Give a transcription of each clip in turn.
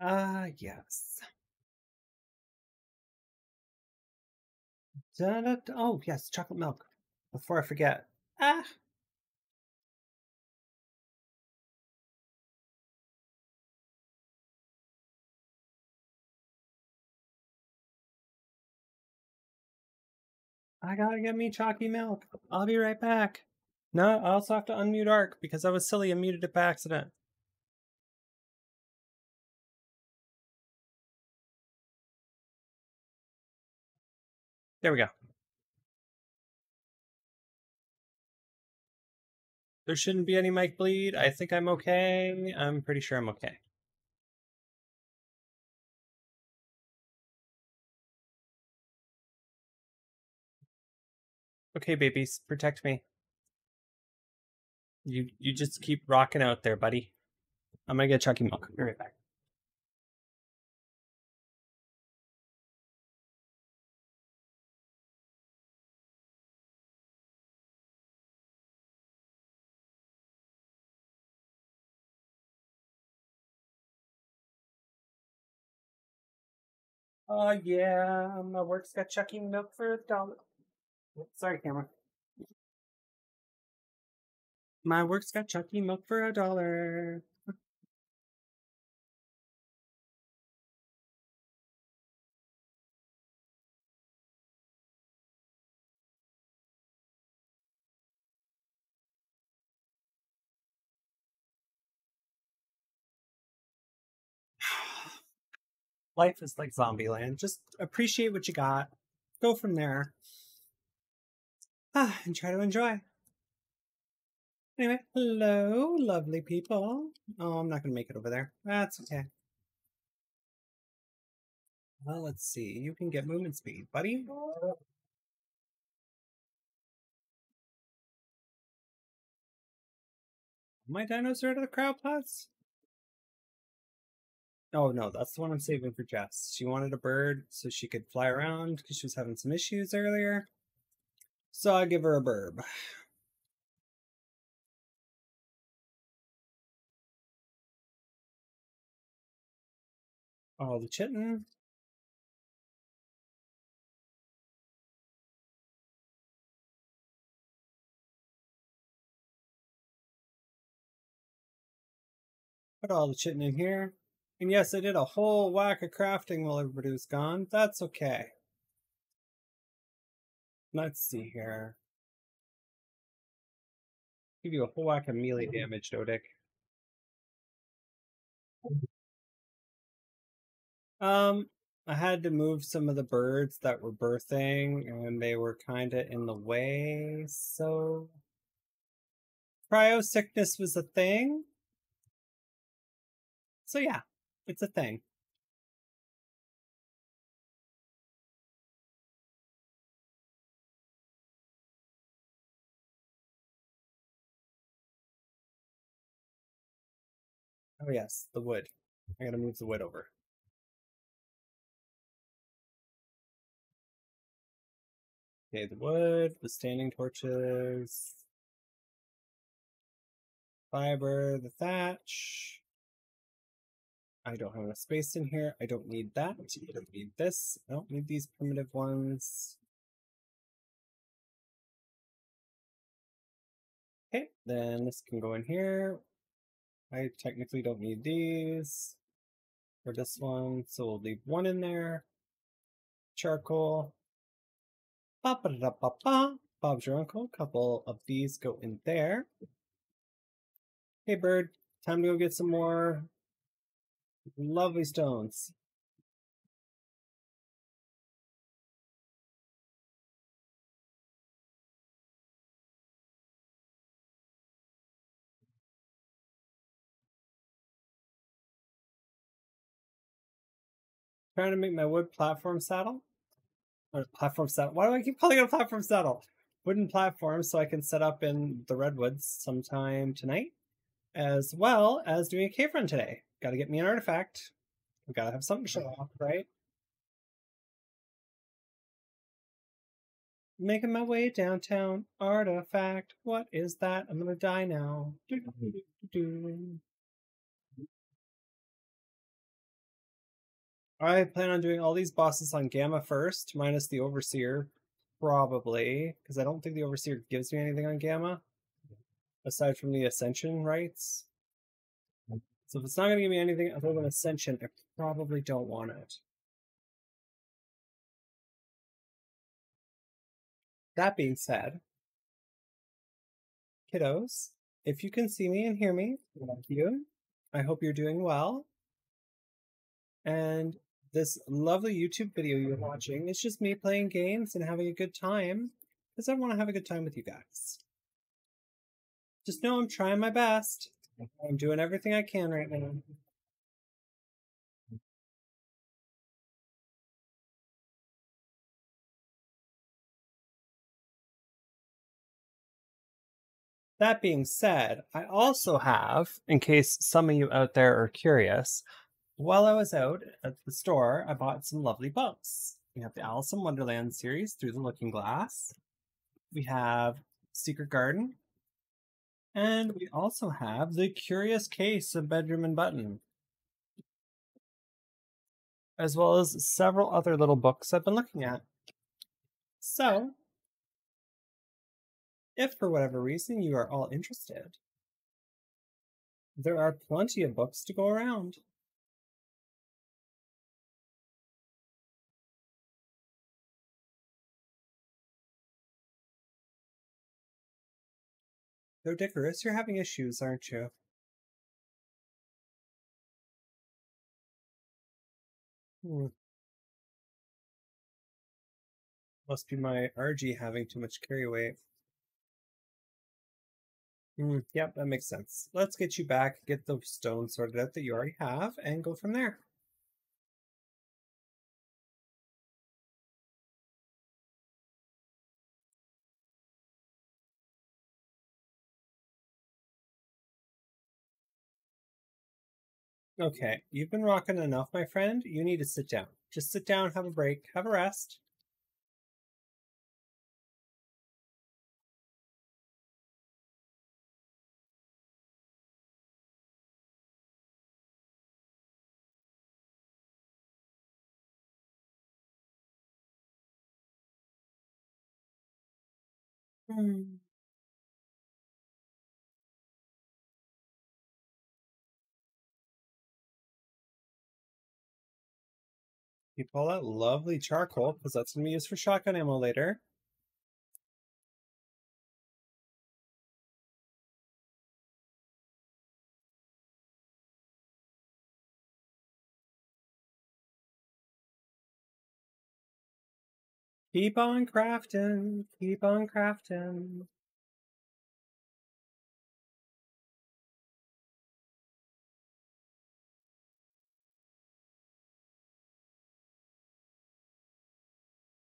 Ah, yes. Da, da, da- Oh, yes, chocolate milk. Before I forget. Ah. I gotta get me chalky milk. I'll be right back. No, I also have to unmute Ark because I was silly and muted it by accident. There we go. There shouldn't be any mic bleed. I think I'm okay. I'm pretty sure I'm okay. Okay, babies, protect me. You you just keep rocking out there, buddy. I'm gonna get Chucky milk. Be right back. Oh yeah, um, my work's got Chucky milk for a dollar. Sorry, camera. My work's got Chucky milk for a dollar. Life is like zombie land. Just appreciate what you got. Go from there. Ah, and try to enjoy. Anyway, hello, lovely people. Oh, I'm not gonna make it over there. That's okay. Well, let's see. You can get movement speed, buddy. My dinos are out of the crop plots. Oh no, that's the one I'm saving for Jess. She wanted a bird so she could fly around because she was having some issues earlier. So I give her a burb. All the chitin. Put all the chitin in here. And yes, I did a whole whack of crafting while everybody was gone. That's okay. Let's see here. Give you a whole whack of melee damage, Dodic. Um, I had to move some of the birds that were birthing, and they were kind of in the way. So, cryo sickness was a thing. So yeah, it's a thing. Oh yes, the wood. I gotta move the wood over. Okay, the wood, the standing torches, fiber, the thatch. I don't have enough space in here. I don't need that. I don't need this. I don't need these primitive ones. Okay, then this can go in here. I technically don't need these for this one, so we'll leave one in there. Charcoal. Ba -ba -da -ba -ba. Bob's your uncle. A couple of these go in there. Hey, bird. Time to go get some more lovely stones. Trying to make my wood platform saddle. Or platform saddle. Why do I keep calling it a platform saddle? Wooden platform so I can set up in the redwoods sometime tonight. As well as doing a cave run today. Gotta get me an artifact. We gotta have something to show off, right? Making my way downtown. Artifact. What is that? I'm gonna die now. Mm-hmm. Do, do, do. I plan on doing all these bosses on Gamma first, minus the Overseer, probably, because I don't think the Overseer gives me anything on Gamma, aside from the Ascension rights. So if it's not going to give me anything other than Ascension, I probably don't want it. That being said, kiddos, if you can see me and hear me, thank you. I hope you're doing well. And this lovely YouTube video you're watching is just me playing games and having a good time because I want to have a good time with you guys. Just know I'm trying my best. I'm doing everything I can right now. Mm. That being said, I also have, in case some of you out there are curious, while I was out at the store, I bought some lovely books. We have the Alice in Wonderland series, Through the Looking Glass. We have Secret Garden. And we also have The Curious Case of Benjamin Button. As well as several other little books I've been looking at. So, if for whatever reason you are all interested, there are plenty of books to go around. Though Dickerus, you're having issues, aren't you? Hmm. Must be my Argy having too much carry weight. Mm, yep, that makes sense. Let's get you back, get the stone sorted out that you already have, and go from there. Okay, you've been rocking enough, my friend. You need to sit down. Just sit down, have a break, have a rest. Hmm. You pull out lovely charcoal, because that's going to be used for shotgun ammo later. Keep on crafting, keep on crafting.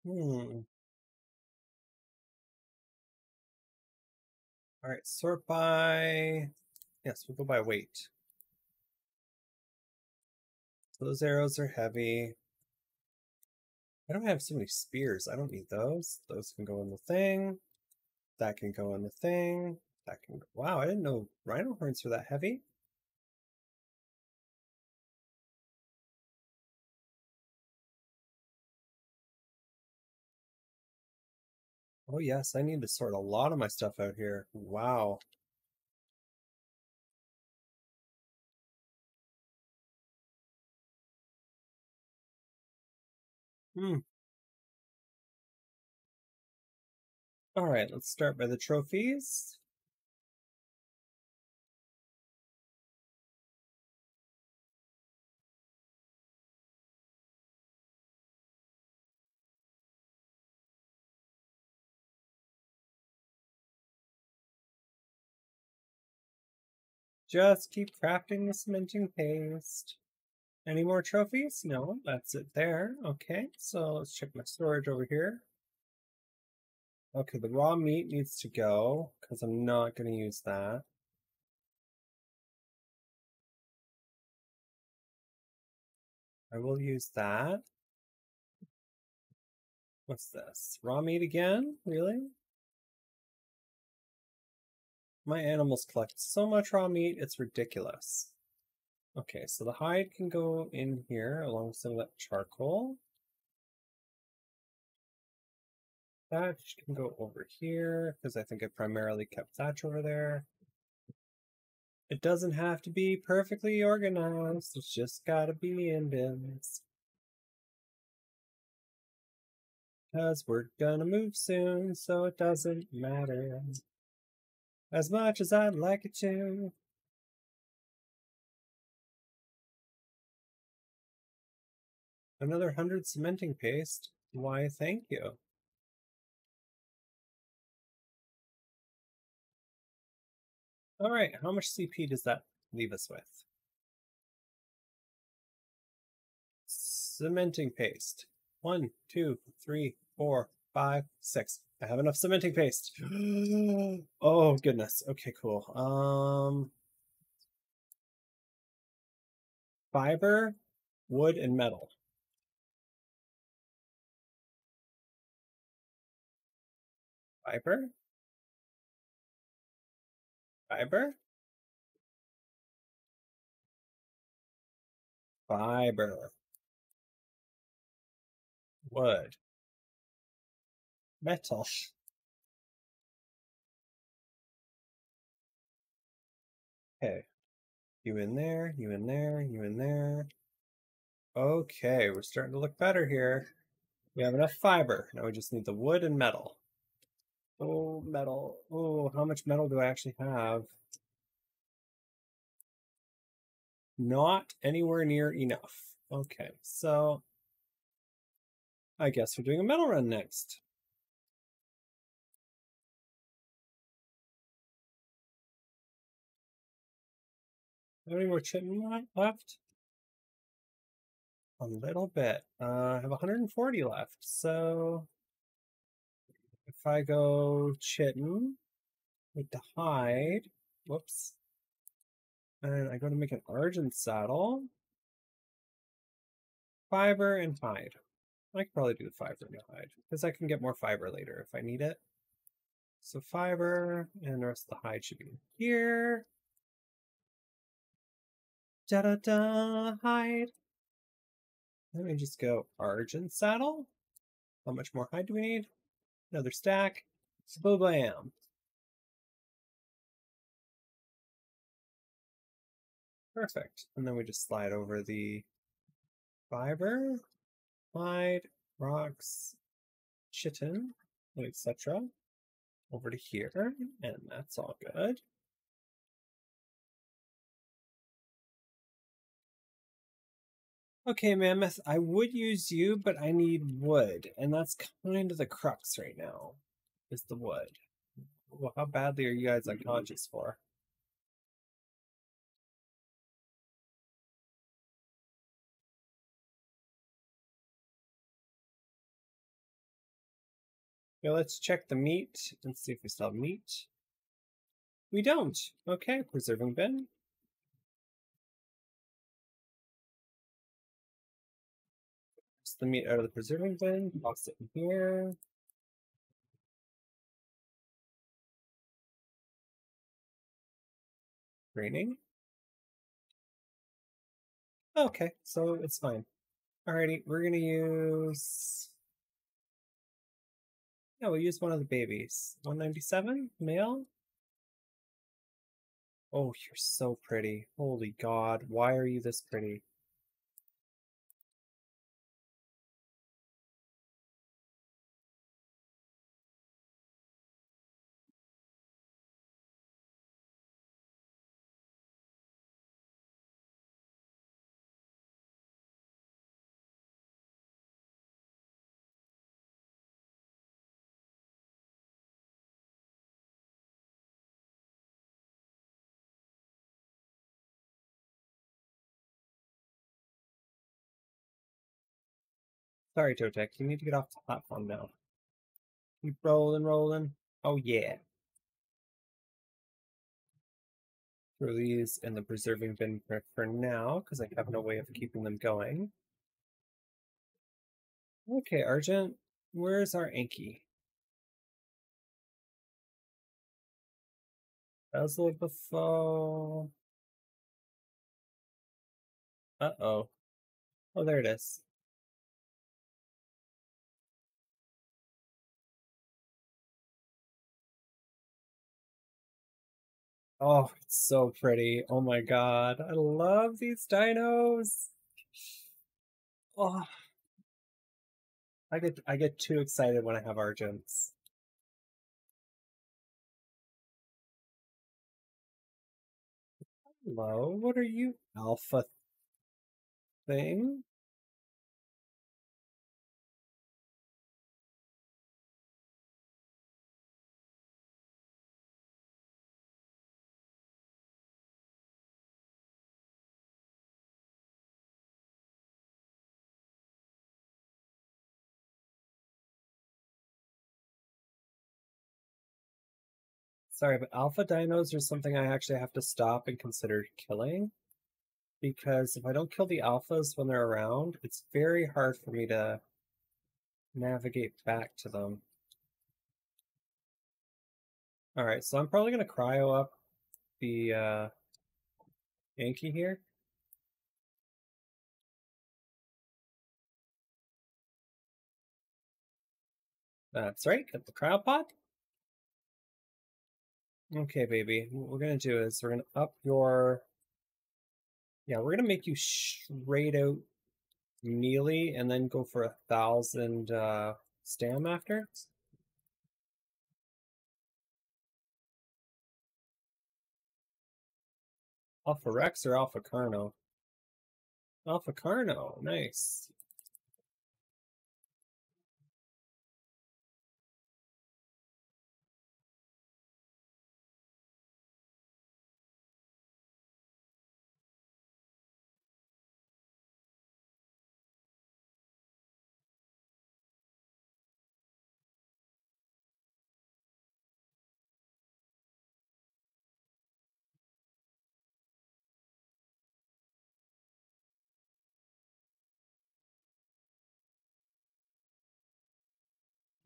Hmm. All right, sort by, yes, we'll go by weight. Those arrows are heavy. I don't have so many spears. I don't need those. Those can go in the thing. That can go in the thing. That can. go... Wow, I didn't know rhino horns were that heavy. Oh yes, I need to sort a lot of my stuff out here. Wow. Hmm. All right, let's start by the trophies. Just keep crafting the cementing paste. Any more trophies? No, that's it there. Okay, so let's check my storage over here. Okay, the raw meat needs to go because I'm not going to use that. I will use that. What's this? Raw meat again? Really? My animals collect so much raw meat, it's ridiculous. Okay, so the hide can go in here along with some of that charcoal. Thatch can go over here because I think I primarily kept thatch over there. It doesn't have to be perfectly organized. It's just gotta be in bins. Cause we're gonna move soon, so it doesn't matter. As much as I'd like it to. Another hundred cementing paste. Why, thank you. All right, how much CP does that leave us with? Cementing paste. One, two, three, four, five, six. I have enough cementing paste. oh goodness. Okay, cool. Um fiber, wood, and metal. Fiber? Fiber? Fiber. Wood. Metal. Okay. You in there, you in there, you in there. Okay, we're starting to look better here. We have enough fiber. Now we just need the wood and metal. Oh, metal. Oh, how much metal do I actually have? Not anywhere near enough. Okay, so I guess we're doing a metal run next. Many more chitin left? A little bit. Uh, I have 140 left, so if I go chitin with the hide, whoops, and I go to make an argent saddle, fiber and hide. I could probably do the fiber and hide because I can get more fiber later if I need it. So fiber and the rest of the hide should be here. Da da da hide. Let me just go argent saddle. How much more hide do we need? Another stack. So bam. Perfect. And then we just slide over the fiber, hide, rocks, chitin, etc. over to here, and that's all good. Okay, Mammoth, I would use you, but I need wood, and that's kind of the crux right now, is the wood. Well, how badly are you guys mm-hmm. unconscious for? Okay, let's check the meat and see if we still have meat. We don't. Okay, preserving bin. The meat out of the preserving bin, toss it in here. Raining. Okay, so it's fine. Alrighty, we're gonna use. Yeah, we'll use one of the babies. 197 male. Oh, you're so pretty. Holy God, why are you this pretty? Sorry, Totek, you need to get off the platform now. Keep rolling, rolling. Oh, yeah. Throw these in the preserving bin for, for now, because I have no way of keeping them going. Okay, Argent, where's our Anki? Basil Buffo. Uh-oh. Oh, there it is. Oh, it's so pretty. Oh my god. I love these dinos. Oh. I get I get too excited when I have Argents. Hello, what are you? Alpha thing? Sorry, but alpha dinos are something I actually have to stop and consider killing. Because if I don't kill the alphas when they're around, it's very hard for me to navigate back to them. Alright, so I'm probably going to cryo up the uh, Anki here. That's right, get the cryopod. Okay, baby. What we're gonna do is we're gonna up your. Yeah, we're gonna make you straight out melee and then go for a thousand uh, stam after. Alpha Rex or Alpha Carno? Alpha Carno, nice.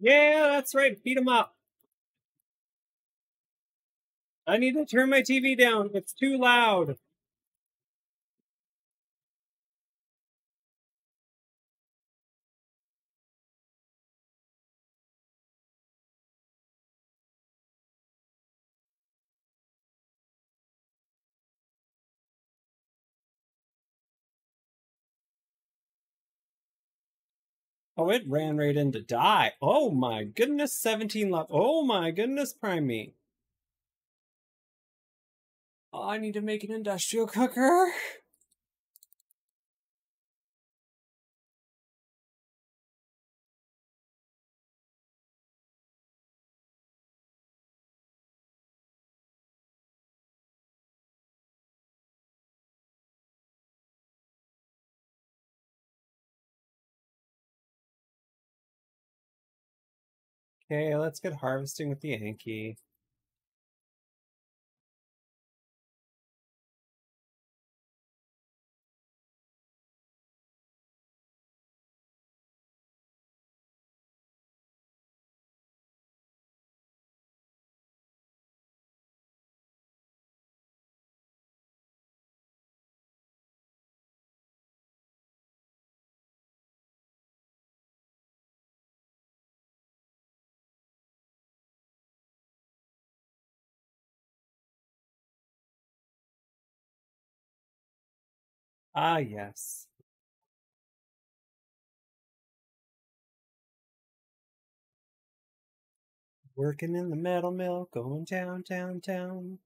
Yeah, that's right. Beat him up. I need to turn my TV down. It's too loud. Oh, it ran right into die. Oh my goodness, 17 left. Oh my goodness, prime me. Oh, I need to make an industrial cooker. Okay, let's get harvesting with the Anki. Ah, yes. Working in the metal mill, going down, down, down.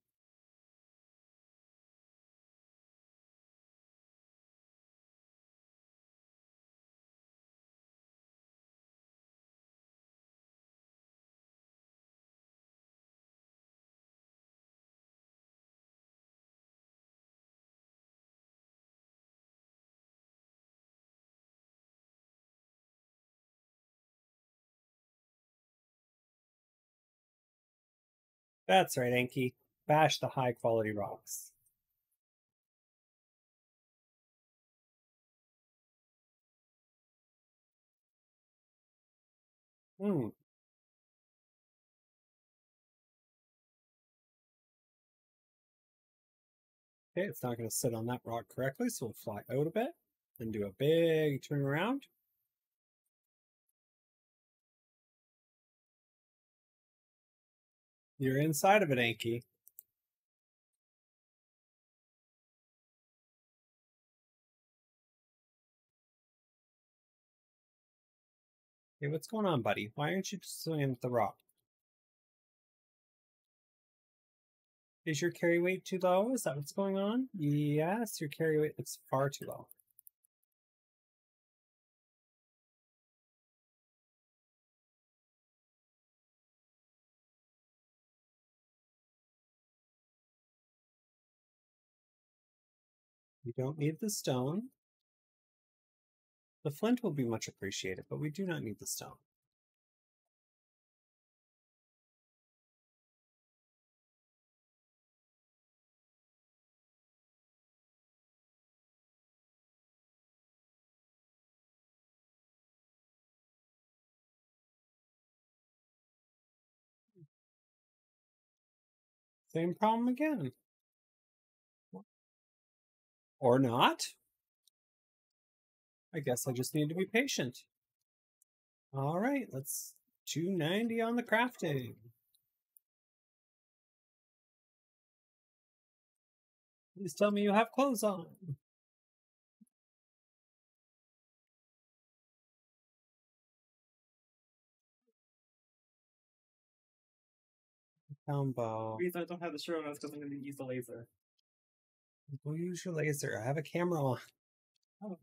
That's right, Enki. Bash the high quality rocks. Hmm. Okay, it's not going to sit on that rock correctly, so we'll fly out a bit and do a big turn around. You're inside of it, Anki. Hey, what's going on, buddy? Why aren't you with the rock? Is your carry weight too low? Is that what's going on? Yes, your carry weight looks far too low. You don't need the stone. The flint will be much appreciated, but we do not need the stone. Same problem again. Or not. I guess I just need to be patient. All right, let's 290 on the crafting. Please tell me you have clothes on. Combo. The reason I don't have the shirt on because I'm going to use the laser. Go use your laser. I have a camera on. Oh.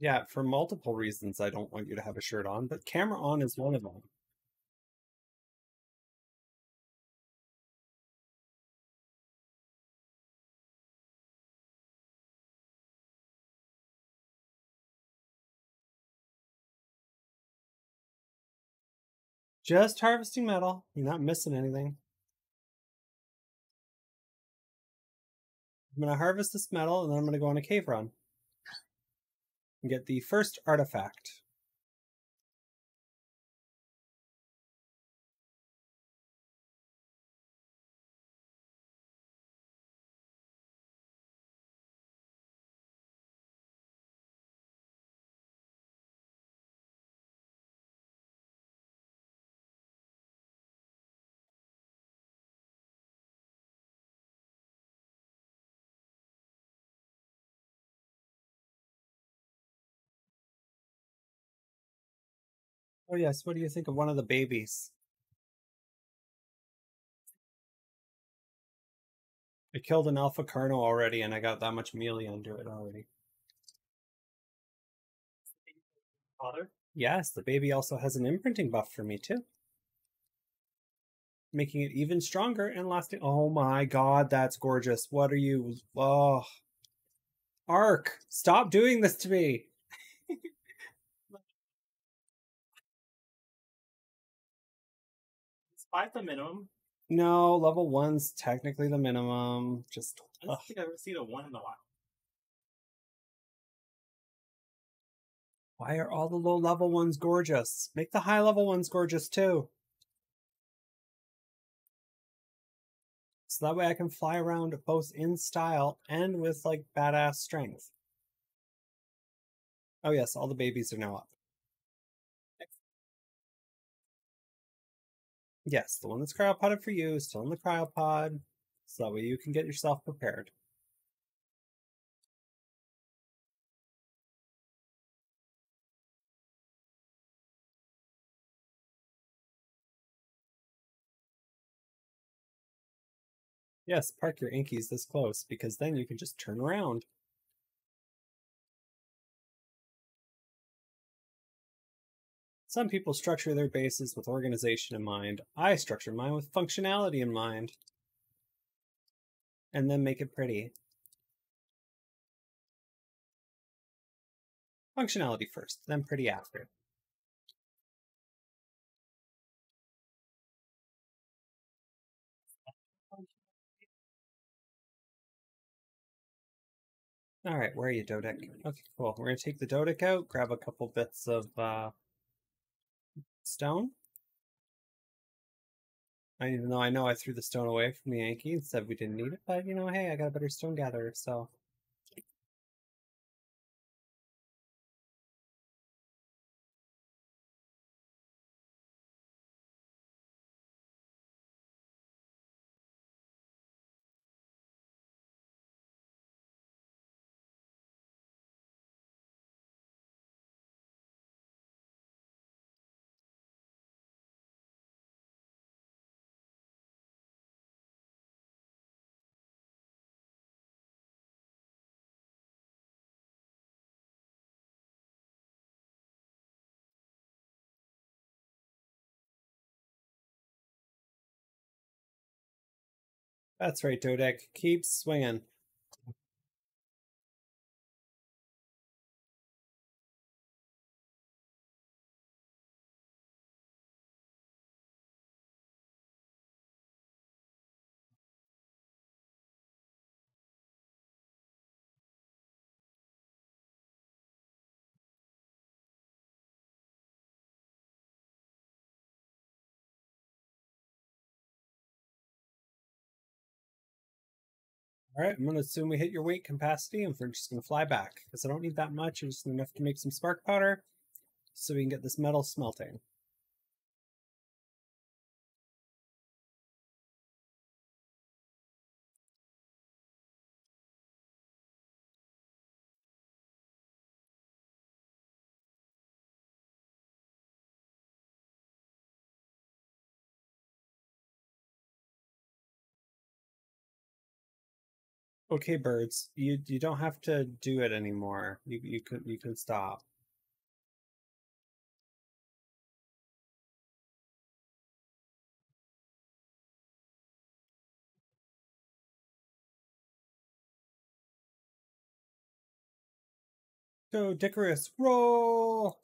Yeah, for multiple reasons, I don't want you to have a shirt on, but camera on is one of them. Just harvesting metal. You're not missing anything. I'm going to harvest this metal and then I'm going to go on a cave run and get the first artifact. Oh yes, what do you think of one of the babies? I killed an alpha carno already and I got that much melee under it already. Father? Yes, the baby also has an imprinting buff for me too. Making it even stronger and lasting. Oh my god, that's gorgeous. What are you? Oh. Ark, stop doing this to me. Five the minimum? No, level one's technically the minimum. Just I don't ugh. think I've ever seen a one in a while. why are all the low level ones gorgeous? Make the high level ones gorgeous too. So that way I can fly around both in style and with like badass strength. Oh yes, all the babies are now up. Yes, the one that's cryopoded for you is still in the cryopod, so that way you can get yourself prepared. Yes, park your inkies this close, because then you can just turn around. Some people structure their bases with organization in mind. I structure mine with functionality in mind. And then make it pretty. Functionality first, then pretty after. All right, where are you, Dodek? Okay, cool. We're gonna take the Dodek out, grab a couple bits of uh, stone. Even though I know I threw the stone away from the Anki and said we didn't need it, but you know, hey, I got a better stone gatherer, so. That's right, Dodek. Keep swinging. All right, I'm going to assume we hit your weight capacity and we're just going to fly back because I don't need that much. I just need enough to make some spark powder so we can get this metal smelting. Okay, birds, you you don't have to do it anymore. You you can you can stop. Go, Dickerus, roll!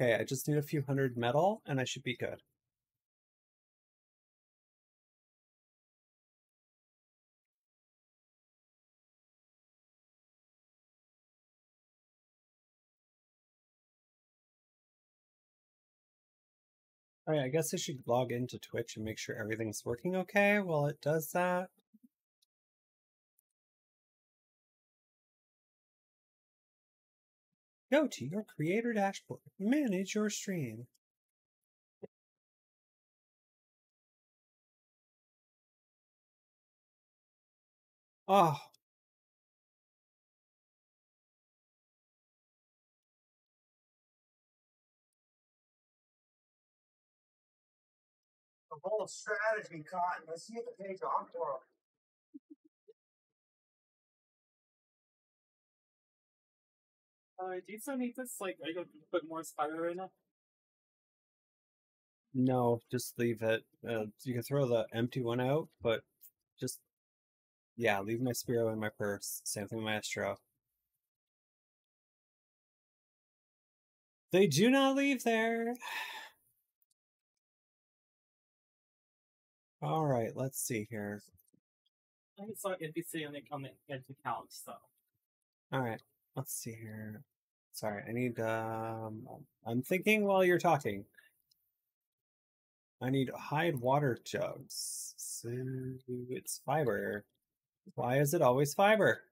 Okay, I just need a few hundred metal and I should be good. Alright, I guess I should log into Twitch and make sure everything's working okay while it does that. Go to your creator dashboard. Manage your stream. Oh, The whole strategy, Cotton. Let's see if it pays off for. Uh, do you still need this? Like, are you going to put more spider in it? no, just leave it. Uh, you can throw the empty one out, but just, yeah, leave my Spiro in my purse. Same thing with my Astro. They do not leave there. All right, let's see here. I like NPC on the on the edge so. All right, let's see here. Sorry, I need. Um, I'm thinking while you're talking. I need hide water jugs. So it's fiber. Why is it always fiber?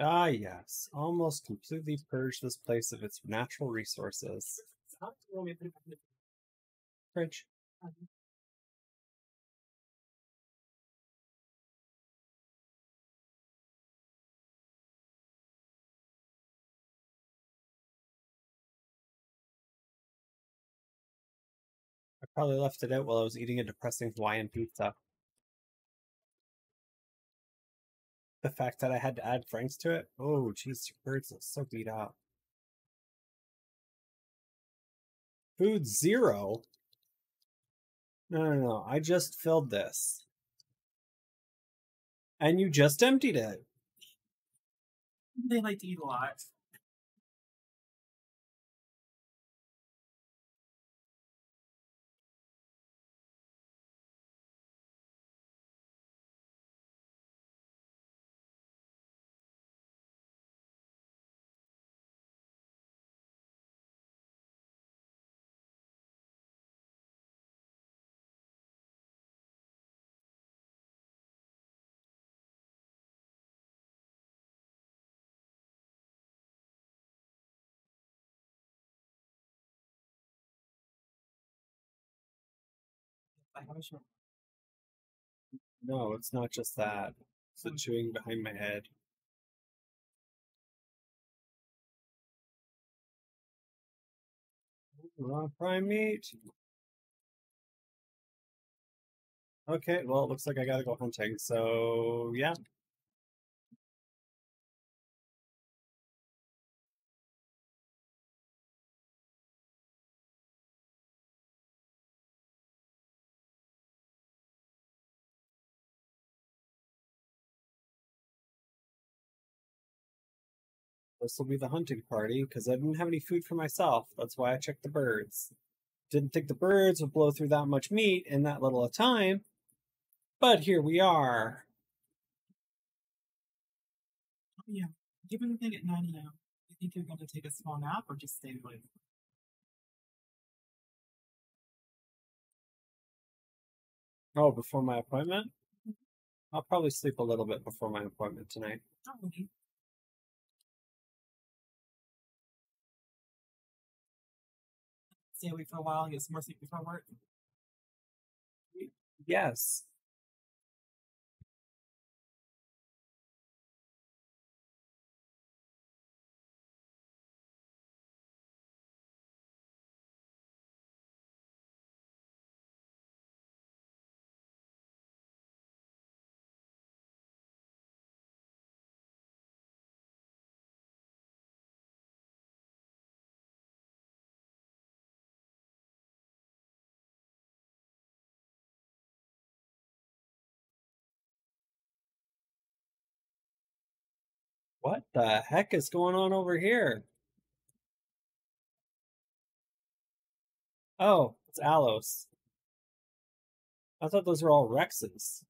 Ah, yes. Almost completely purge this place of its natural resources. Fridge. I probably left it out while I was eating a depressing Hawaiian pizza. The fact that I had to add franks to it. Oh, jeez, birds look so beat up. Food zero? No, no, no. I just filled this. And you just emptied it. They like to eat a lot. I have a short. No, it's not just that. It's the mm. chewing behind my head. Raw prime meat. Okay, well, it looks like I gotta go hunting, so yeah. This will be the hunting party because I didn't have any food for myself. That's why I checked the birds. Didn't think the birds would blow through that much meat in that little a time, but here we are. Oh, yeah. Given the thing at 9 a.m., you think you're going to take a small nap or just stay awake? Oh, before my appointment? I'll probably sleep a little bit before my appointment tonight. Oh, okay. Stay awake for a while and get some more sleep before work. Yes. What the heck is going on over here? Oh, it's Allos. I thought those were all Rexes.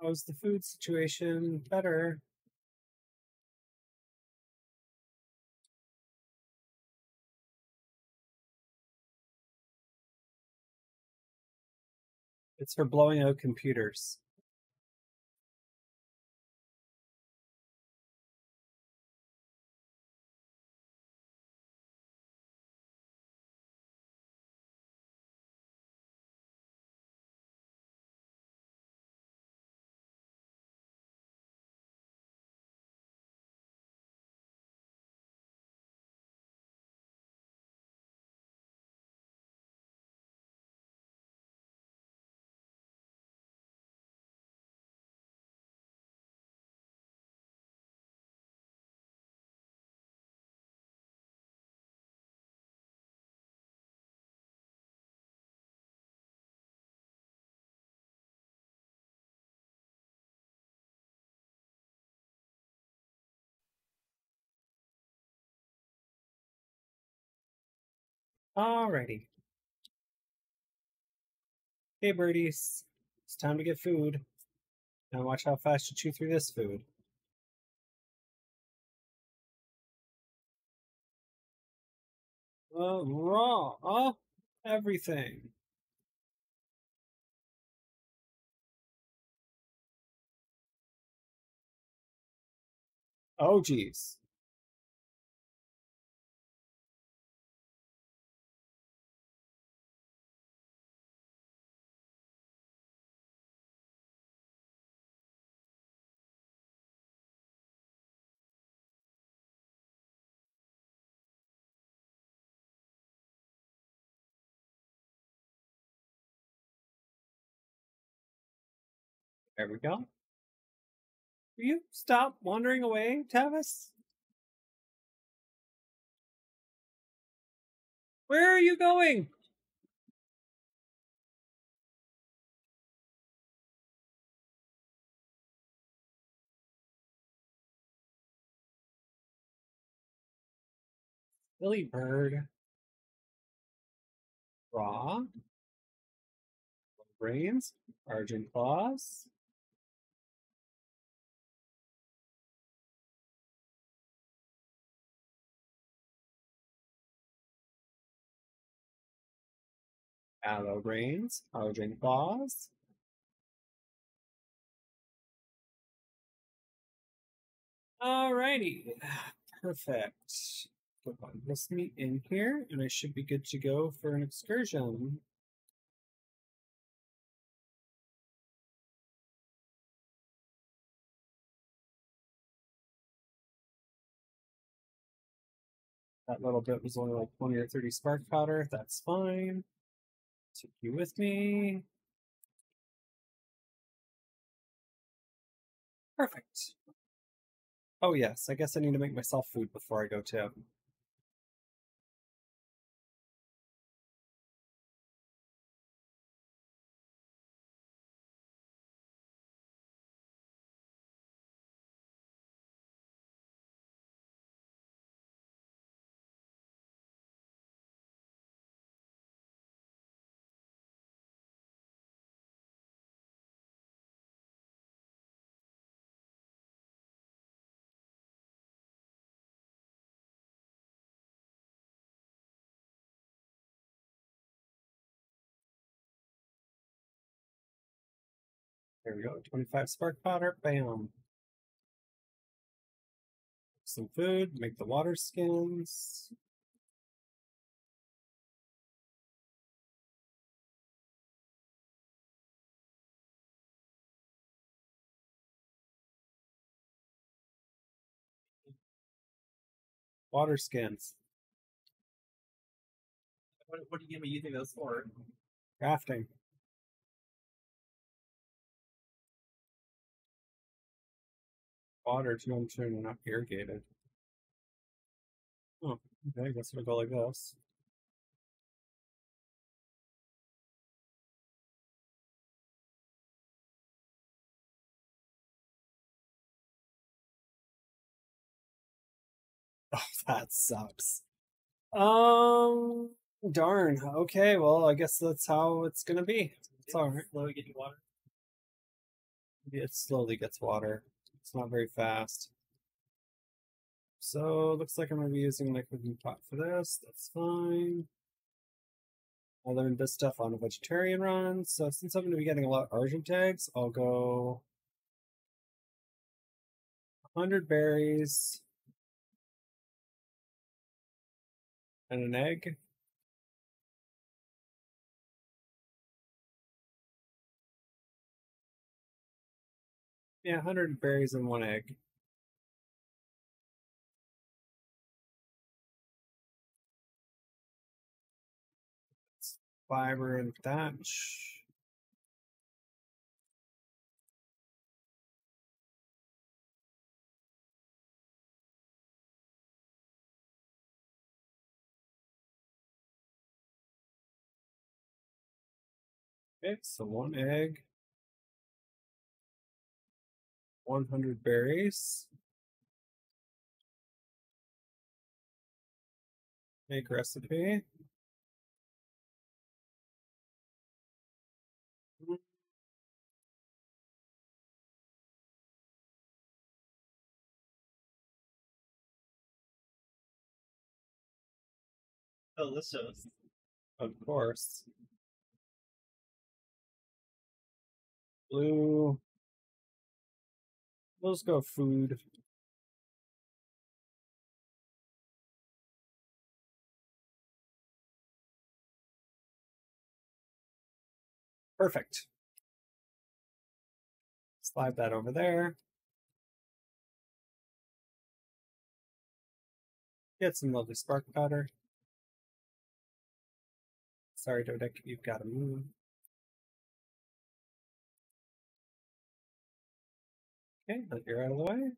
How's the food situation? Better. It's for blowing out computers. Alrighty. Hey, birdies. It's time to get food. Now watch how fast you chew through this food. Uh, raw. Oh, everything. Oh, geez. There we go. Will you stop wandering away, Tavis? Where are you going? Billy Bird. Raw. Brains. Argent Claws. Allo Brains. Argent Claws. Alrighty. Perfect. Put this meat in here, and I should be good to go for an excursion. That little bit was only like 20 or 30 spark powder. That's fine. Take you with me. Perfect. Oh, yes. I guess I need to make myself food before I go too. There we go. 25 spark powder. Bam. Some food. Make the water skins. Water skins. What, what are you gonna be using those for? Crafting. Water to ensure they're not irrigated. Oh, okay, I guess it'll go like this. Oh, that sucks. Um, darn. Okay, well, I guess that's how it's gonna be. It's alright. Slowly getting water. It slowly gets water. It's not very fast. So looks like I'm gonna be using my cooking pot for this. That's fine. I learned this stuff on a vegetarian run, so since I'm gonna be getting a lot of Argent eggs, I'll go 100 berries and an egg. Yeah, 100 berries and one egg. Fiber and thatch. Okay, so one egg. 100 berries. Make recipe. Mm. Oh, Delicious. Of course. Blue Let's go food. Perfect. Slide that over there. Get some lovely spark powder. Sorry, Dodek, you've got to move. Okay, let you're out of the way.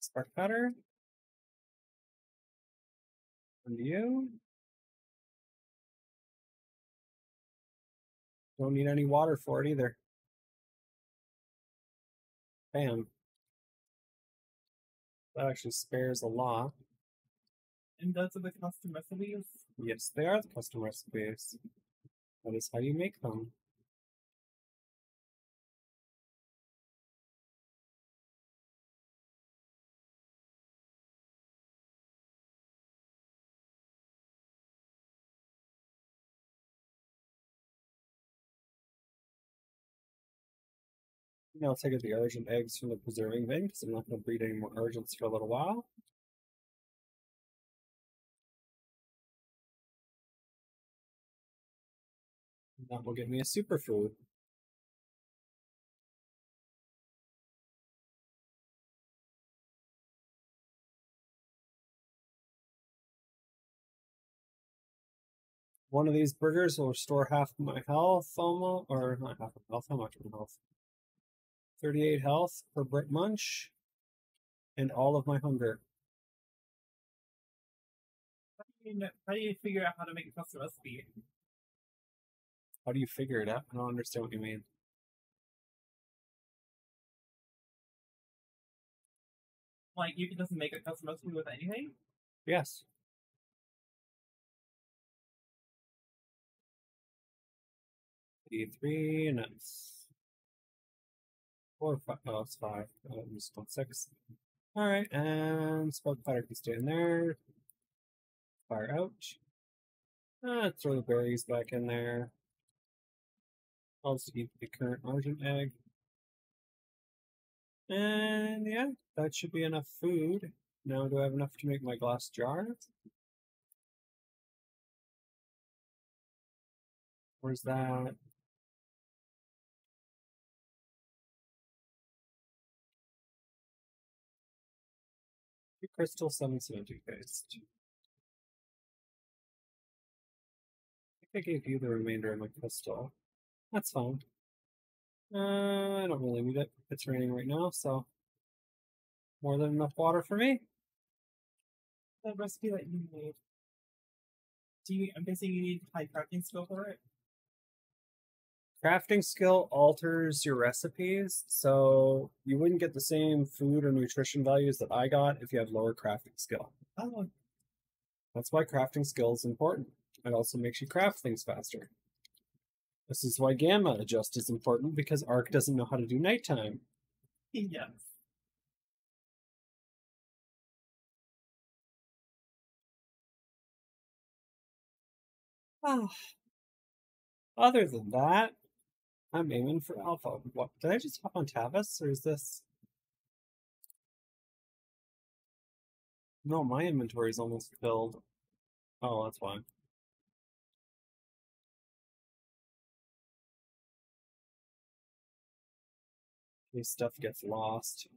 Spark powder. And you. Don't need any water for it either. Bam. That actually spares a lot. And those are the custom recipes? Yes, they are the custom recipes. That is how you make them. I'll take the Argent eggs from the preserving bin because I'm not going to breed any more Argents for a little while. That will give me a superfood. One of these burgers will restore half my health almost, or not half my health, how much of my health? 38 health for brick munch, and all of my hunger. How do you, know, how do you figure out how to make a custom recipe? How do you figure it out? I don't understand what you mean. Like, you can just make a custom recipe with anything? Yes. three and it's four, five, oh, it's five. Oh, I'm six. All right, and smoke fire can stay in there. Fire out. Uh, throw the berries back in there. I'll eat the current Argent egg. And yeah, that should be enough food. Now, do I have enough to make my glass jar? Where's that? Crystal 770 paste. I think I gave you the remainder of my crystal. That's fine. Uh, I don't really need it. It's raining right now, so more than enough water for me. The recipe that you made. Do you? I'm guessing you need high crafting skill for it. Crafting skill alters your recipes, so you wouldn't get the same food or nutrition values that I got if you have lower crafting skill. Oh, That's why crafting skill is important. It also makes you craft things faster. This is why gamma adjust is important because Ark doesn't know how to do nighttime. yes. Ah. Other than that, I'm aiming for alpha. What did I just hop on Tavis or is this No, my inventory is almost filled. Oh, that's why. This stuff gets lost.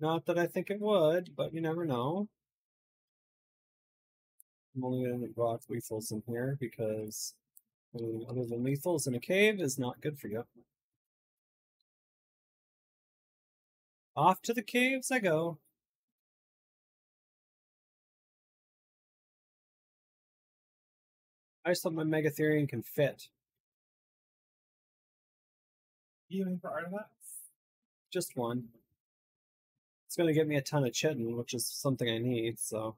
Not that I think it would, but you never know. I'm only going to rock lethals in here because other than lethals in a cave is not good for you. Off to the caves I go. I just thought my Megatherium can fit. Even for artifacts. Just one. It's going to get me a ton of chitin, which is something I need, so.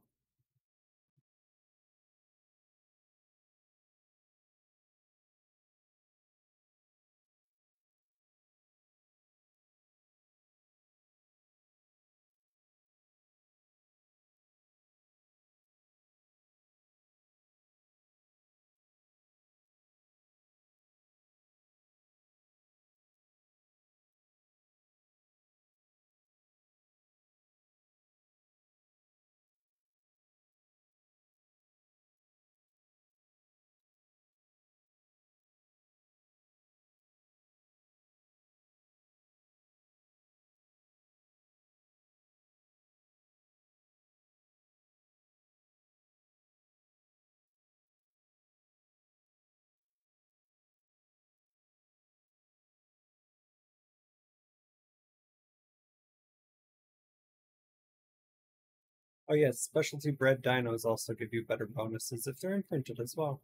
Oh yes, specialty bred dinos also give you better bonuses if they're imprinted as well.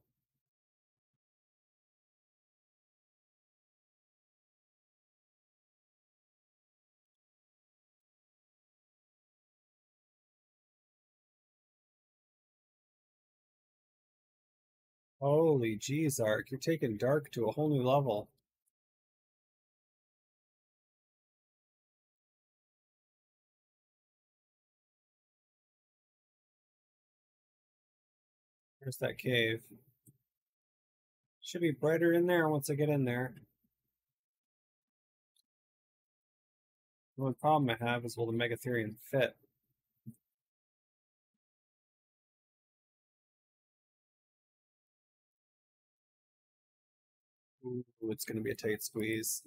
Holy jeez, Ark, you're taking Dark to a whole new level. There's that cave. Should be brighter in there once I get in there. The only problem I have is will the Megatherium fit? Ooh, it's going to be a tight squeeze.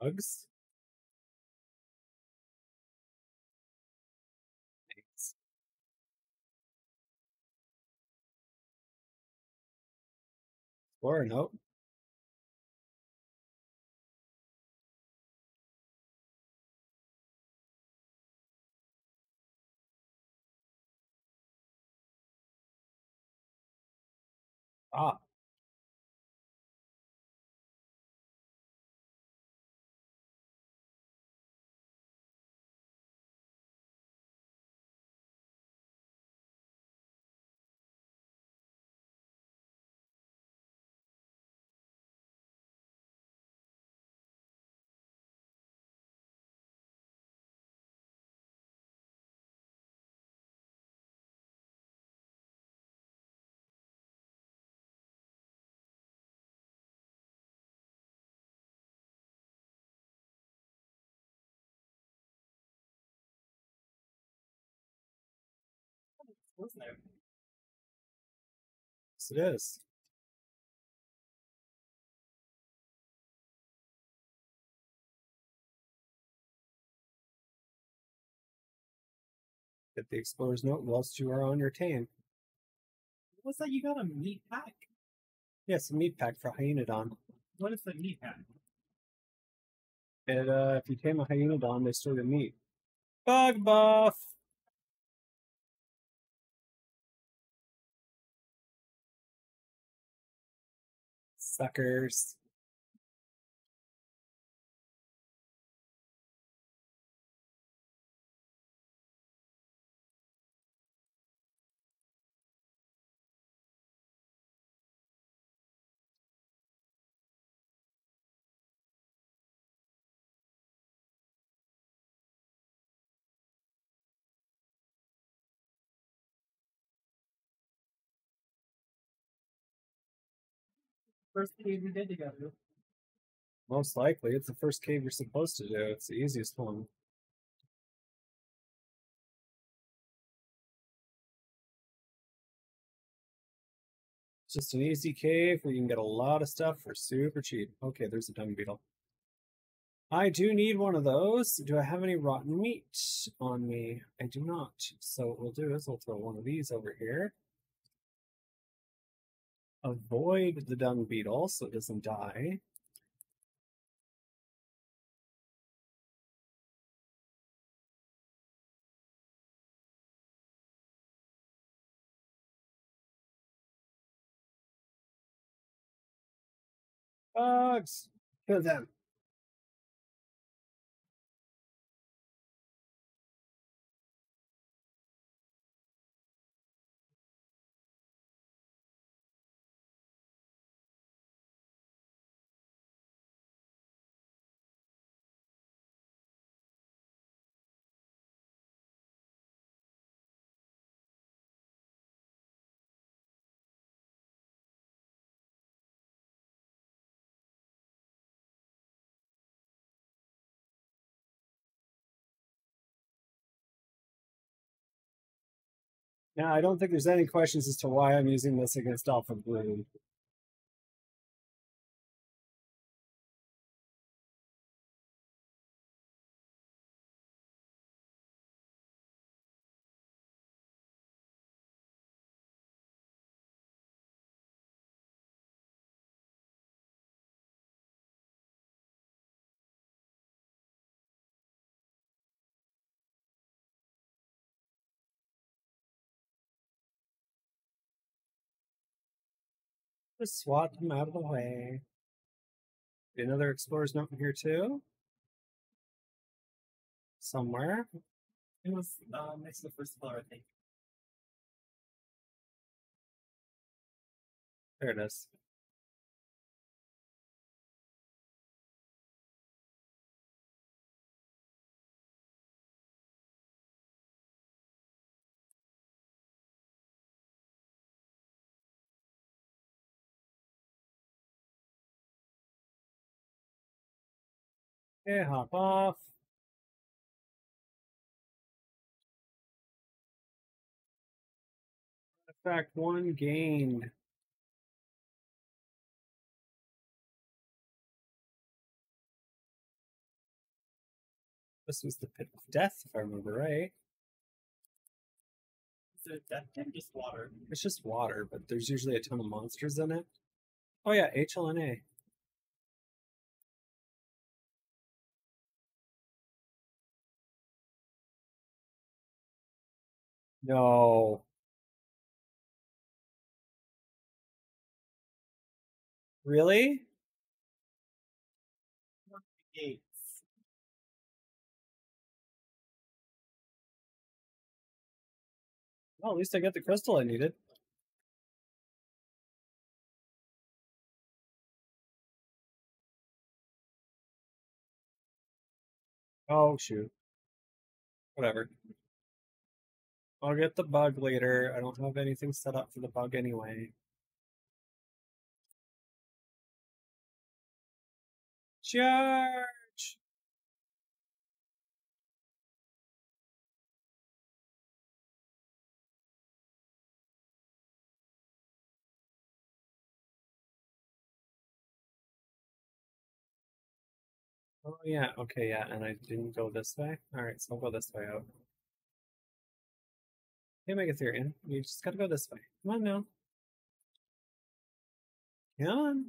Bugs? Thanks. Or nope. Ah, Wasn't there? yes it is. Get the explorer's note whilst you are on your tame. What's that? You got a meat pack? Yes, a meat pack for Hyaenodon. What is the meat pack? And uh, if you tame a Hyaenodon, they store the meat. Bug buff! Suckers. First cave we did together. Most likely, it's the first cave you're supposed to do. It's the easiest one. It's just an easy cave where you can get a lot of stuff for super cheap. Okay, there's a dung beetle. I do need one of those. Do I have any rotten meat on me? I do not. So what we'll do is we'll throw one of these over here. Avoid the dung beetle so it doesn't die. Bugs! Kill them. Yeah, I don't think there's any questions as to why I'm using this against Alpha Blue. Just swat them out of the way. Another explorer's note here too. Somewhere. It was um, next to the first floor, I think. There it is. Okay, hop off. Fact one gained. This was the pit of death, if I remember right. Is it death pit just water? It's just water, but there's usually a ton of monsters in it. Oh yeah, HLNA. No. Really? Gates. Well, at least I got the crystal I needed. Oh, shoot. Whatever. I'll get the bug later. I don't have anything set up for the bug anyway. Charge! Oh yeah, okay, yeah, and I didn't go this way. Alright, so I'll go this way out. Hey Megatherium, you just gotta go this way. Come on now. Come on.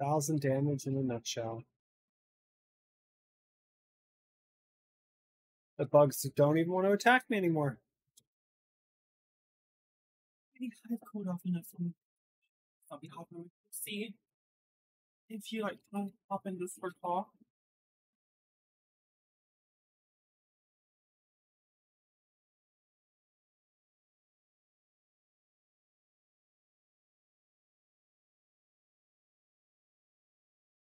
Thousand damage in a nutshell. The bugs don't even want to attack me anymore. Hive code off enough for me. I'll be you. See if you like to hop in this for call.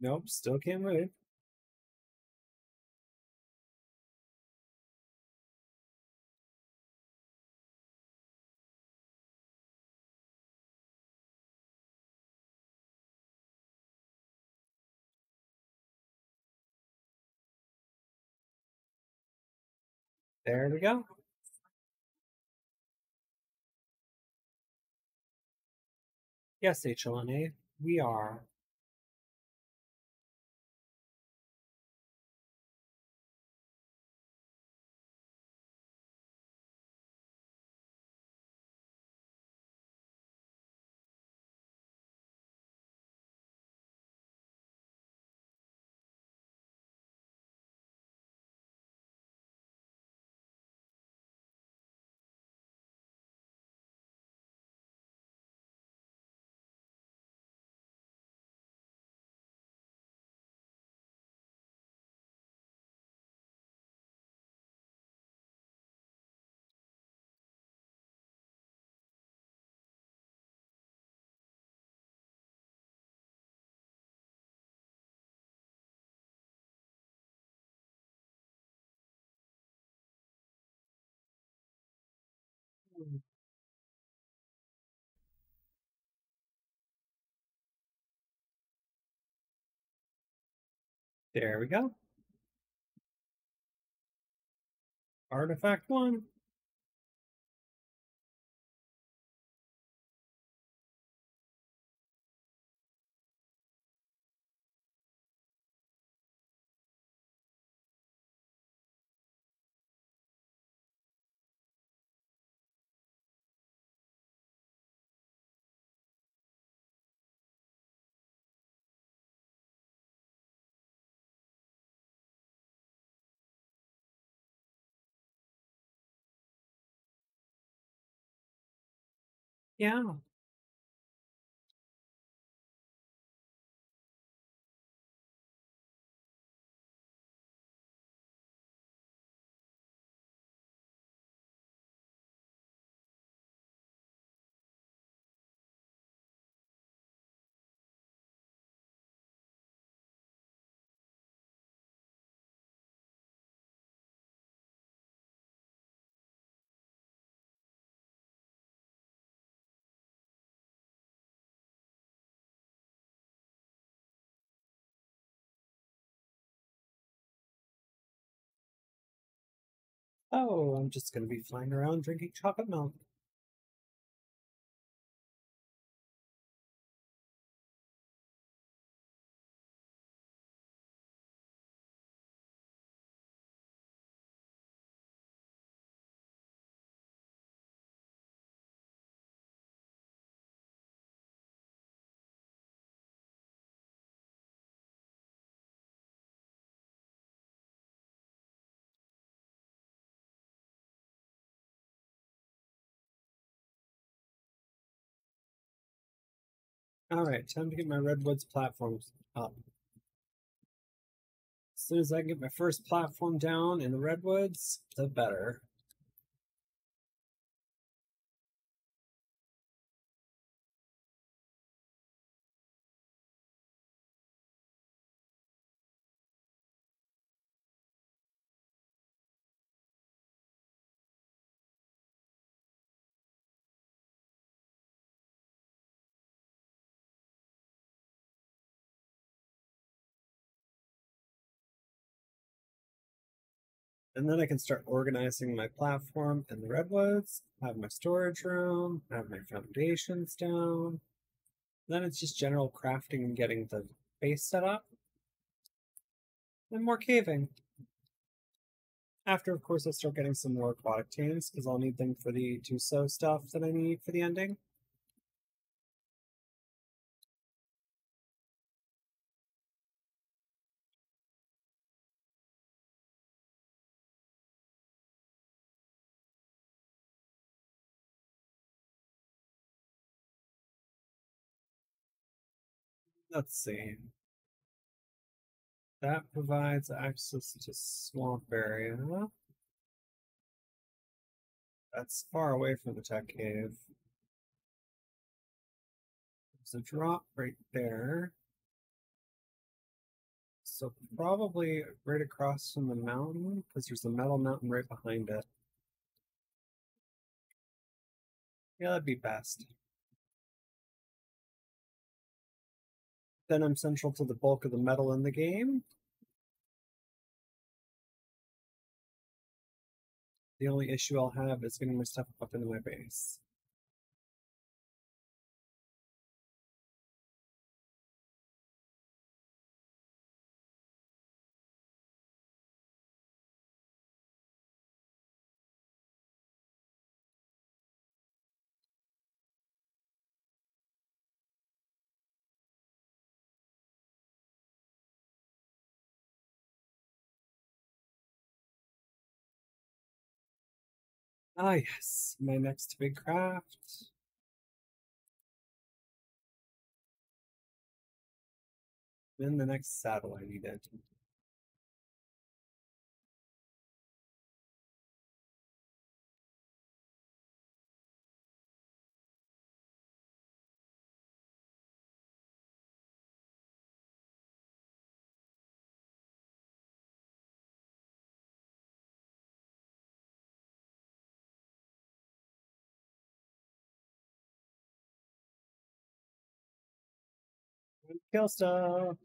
Nope, still can't move. There we go. Yes, HLNA, we are. Mm. There we go. Artifact one. Yeah. Oh, I'm just going to be flying around drinking chocolate milk. All right, time to get my Redwoods platforms up. As soon as I get my first platform down in the Redwoods, the better. And then I can start organizing my platform in the Redwoods, have my storage room, have my foundations down. Then it's just general crafting and getting the base set up. And more caving. After, of course, I start getting some more aquatic tames, because I'll need them for the Tuso stuff that I need for the ending. Let's see. That provides access to swamp area. That's far away from the tech cave. There's a drop right there. So probably right across from the mountain, because there's a metal mountain right behind it. Yeah, that'd be best. Then I'm central to the bulk of the metal in the game. The only issue I'll have is getting my stuff up into my base. Ah, yes, my next big craft. Then the next saddle I needed. Kill stuff.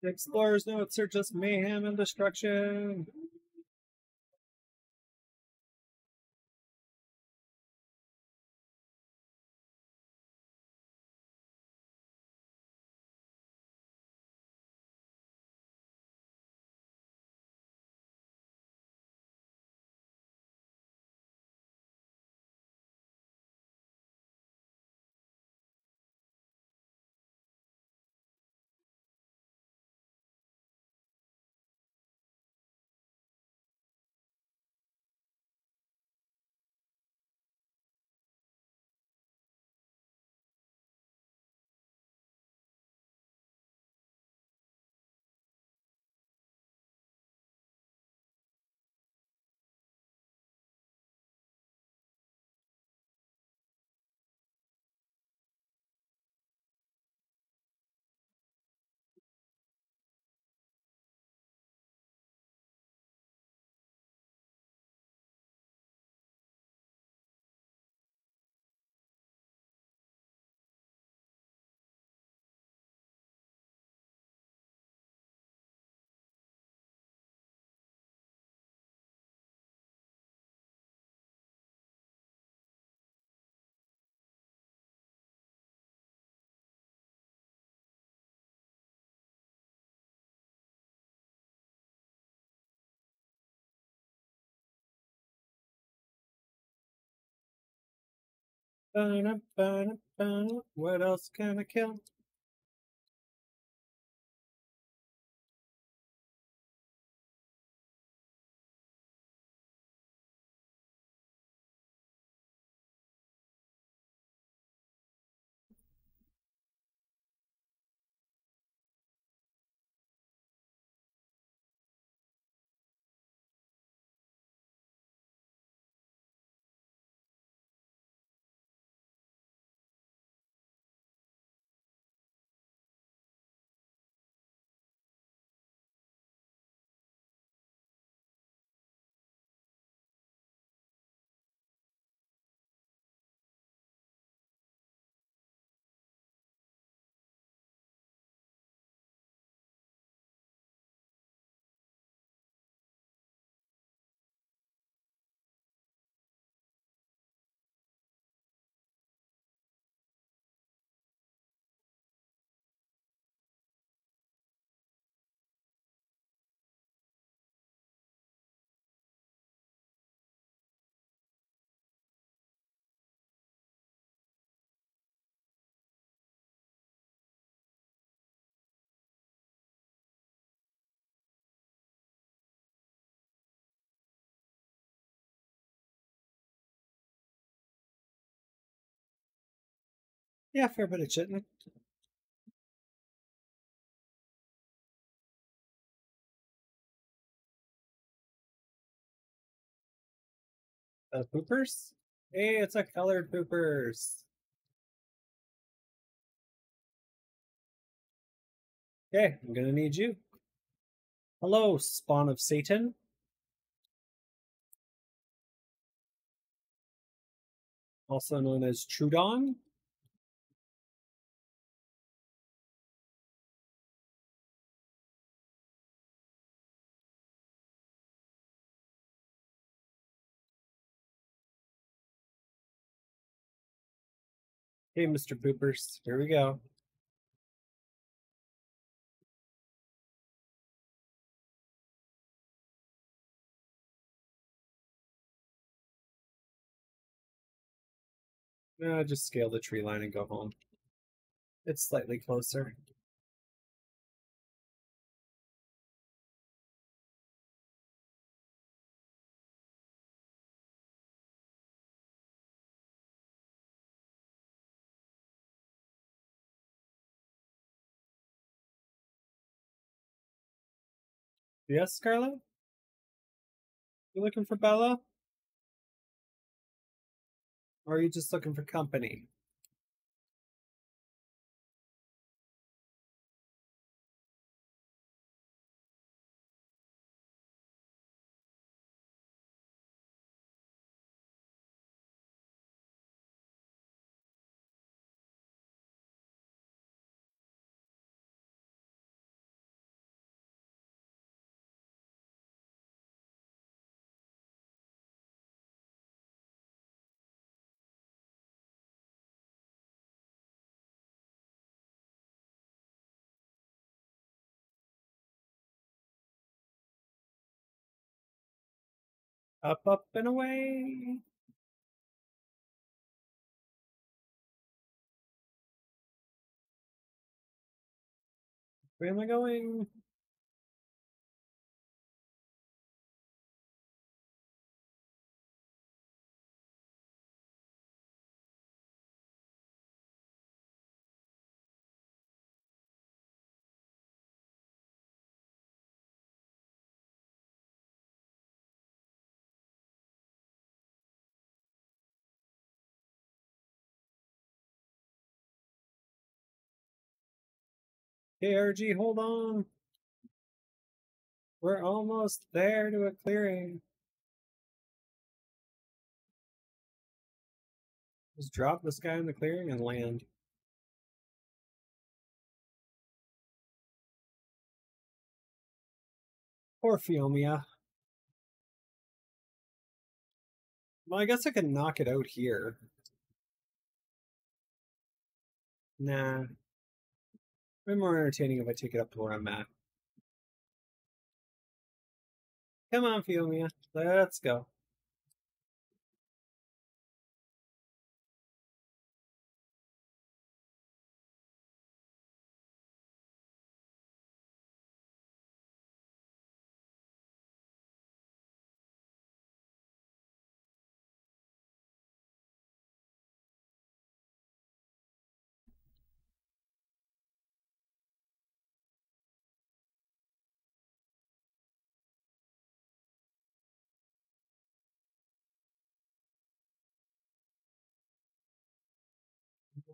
The explorer's notes are just mayhem and destruction. What else can I kill? Yeah, fair bit of chitin. Uh, poopers? Hey, it's a colored poopers. Okay, I'm gonna need you. Hello, spawn of Satan. Also known as Troodon. Hey, Mr. Poopers, here we go. No, just scale the tree line and go home. It's slightly closer. Yes, Scarlet? You looking for Bella? Or are you just looking for company? Up, up, and away. Where am I going? Hey, Argy, hold on. We're almost there to a clearing. Just drop this guy in the clearing and land. Poor Phiomia. Well, I guess I can knock it out here. Nah. Way more entertaining if I take it up to where I'm at. Come on, Phiomia. Let's go.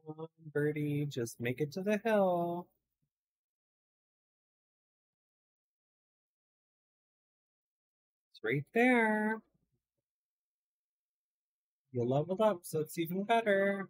On, birdie, just make it to the hill. It's right there. You leveled up, so it's even better.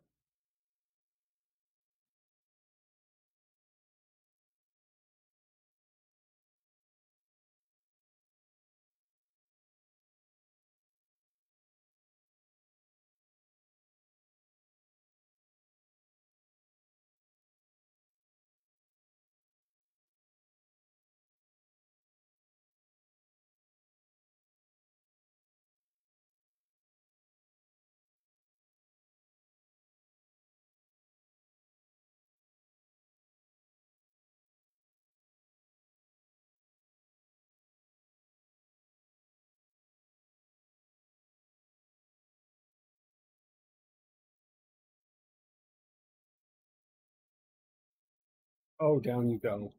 Oh, down you go.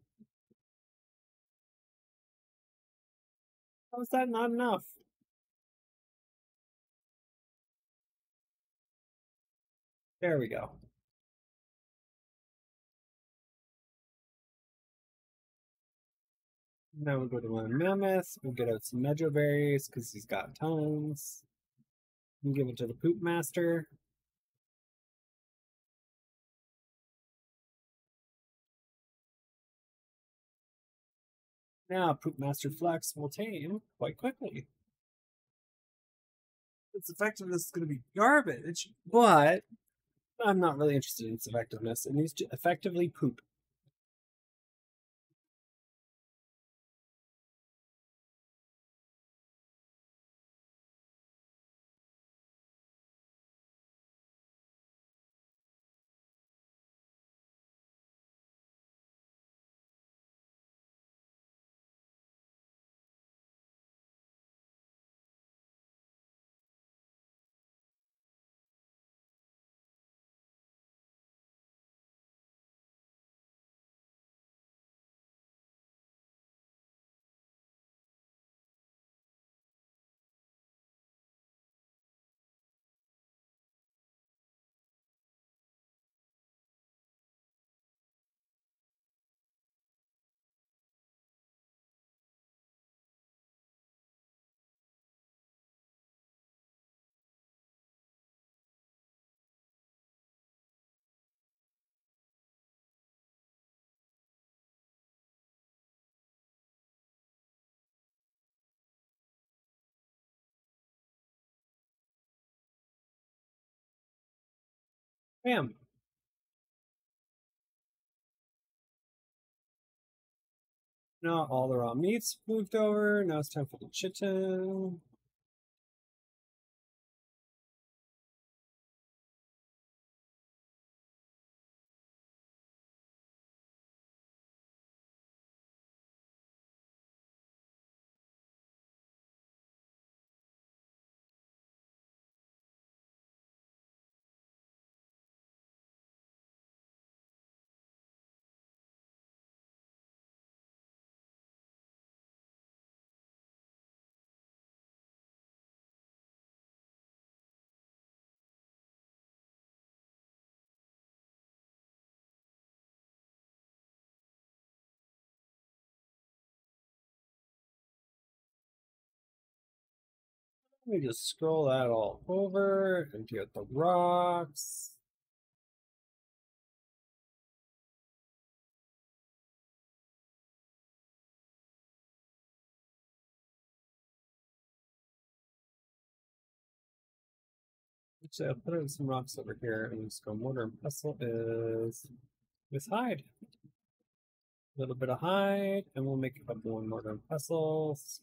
How is that not enough? There we go. Now we'll go to one mammoth. We'll get out some mejoberries because he's got tons. And give it to the poop master. Now poop master flex will tame quite quickly. Its effectiveness is going to be garbage. But I'm not really interested in its effectiveness. It needs to effectively poop. Bam. Now all the raw meats moved over. Now it's time for the chitin. Let me just scroll that all over and get the rocks. Actually, I'll put in some rocks over here and just go mortar and pestle is with hide. A little bit of hide, and we'll make a couple more mortar and pestles.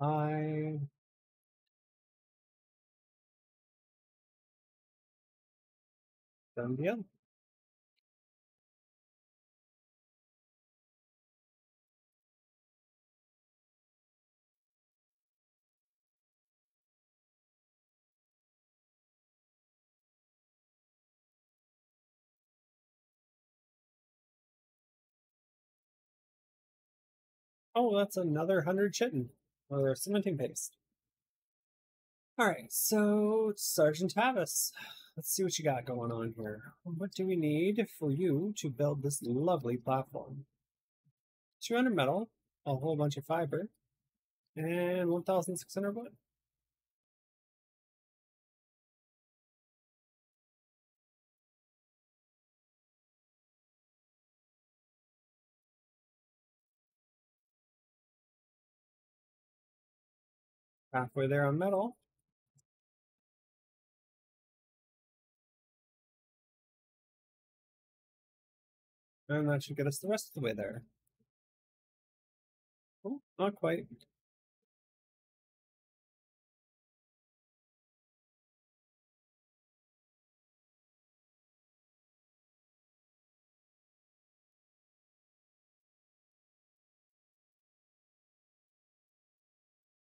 Hide. Done. Oh, that's another hundred chitin or cementing paste. All right, so Sergeant Tavis, let's see what you got going on here. What do we need for you to build this lovely platform? 200 metal, a whole bunch of fiber, and 1,600 wood. Halfway there on metal. And that should get us the rest of the way there. Oh, not quite.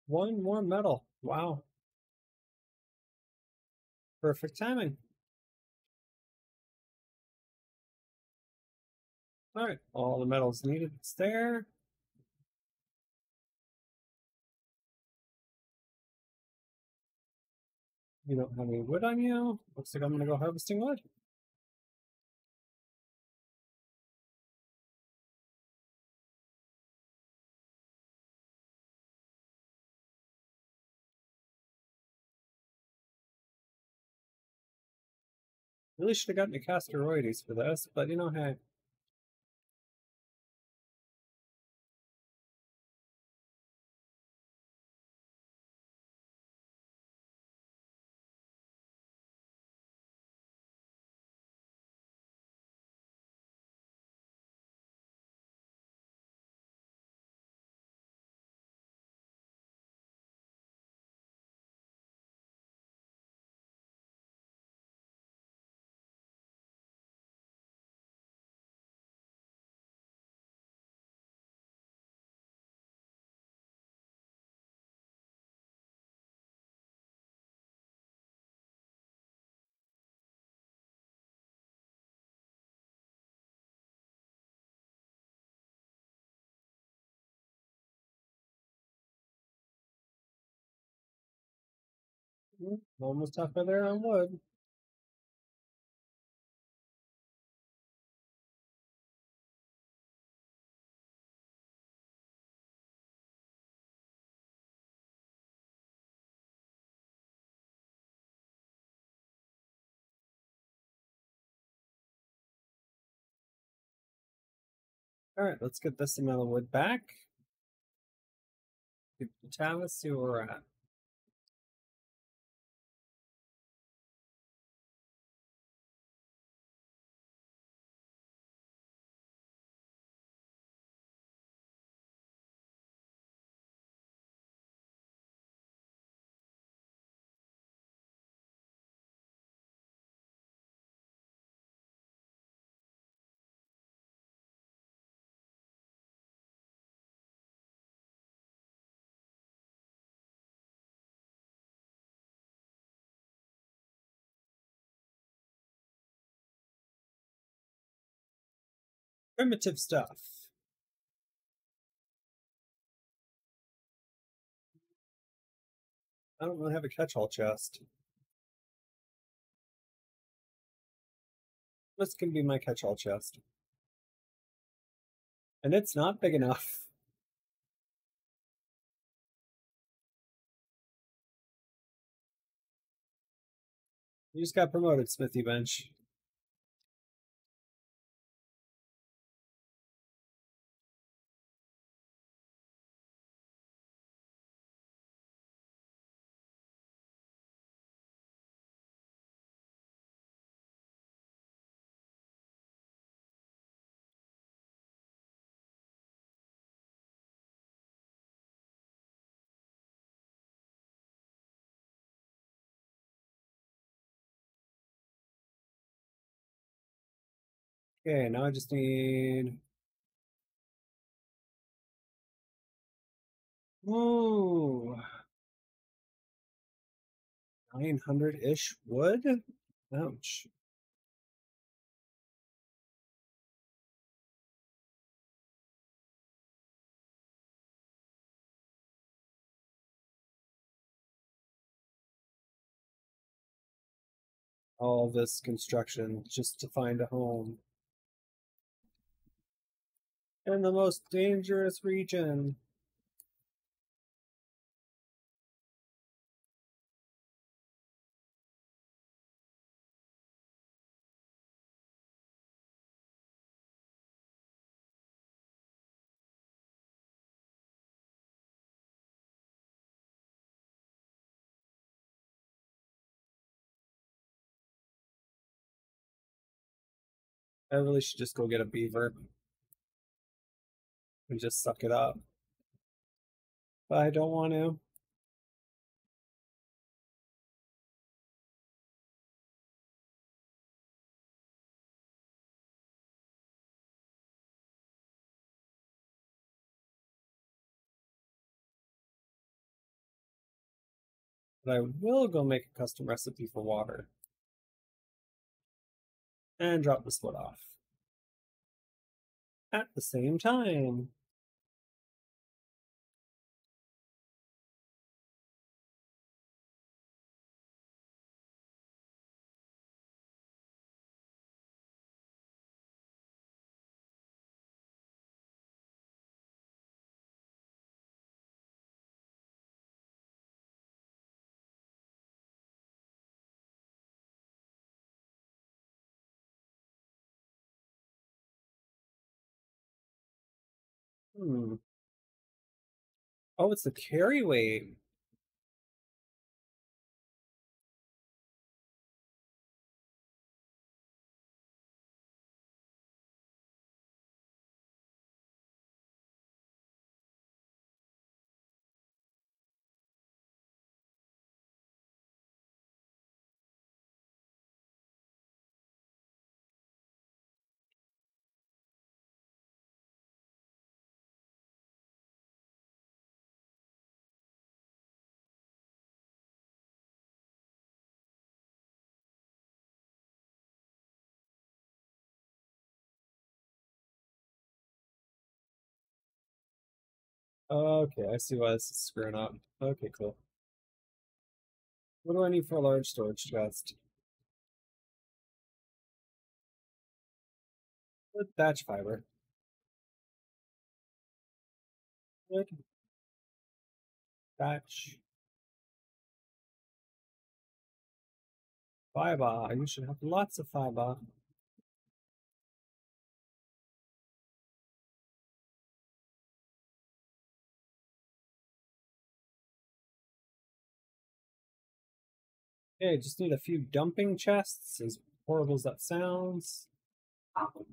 One more metal. Wow. Perfect timing. All right, all the metals needed is there. You don't have any wood on you. Looks like I'm gonna go harvesting wood. Really should have gotten a Castoroides for this, but you know, hey. Mm-hmm. Almost halfway there on wood. All right, let's get this amount of wood back. Get the tab, see where we're at. Primitive stuff. I don't really have a catch-all chest. This can be my catch-all chest. And it's not big enough. You just got promoted, Smithy Bench. Okay, now I just need. Ooh. 900 ish wood? Ouch. All this construction just to find a home. In the most dangerous region. I really should just go get a beaver and just suck it up. But I don't want to. But I will go make a custom recipe for water. And drop this foot off. at the same time. Hmm. Oh, it's the carry weight. Oh, okay, I see why this is screwing up. Okay, cool. What do I need for a large storage chest? With thatch fiber. Good. Thatch. Fiber. You should have lots of fiber. Okay, just need a few dumping chests, as horrible as that sounds. Um,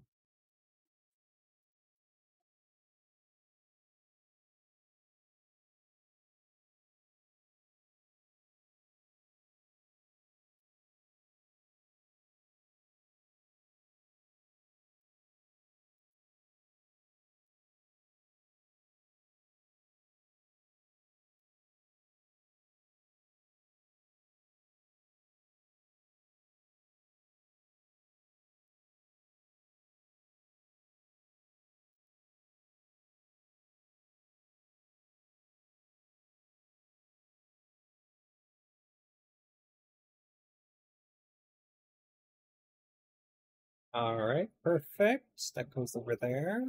All right, perfect. That goes over there.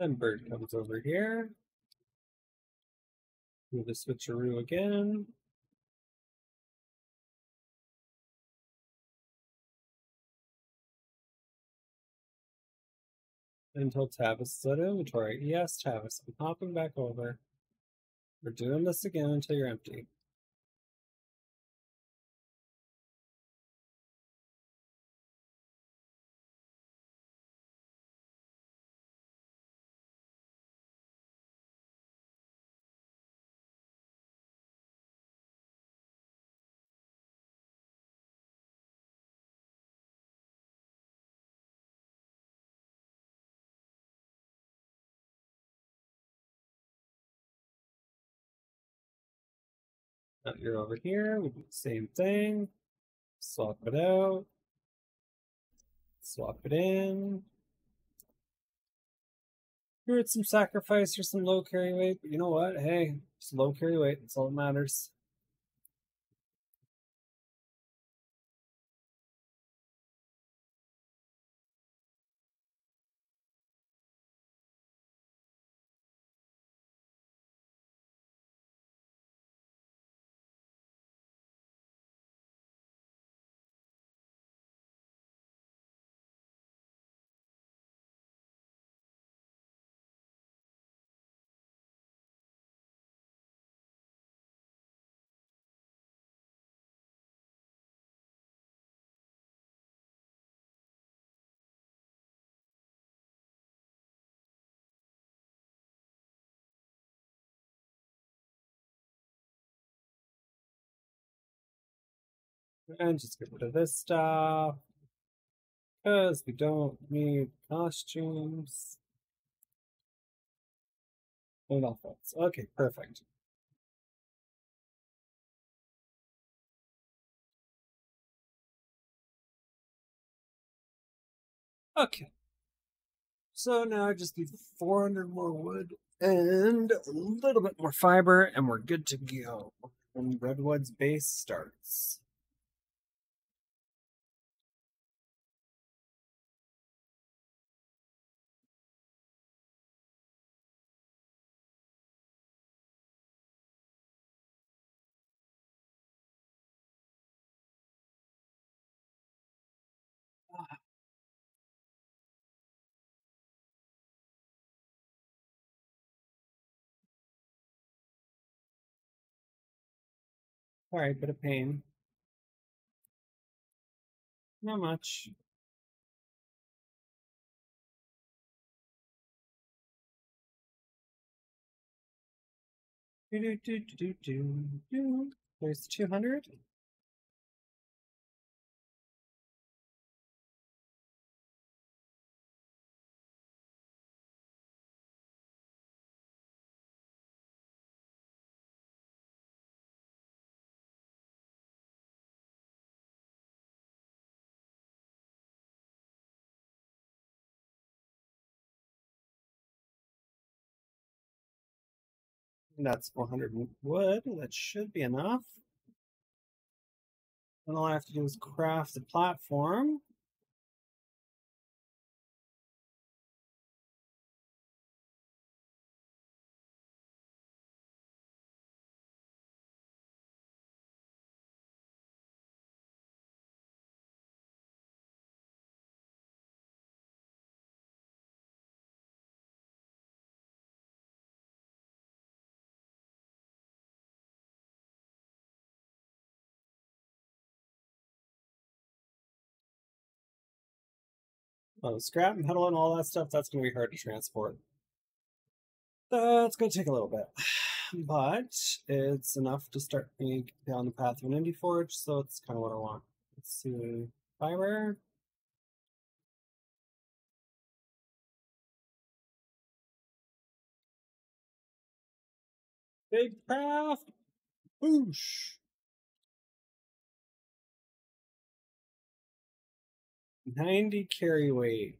Then bird comes over here. Do the switcheroo again. Until Tavis is at inventory. Yes, Tavis, I'm hopping back over. We're doing this again until you're empty. Now you're over here, we do the same thing. Swap it out. Swap it in. Here's some sacrifice, here's some low carry weight, but you know what? Hey, it's low carry weight, that's all that matters. And just get rid of this stuff. Because we don't need costumes. And outfits. Okay, perfect. Okay. So now I just need 400 more wood and a little bit more fiber, and we're good to go. And Redwood's base starts. Alright, bit of pain. Not much. Do, do, do, do, do, do. There's 200. That's 400 wood. That should be enough. And all I have to do is craft the platform. Oh, scrap and metal and all that stuff, that's going to be hard to mm-hmm. transport. Uh, that's going to take a little bit. But it's enough to start me down the path of an indie forge, so it's kind of what I want. Let's see. Fiber. Big craft. Boosh. Ninety carry weight.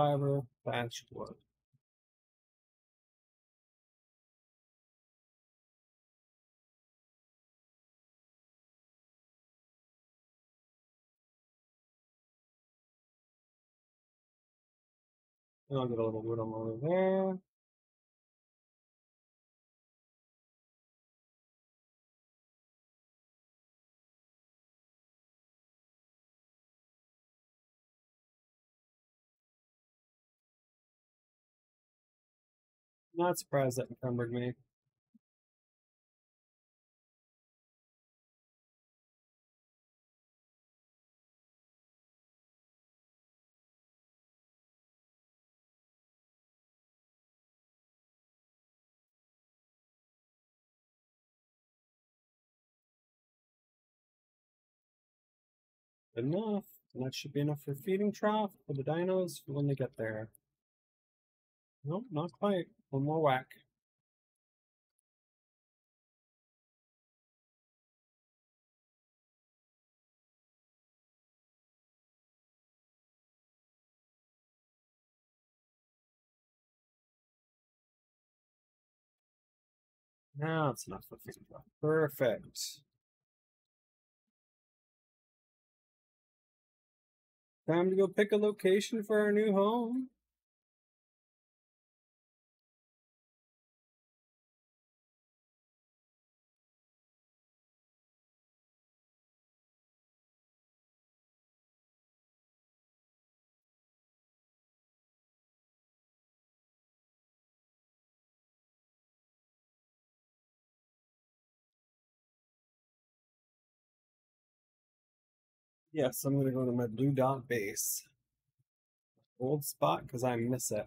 Fiber. And I'll get a little wood on over there. Not surprised that encumbered me. Enough. And that should be enough for feeding trough for the dinos when they get there. Nope, not quite. One more whack. Now it's enough for feeding. Perfect. Time to go pick a location for our new home. Yes, I'm gonna go to my blue dot base. Old spot because I miss it.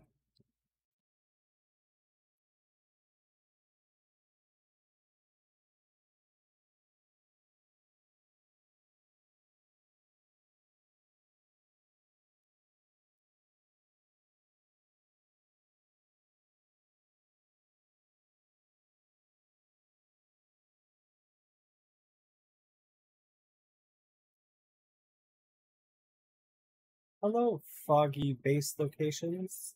Hello, foggy base locations.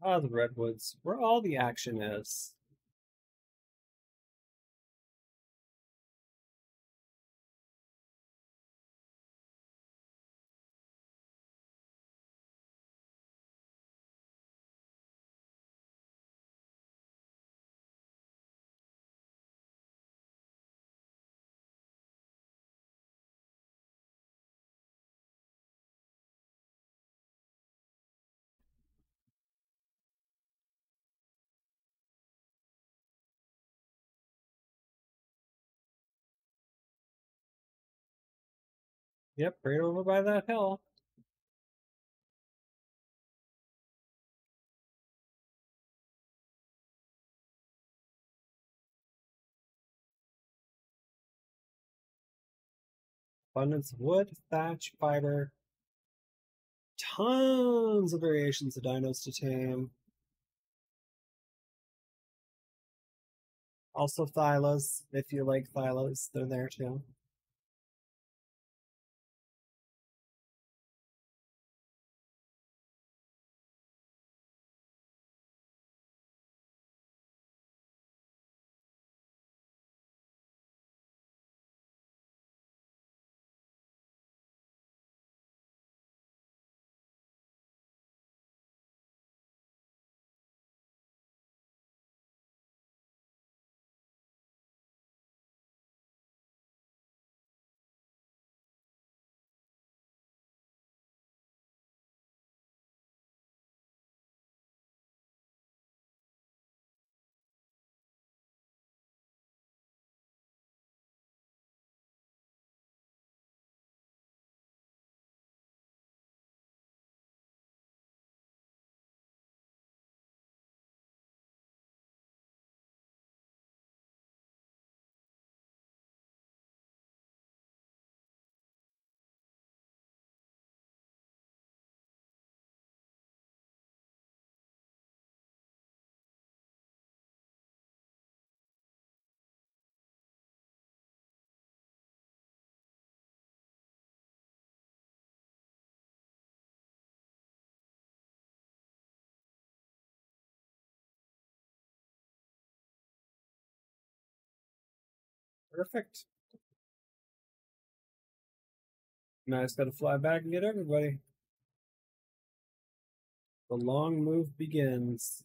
Ah, the redwoods, where all the action is. Yep, right over by that hill. Abundance of wood, thatch, fiber. Tons of variations of dinos to tame. Also Thylas, if you like Thylas, they're there too. Perfect. Now it's gotta fly back and get everybody. The long move begins.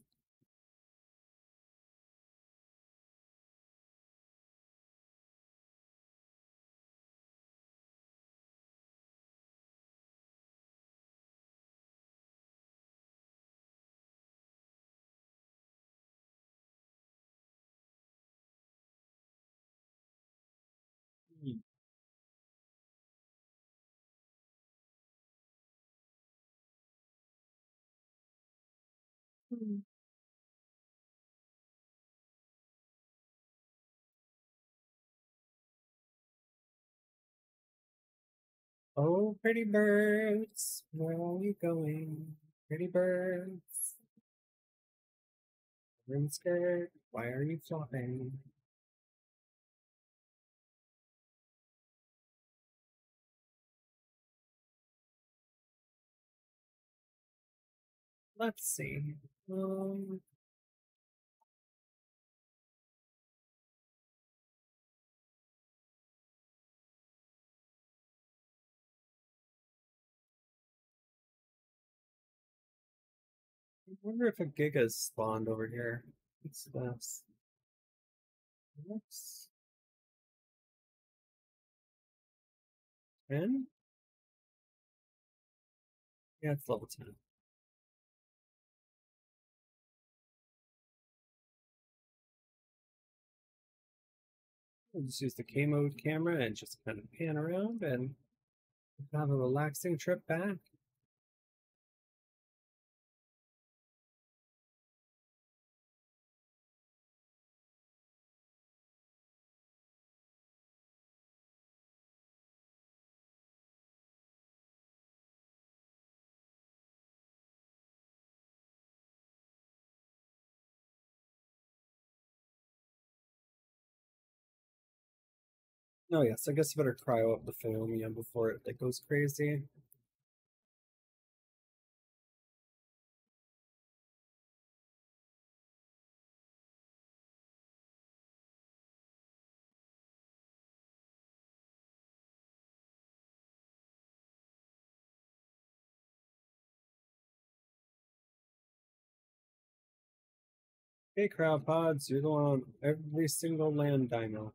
Oh, pretty birds, where are you going? Pretty birds. Rim skirt, why are you flopping? Let's see. Um, wonder if a Giga's spawned over here. This? Whoops. 10? Yeah, it's level 10. We'll just use the K mode camera and just kind of pan around and have a relaxing trip back. Oh yes, I guess I better cryo up the film before it, it goes crazy. Hey crowd pods, you're the one on every single land dino.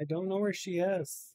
I don't know where she is.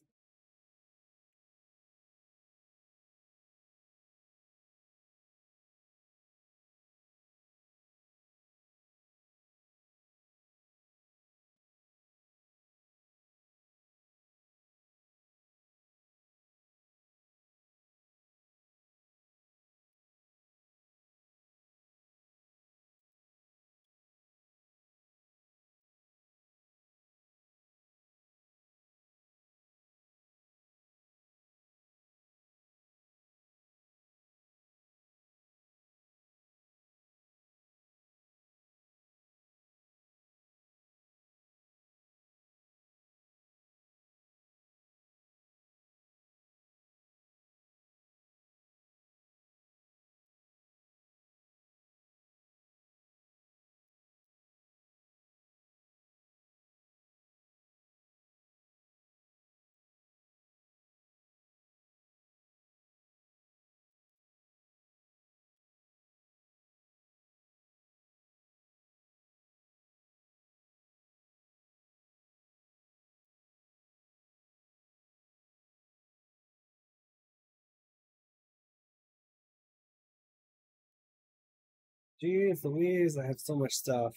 Jeez Louise, I have so much stuff.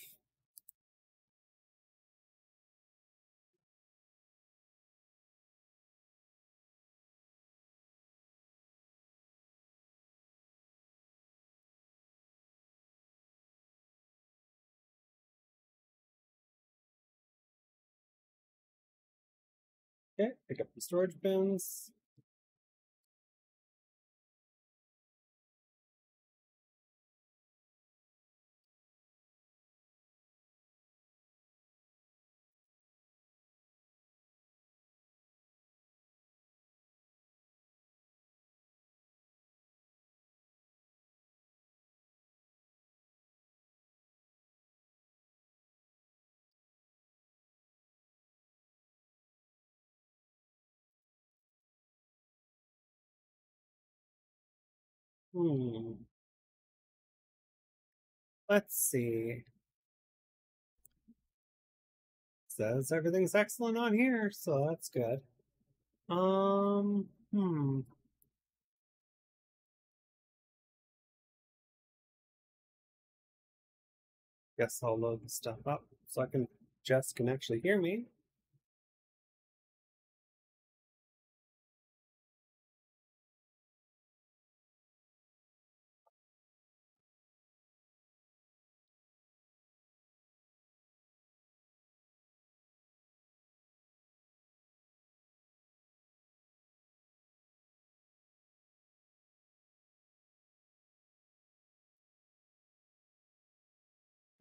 Okay, pick up the storage bins. Hmm. Let's see. Says everything's excellent on here, so that's good. Um, hmm. Guess I'll load the stuff up so I can Jess can actually hear me.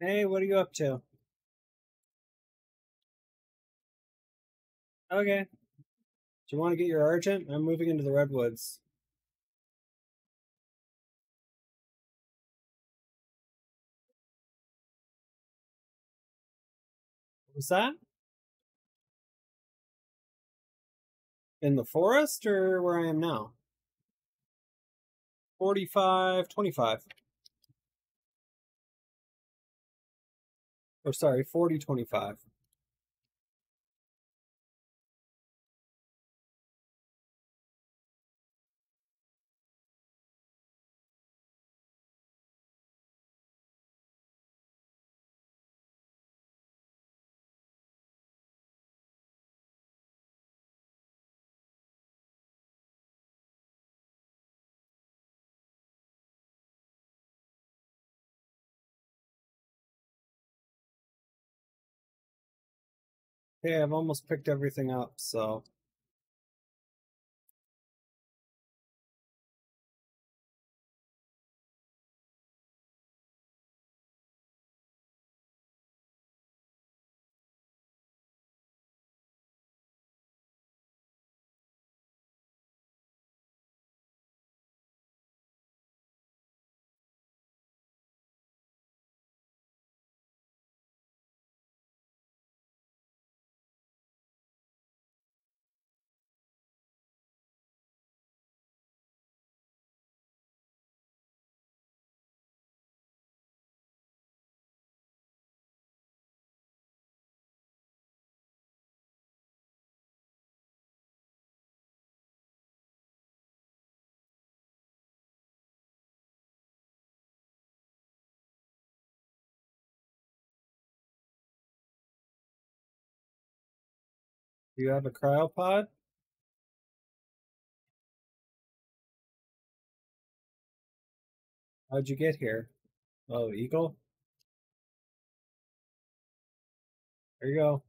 Hey, what are you up to? Okay. Do you want to get your argent? I'm moving into the redwoods. What was that? In the forest or where I am now? 45, 25. Or sorry, 40, 25. Okay, I've almost picked everything up, so. You have a cryopod? How'd you get here? Oh, Eagle? There you go.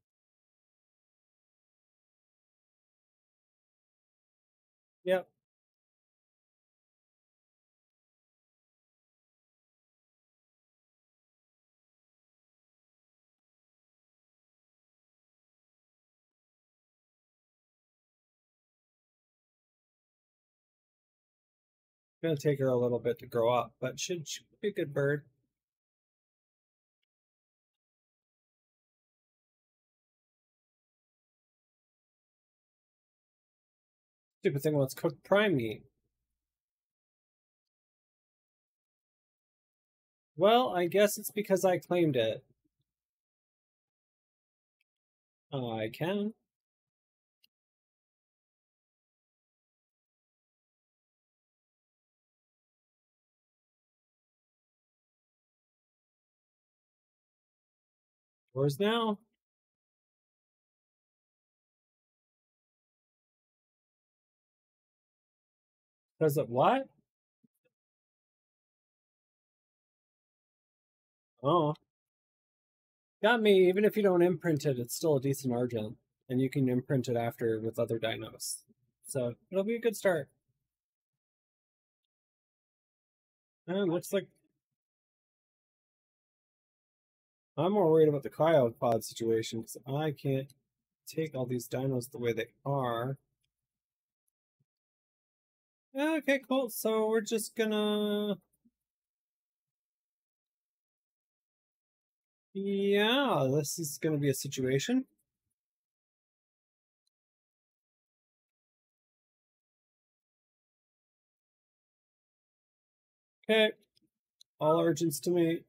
Gonna take her a little bit to grow up, but should, should be a good bird. Stupid thing wants cooked prime meat. Well, I guess it's because I claimed it. I can. Yours now. Does it what? Oh. Got me, even if you don't imprint it, it's still a decent Argent. And you can imprint it after with other dinos. So it'll be a good start. And it looks like I'm more worried about the cryopod situation because I can't take all these dinos the way they are. Okay, cool. So we're just gonna. Yeah, this is gonna be a situation. Okay. All Argents to me.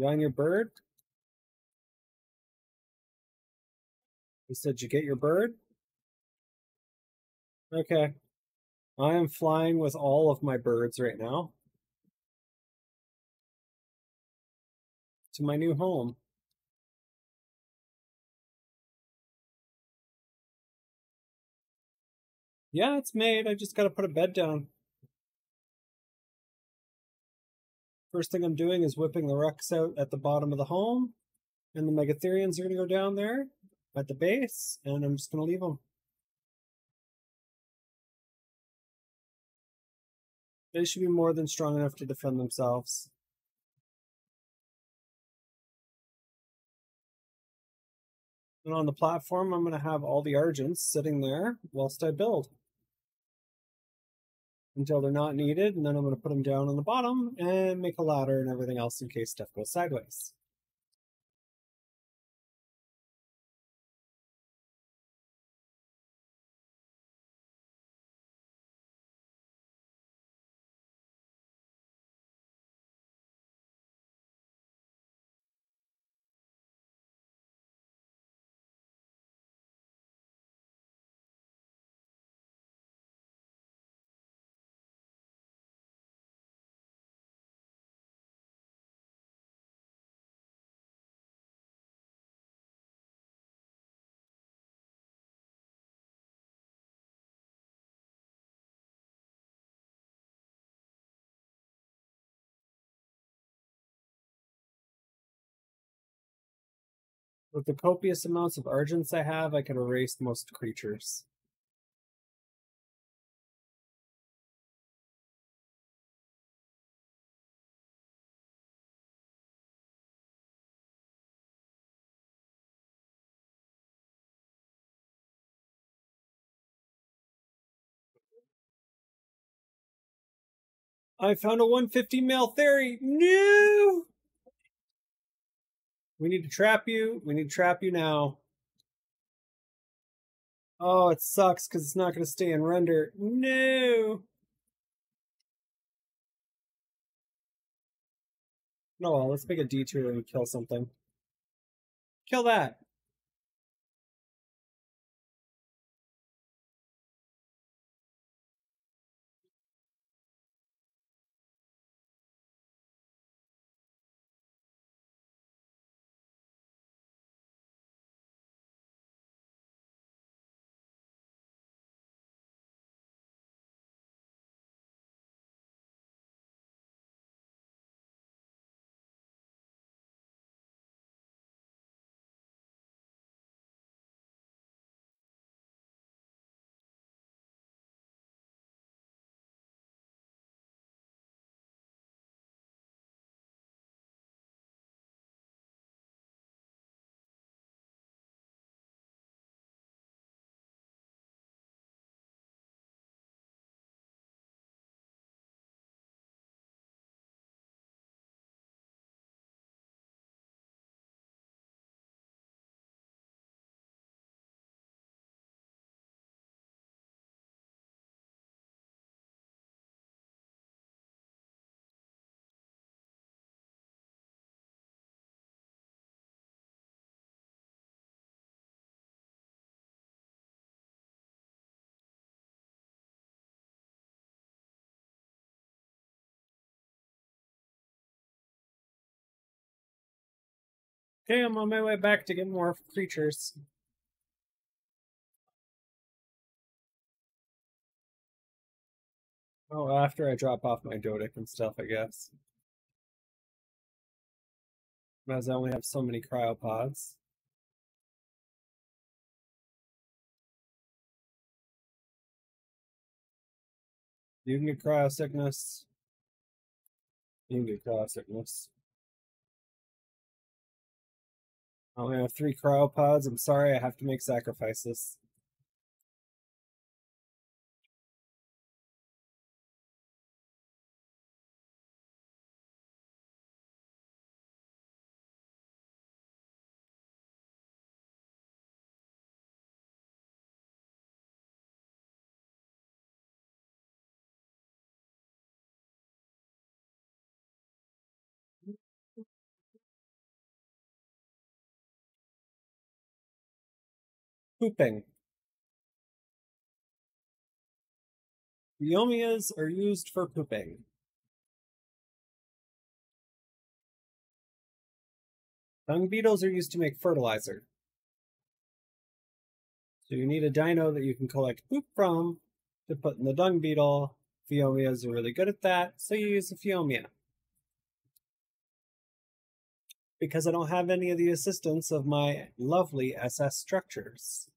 You on your bird? He said you get your bird? Okay. I am flying with all of my birds right now. To my new home. Yeah, it's made. I just gotta put a bed down. First thing I'm doing is whipping the Rex out at the bottom of the home. And the Megatherians are going to go down there at the base. And I'm just going to leave them. They should be more than strong enough to defend themselves. And on the platform, I'm going to have all the Argents sitting there whilst I build until they're not needed, and then I'm going to put them down on the bottom and make a ladder and everything else in case stuff goes sideways. With the copious amounts of Argents I have, I can erase most creatures. I found a 150 Maltheri. No! We need to trap you. We need to trap you now. Oh, it sucks because it's not going to stay in render. No! Oh, no, let's make a detour and kill something. Kill that. Okay, I'm on my way back to get more creatures. Oh, after I drop off my Doedic and stuff, I guess. As I only have so many cryopods. You can get cryo sickness. You can get cryo sickness. I have three cryopods. I'm sorry, I have to make sacrifices. Pooping. Phiomias are used for pooping. Dung beetles are used to make fertilizer. So you need a dino that you can collect poop from to put in the dung beetle. Phiomias are really good at that, so you use a Phiomia. Because I don't have any of the assistance of my lovely SS structures.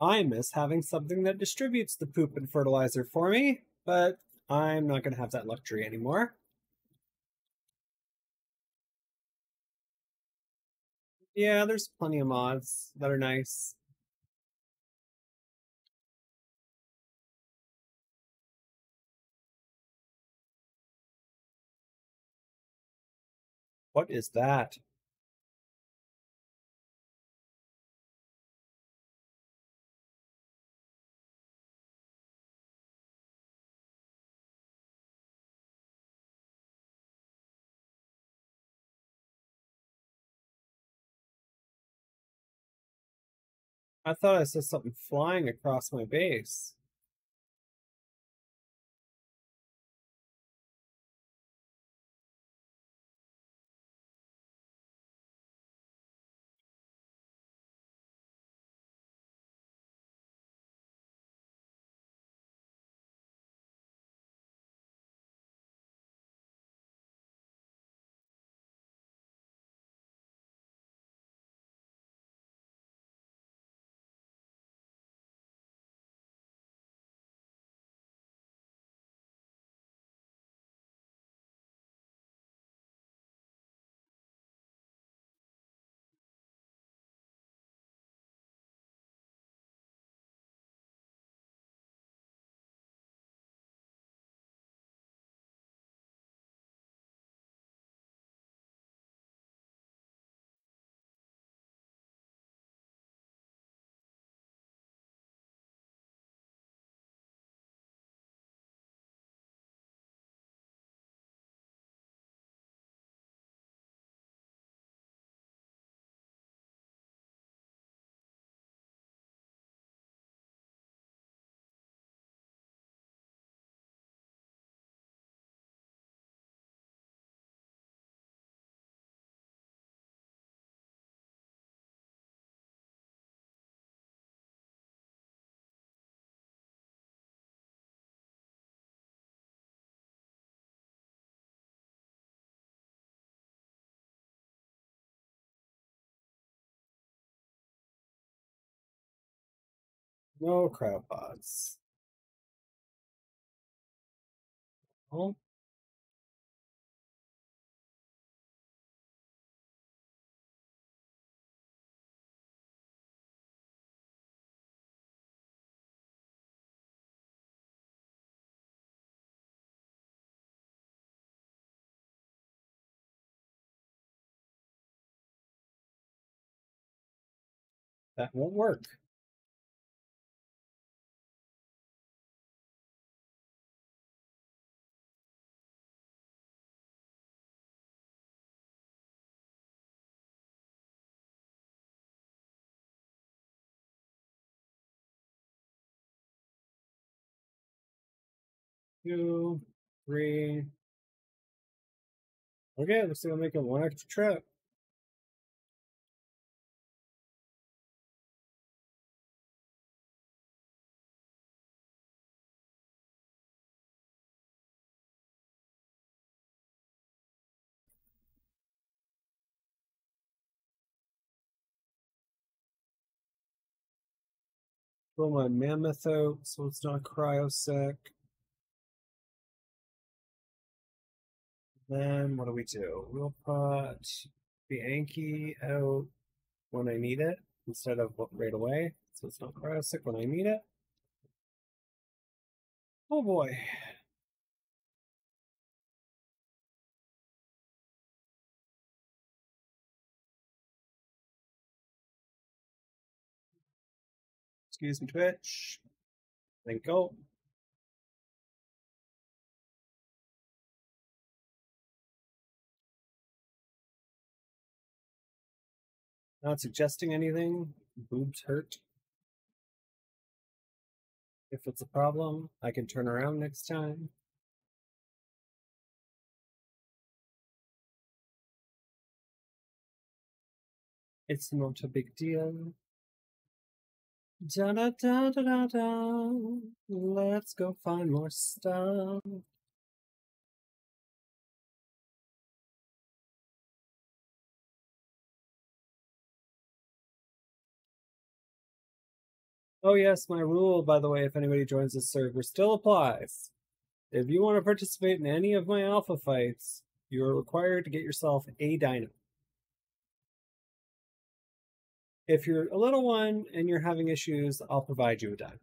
I miss having something that distributes the poop and fertilizer for me, but I'm not going to have that luxury anymore. Yeah, there's plenty of mods that are nice. What is that? I thought I saw something flying across my base. No cryopods. Oh. That won't work. Two, three, Okay, looks like I'm making one extra trip. Pull my mammoth out so it's not cryo Then what do we do? We'll put the Anki out when I need it instead of right away, so it's not cryo when I need it. Oh boy. Excuse me, Twitch. Thank you. Not suggesting anything. Boobs hurt. If it's a problem, I can turn around next time. It's not a big deal. Da da da da da da. Let's go find more stuff. Oh yes, my rule, by the way, if anybody joins the server, still applies. If you want to participate in any of my alpha fights, you are required to get yourself a dino. If you're a little one and you're having issues, I'll provide you a dino.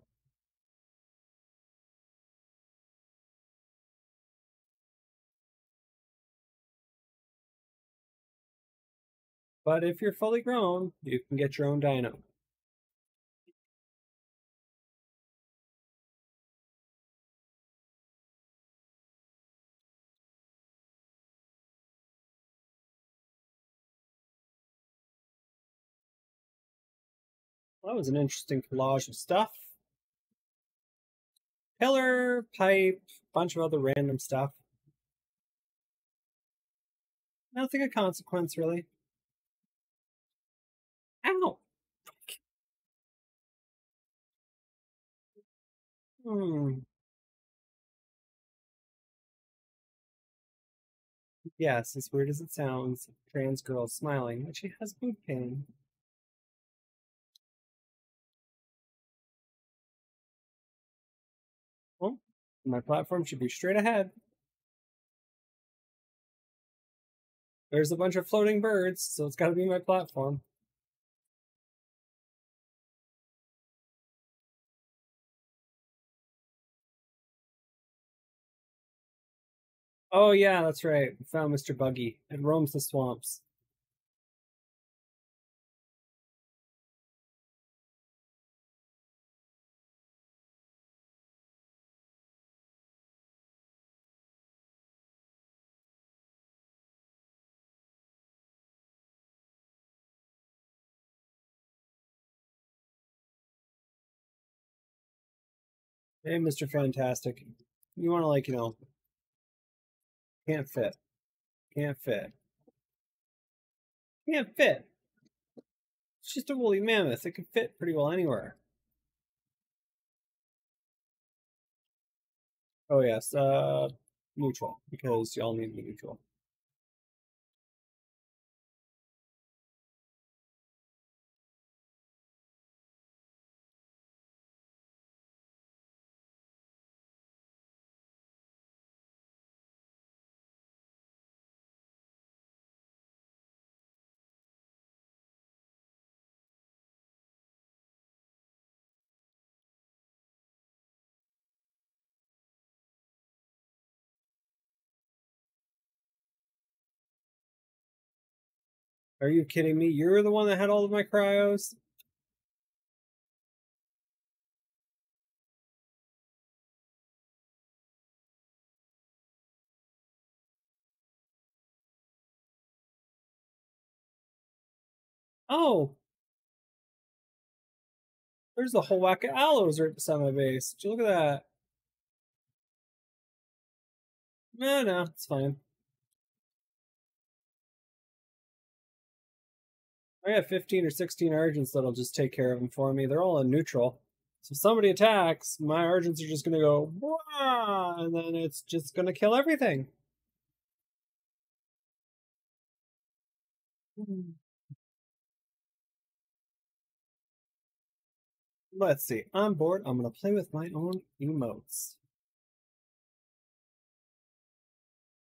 But if you're fully grown, you can get your own dino. That was an interesting collage of stuff. Pillar, pipe, bunch of other random stuff. Nothing of consequence, really. Ow! Hmm. Yes, as weird as it sounds, trans girl smiling, but she has boob pain. My platform should be straight ahead. There's a bunch of floating birds, so it's got to be my platform. Oh yeah, that's right. We found Mr. Buggy. It roams the swamps. Hey, Mr. Fantastic. You want to, like, you know, can't fit. Can't fit. Can't fit. It's just a woolly mammoth. It can fit pretty well anywhere. Oh, yes. Uh, neutral, because y'all need the neutral. Are you kidding me? You're the one that had all of my cryos? Oh. There's a whole whack of Allos right beside my base. Did you look at that? No, no, it's fine. I have 15 or 16 Argents that'll just take care of them for me. They're all in neutral. So if somebody attacks, my Argents are just going to go, and then it's just going to kill everything. Hmm. Let's see. I'm bored. I'm going to play with my own emotes.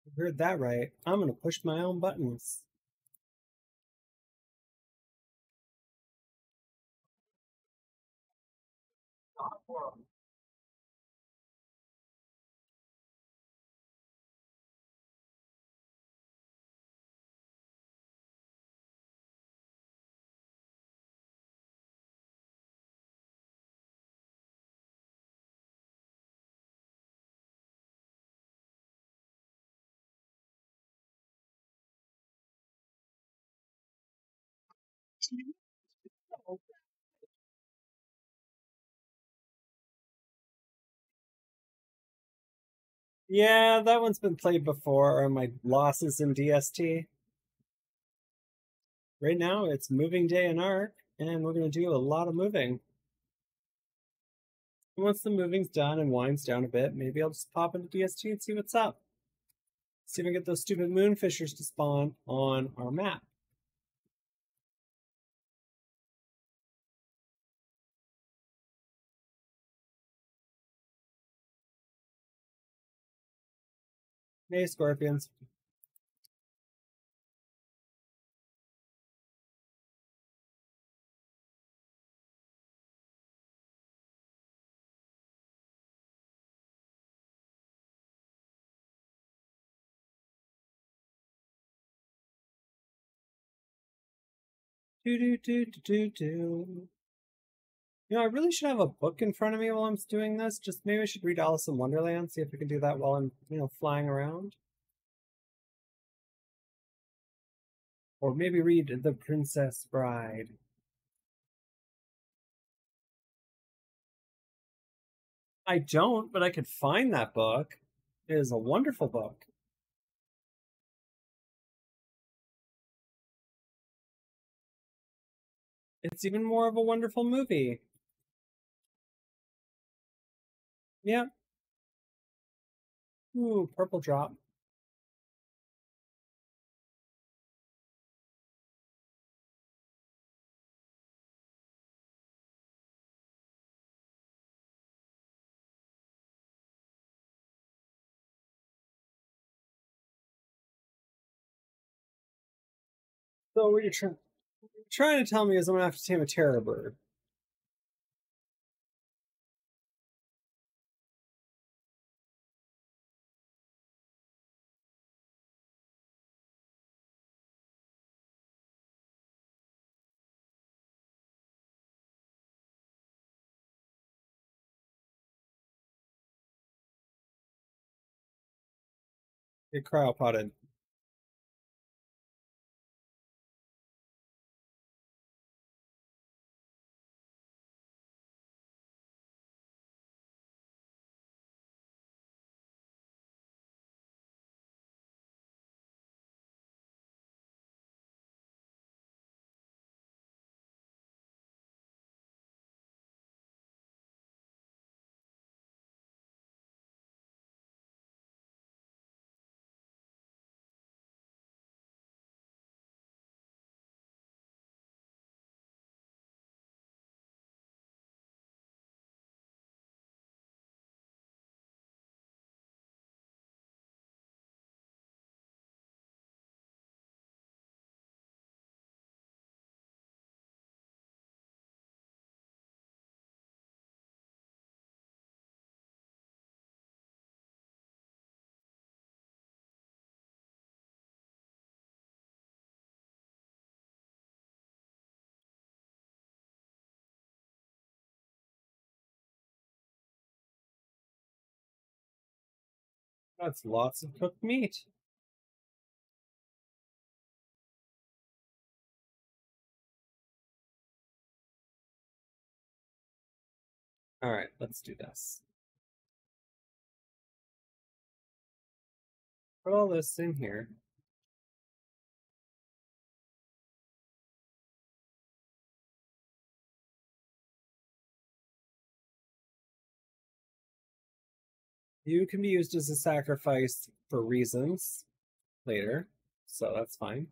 You heard that right. I'm going to push my own buttons. 过了。Thank mm -hmm. you. Yeah, that one's been played before, or my losses in DST. Right now, it's moving day in Ark, and we're going to do a lot of moving. Once the moving's done and winds down a bit, maybe I'll just pop into DST and see what's up. See if I can get those stupid moonfishers to spawn on our map. Hey, scorpions. Do do do do do do. You know, I really should have a book in front of me while I'm doing this. Just maybe I should read Alice in Wonderland, see if I can do that while I'm, you know, flying around. Or maybe read The Princess Bride. I don't, but I could find that book. It is a wonderful book. It's even more of a wonderful movie. Yeah. Ooh, purple drop. So what you're trying trying to tell me is I'm gonna have to tame a terror bird. Get cryopotted. That's lots of cooked meat. All right, let's do this. Put all this in here. You can be used as a sacrifice for reasons later, so that's fine.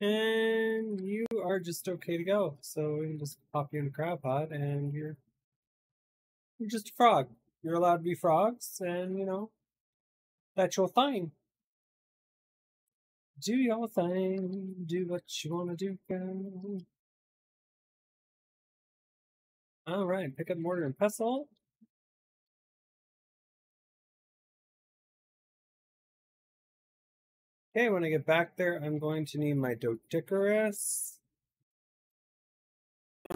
And you are just okay to go. So we can just pop you in a crab pot and you're you're just a frog. You're allowed to be frogs, and you know that's your thing. Do your thing. Do what you wanna do, girl. All right, pick up mortar and pestle. Okay, when I get back there, I'm going to need my Doedicurus.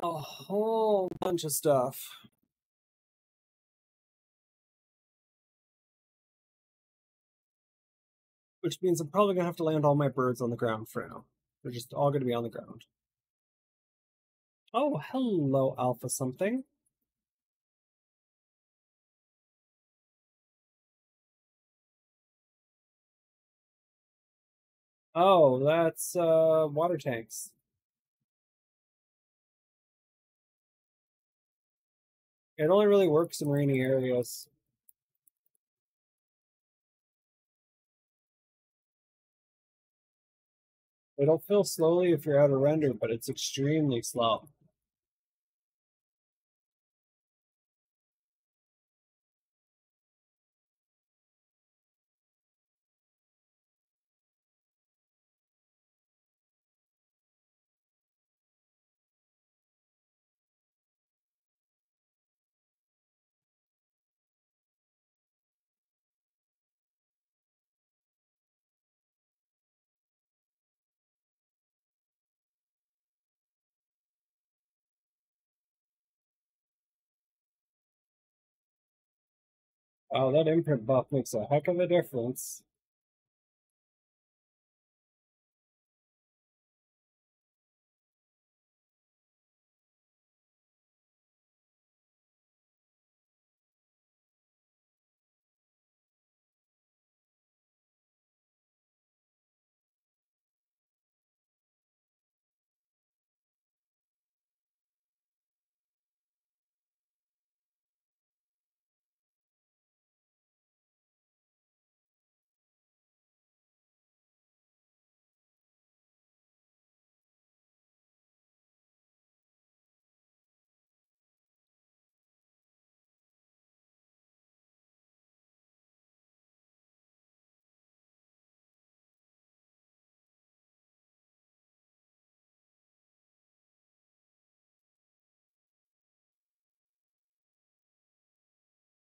A whole bunch of stuff. Which means I'm probably going to have to land all my birds on the ground for now. They're just all going to be on the ground. Oh, hello, Alpha something. Oh, that's uh water tanks. It only really works in rainy areas. It'll fill slowly if you're out of render, but it's extremely slow. Oh, that imprint buff makes a heck of a difference.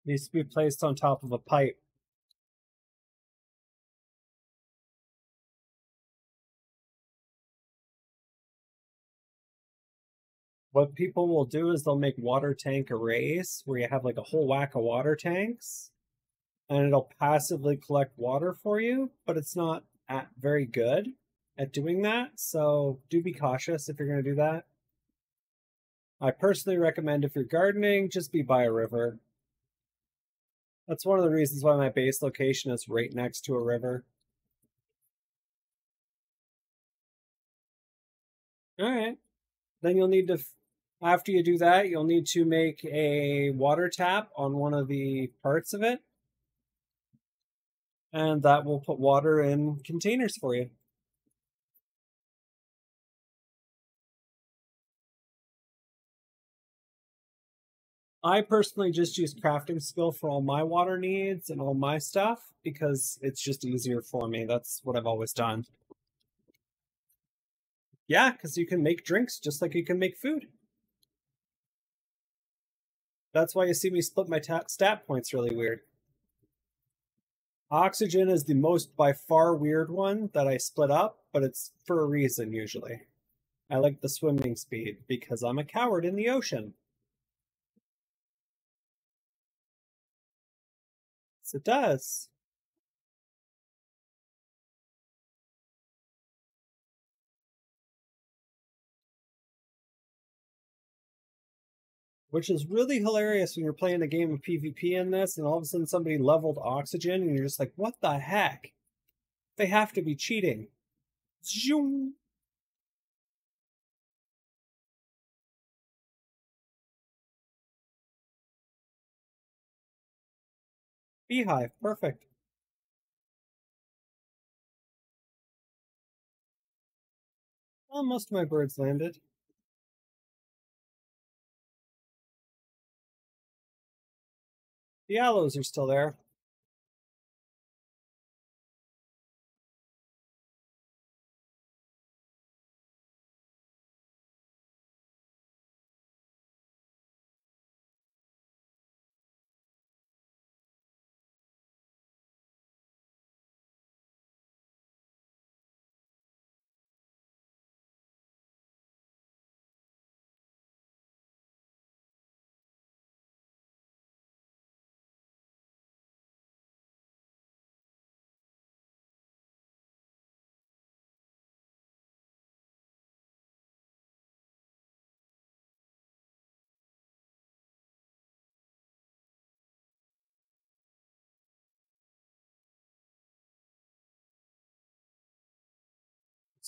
Needs to be placed on top of a pipe. What people will do is they'll make water tank arrays where you have like a whole whack of water tanks and it'll passively collect water for you, but it's not at very good at doing that. So do be cautious if you're going to do that. I personally recommend if you're gardening, just be by a river. That's one of the reasons why my base location is right next to a river. All right. Then you'll need to, after you do that, you'll need to make a water tap on one of the parts of it. And that will put water in containers for you. I personally just use crafting skill for all my water needs and all my stuff because it's just easier for me. That's what I've always done. Yeah, because you can make drinks just like you can make food. That's why you see me split my stat points really weird. Oxygen is the most by far weird one that I split up, but it's for a reason usually. I like the swimming speed because I'm a coward in the ocean. It does. Which is really hilarious when you're playing a game of PvP in this and all of a sudden somebody leveled oxygen and you're just like, what the heck? They have to be cheating. Zoom. Beehive, perfect. Well, most of my birds landed. The Allos are still there.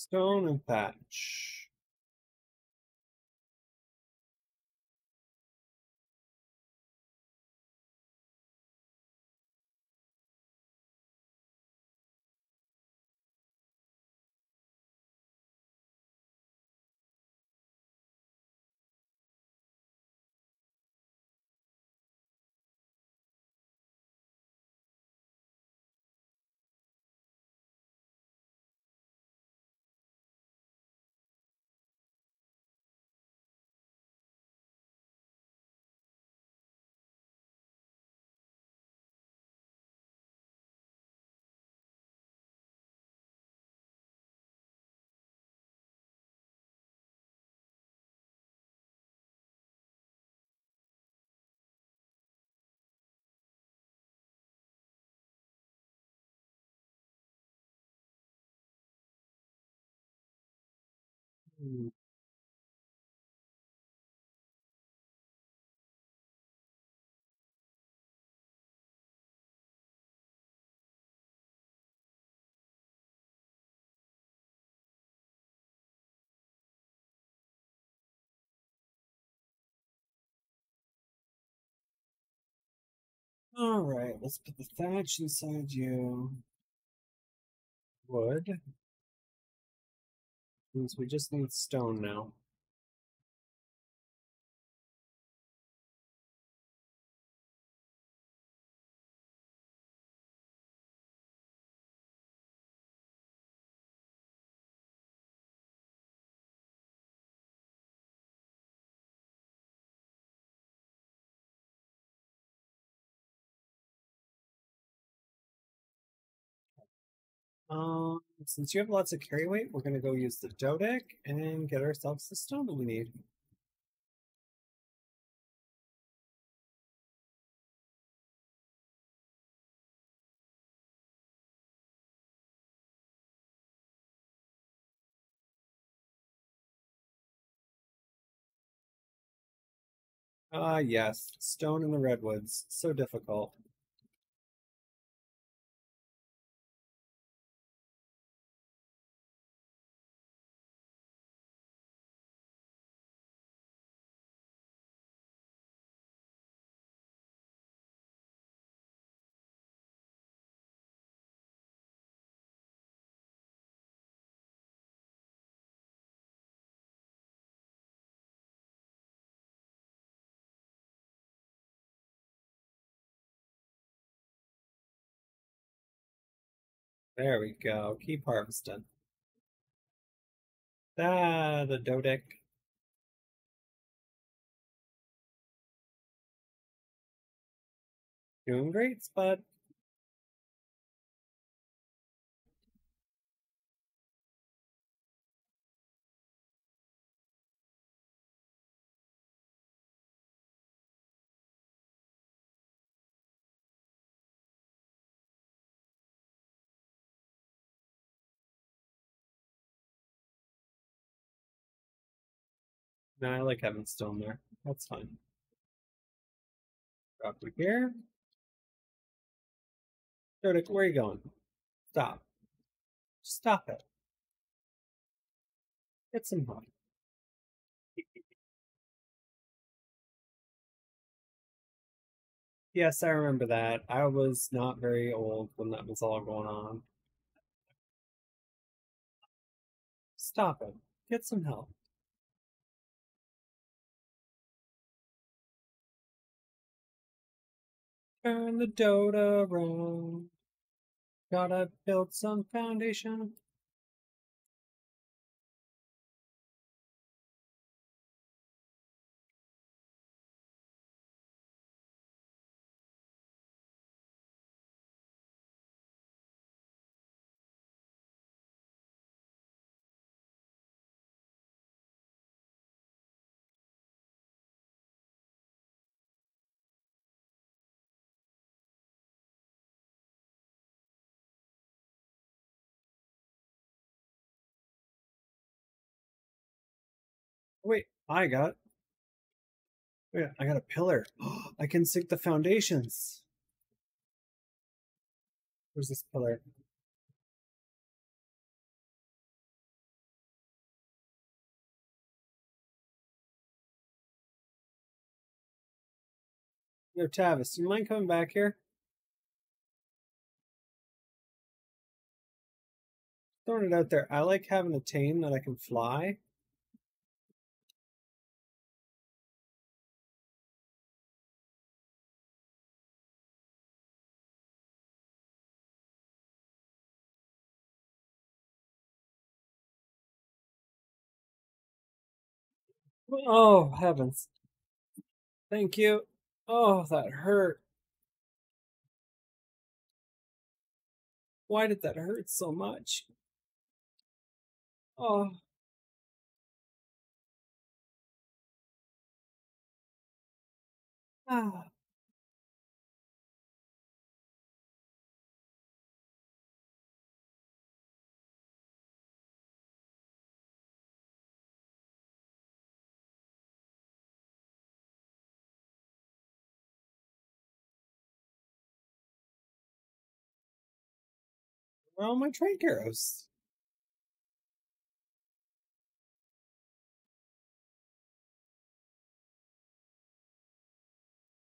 Stone Hmm. All right, let's put the thatch inside you. Wood. Means we just need stone now. Um, since you have lots of carry weight, we're gonna go use the Doedic and get ourselves the stone that we need. Ah, yes, stone in the redwoods. So difficult. There we go. Keep harvesting. Ah, the Doedic. Doing great, Spud. No, I like having stone there. That's fine. Drop it here. Doedic, where are you going? Stop. Stop it. Get some honey. Yes, I remember that. I was not very old when that was all going on. Stop it. Get some help. Turn the Dota around. Gotta build some foundation. Wait, I got. Wait, I got a pillar. I can sink the foundations. Where's this pillar? Yo, Tavis, do you mind coming back here? Throwing it out there. I like having a tame that I can fly. Oh, heavens. Thank you. Oh, that hurt. Why did that hurt so much? Oh. Ah. Where are all my trank arrows?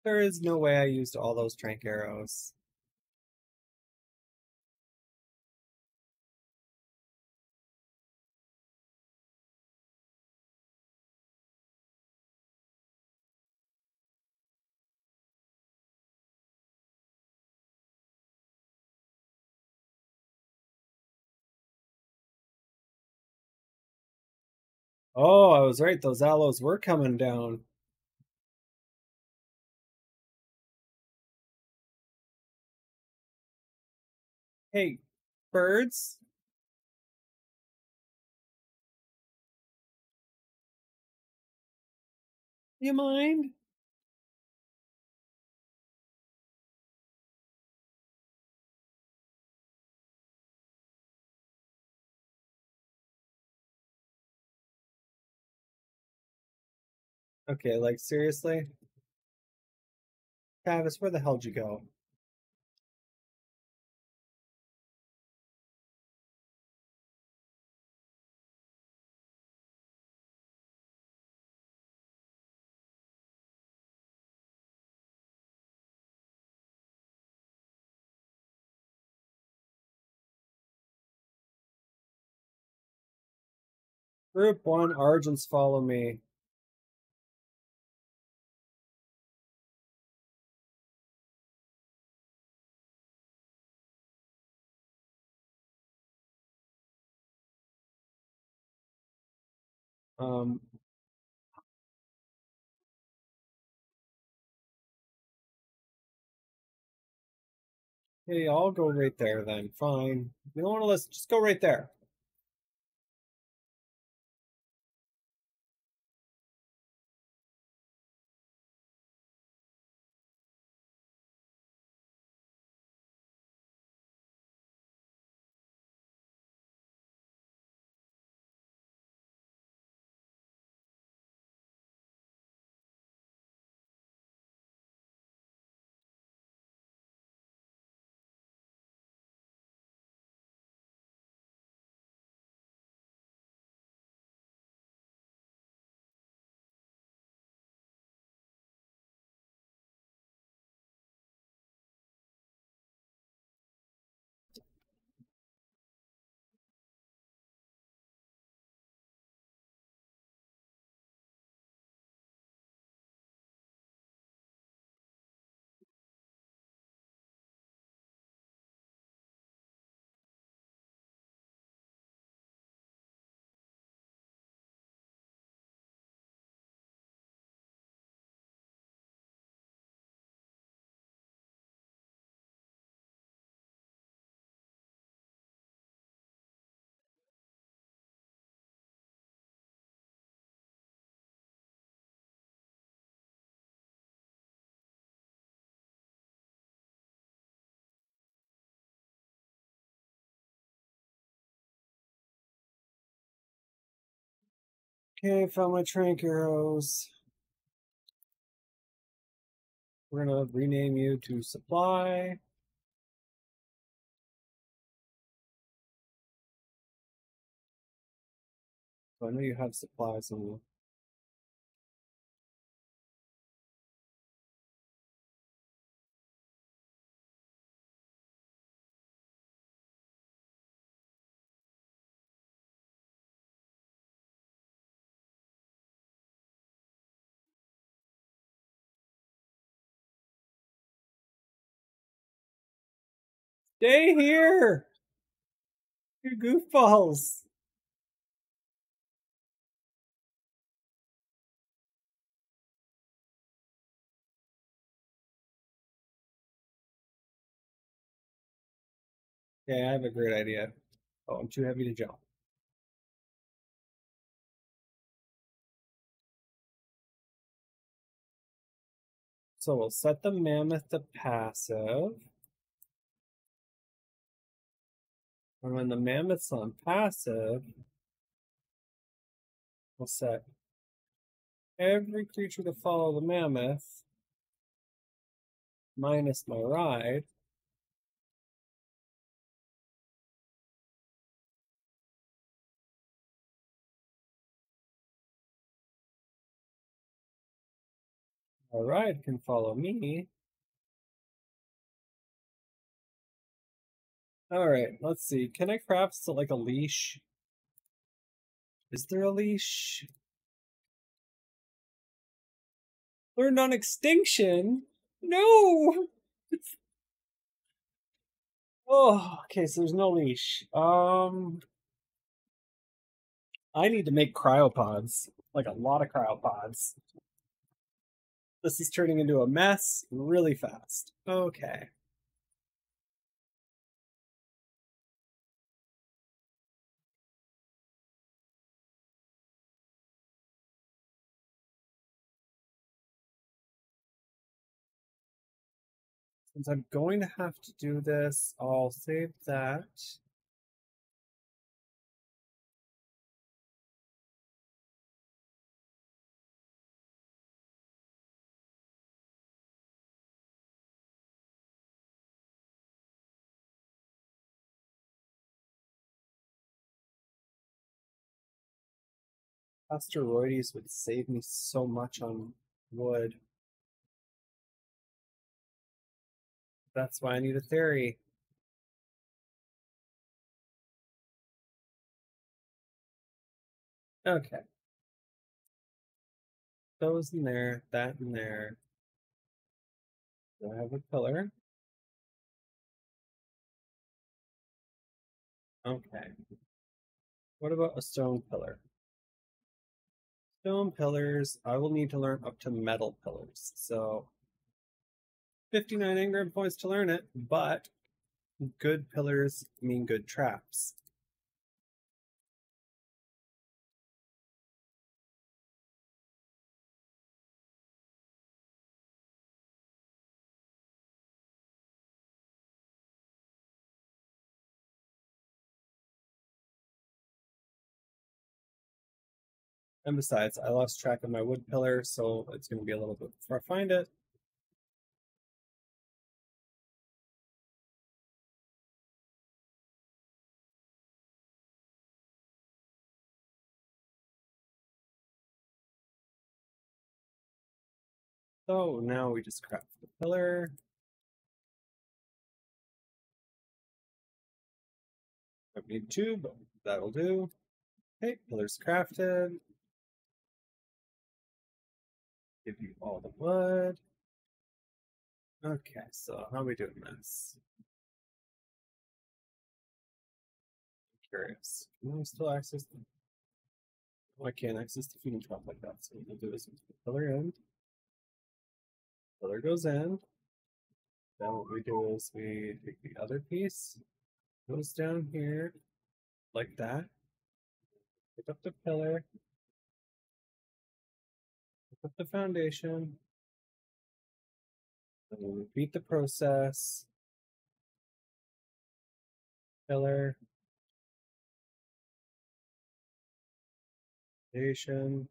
There is no way I used all those trank arrows. Oh, I was right. Those Allos were coming down. Hey, birds? You mind? Okay, like seriously? Tavis, where the hell'd you go? Group one, Argents follow me. Hey, I'll go right there then. Fine. You don't want to listen, just go right there. Okay, found my trank arrows. We're gonna rename you to supply. So I know you have supplies on you. Stay here! You goofballs! Okay, I have a great idea. Oh, I'm too heavy to jump. So we'll set the mammoth to passive. And when the mammoth's on passive, we'll set every creature to follow the mammoth minus my ride. My ride can follow me. All right, let's see. Can I craft so like a leash? Is there a leash? Learned on extinction? No! oh, okay, so there's no leash. Um I need to make cryopods. Like a lot of cryopods. This is turning into a mess really fast. Okay. Since I'm going to have to do this, I'll save that. Castoroides would save me so much on wood. That's why I need a theory. Okay. Those in there, that in there. Do I have a pillar? Okay. What about a stone pillar? Stone pillars, I will need to learn up to metal pillars. So 59 engram points to learn it, but good pillars mean good traps. And besides, I lost track of my wood pillar, so it's going to be a little bit before I find it. So now we just craft the pillar. Don't need two, but that'll do. Okay, pillars crafted. Give you all the wood. Okay, so how are we doing this? I'm curious. Can I still access them? Oh, I can't access the feeding trough like that. So what we'll do is put the pillar in. Pillar goes in. Then what we do is we take the other piece, goes down here, like that. Pick up the pillar. Pick up the foundation. Then we'll repeat the process. Pillar. Station.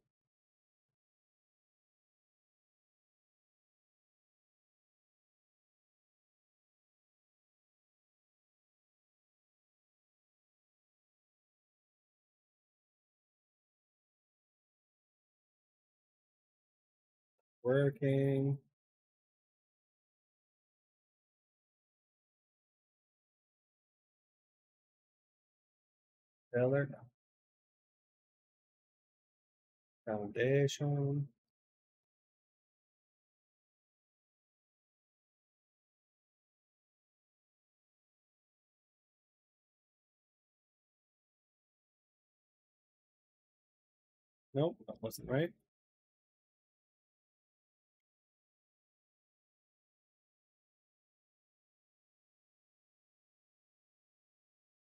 Working. Taylor. Foundation. Nope, that wasn't right.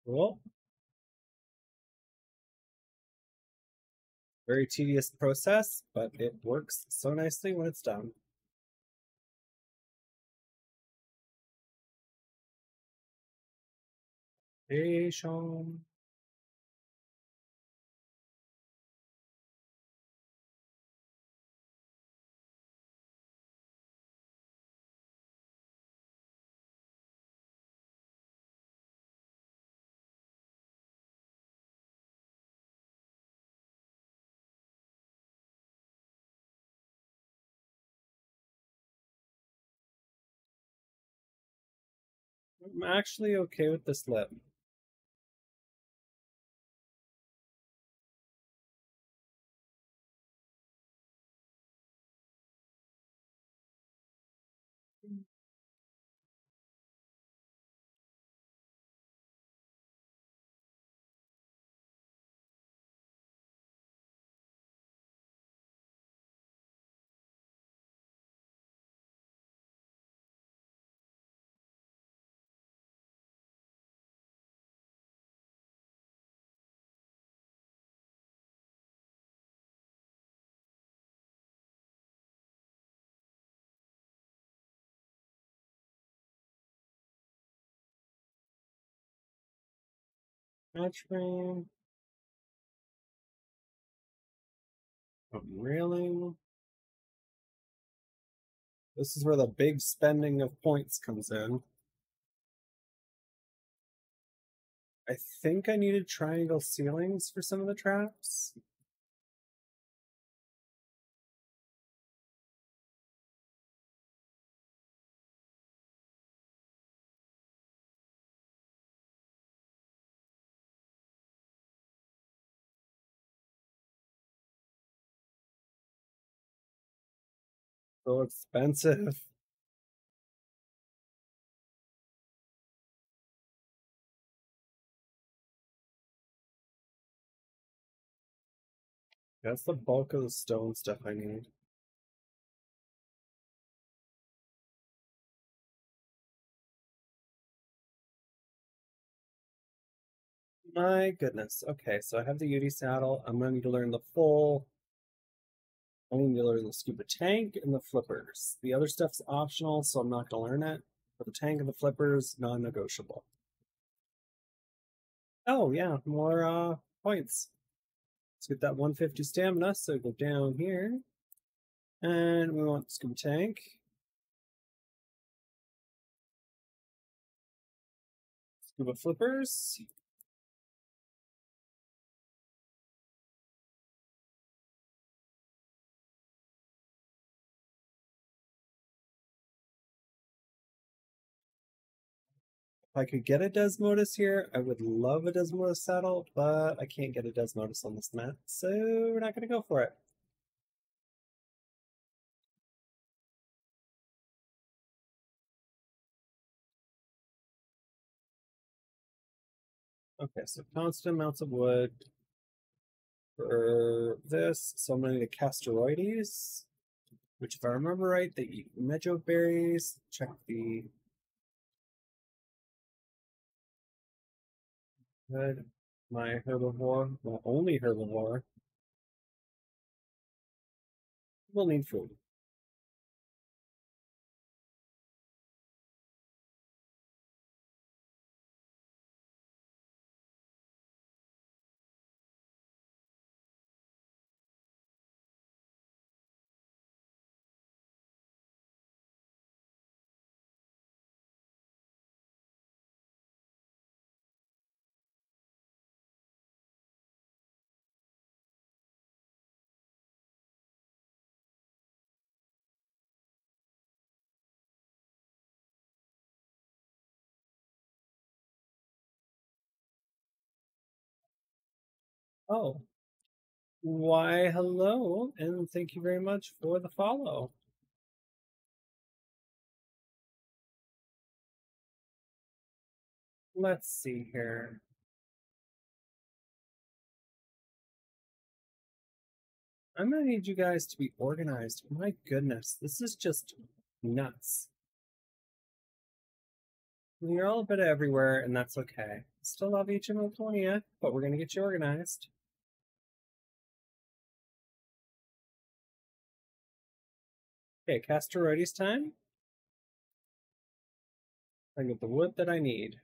Cool. Very tedious process, but it works so nicely when it's done. Station. I'm actually okay with this lip. Frame. Railing. This is where the big spending of points comes in. I think I needed triangle ceilings for some of the traps. So expensive. That's the bulk of the stone stuff I need. My goodness. Okay, so I have the UD saddle. I'm going to need to learn the full. I need to learn the scuba tank and the flippers. The other stuff's optional, so I'm not going to learn it. But the tank and the flippers, non-negotiable. Oh yeah, more uh points. Let's get that 150 stamina. So go down here, and we want scuba tank. Scuba flippers. If I could get a Desmodus here, I would love a Desmodus saddle, but I can't get a Desmodus on this map, so we're not going to go for it. Okay, so constant amounts of wood for this. So I'm going to need a Castoroides, which if I remember right, they eat mejoberries. Check the Good. My herbivore, my only herbivore, will need food. Oh. Why, hello, and thank you very much for the follow. Let's see here. I'm gonna need you guys to be organized. My goodness, this is just nuts. You're all a bit everywhere, and that's okay. Still love each and every one of you, but we're gonna get you organized. Okay, Castoroides time. I get the wood that I need.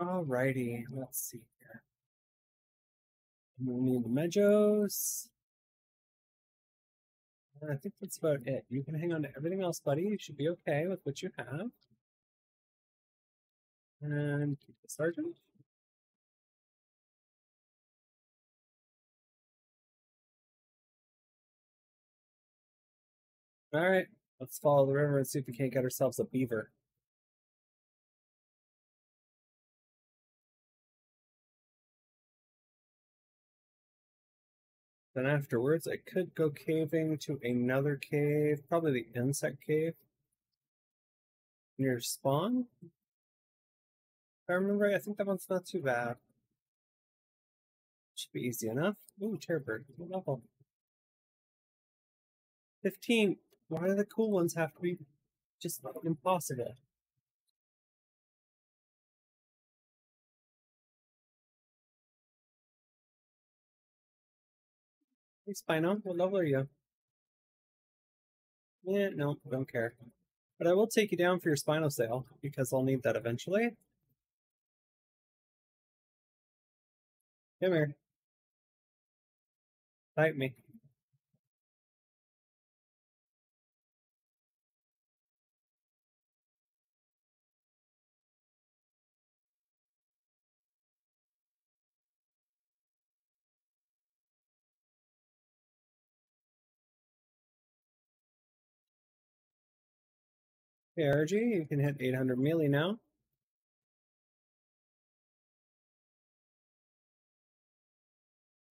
Alrighty, let's see here. We need the Mejos. I think that's about it. You can hang on to everything else, buddy. You should be okay with what you have. And keep the sergeant. All right, let's follow the river and see if we can't get ourselves a beaver. Then afterwards, I could go caving to another cave, probably the insect cave near spawn. If I remember, right, I think that one's not too bad. Should be easy enough. Ooh, Terrorbird, what level? 15. Why do the cool ones have to be just impossible? Hey, Spino, what level are you? Yeah, no, don't care. But I will take you down for your Spinosaur, because I'll need that eventually. Come here. Bite me. Hey, Argy, you can hit 800 melee now.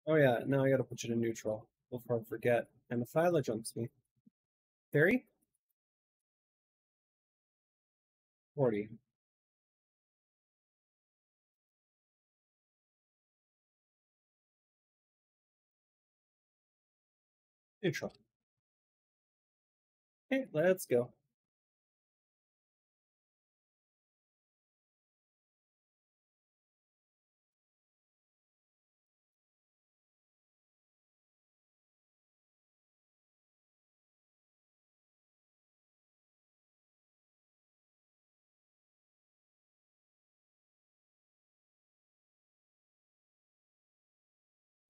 Oh yeah, now I gotta put you to neutral before I forget. And the jumps me. 30? 40. Neutral. Okay, let's go.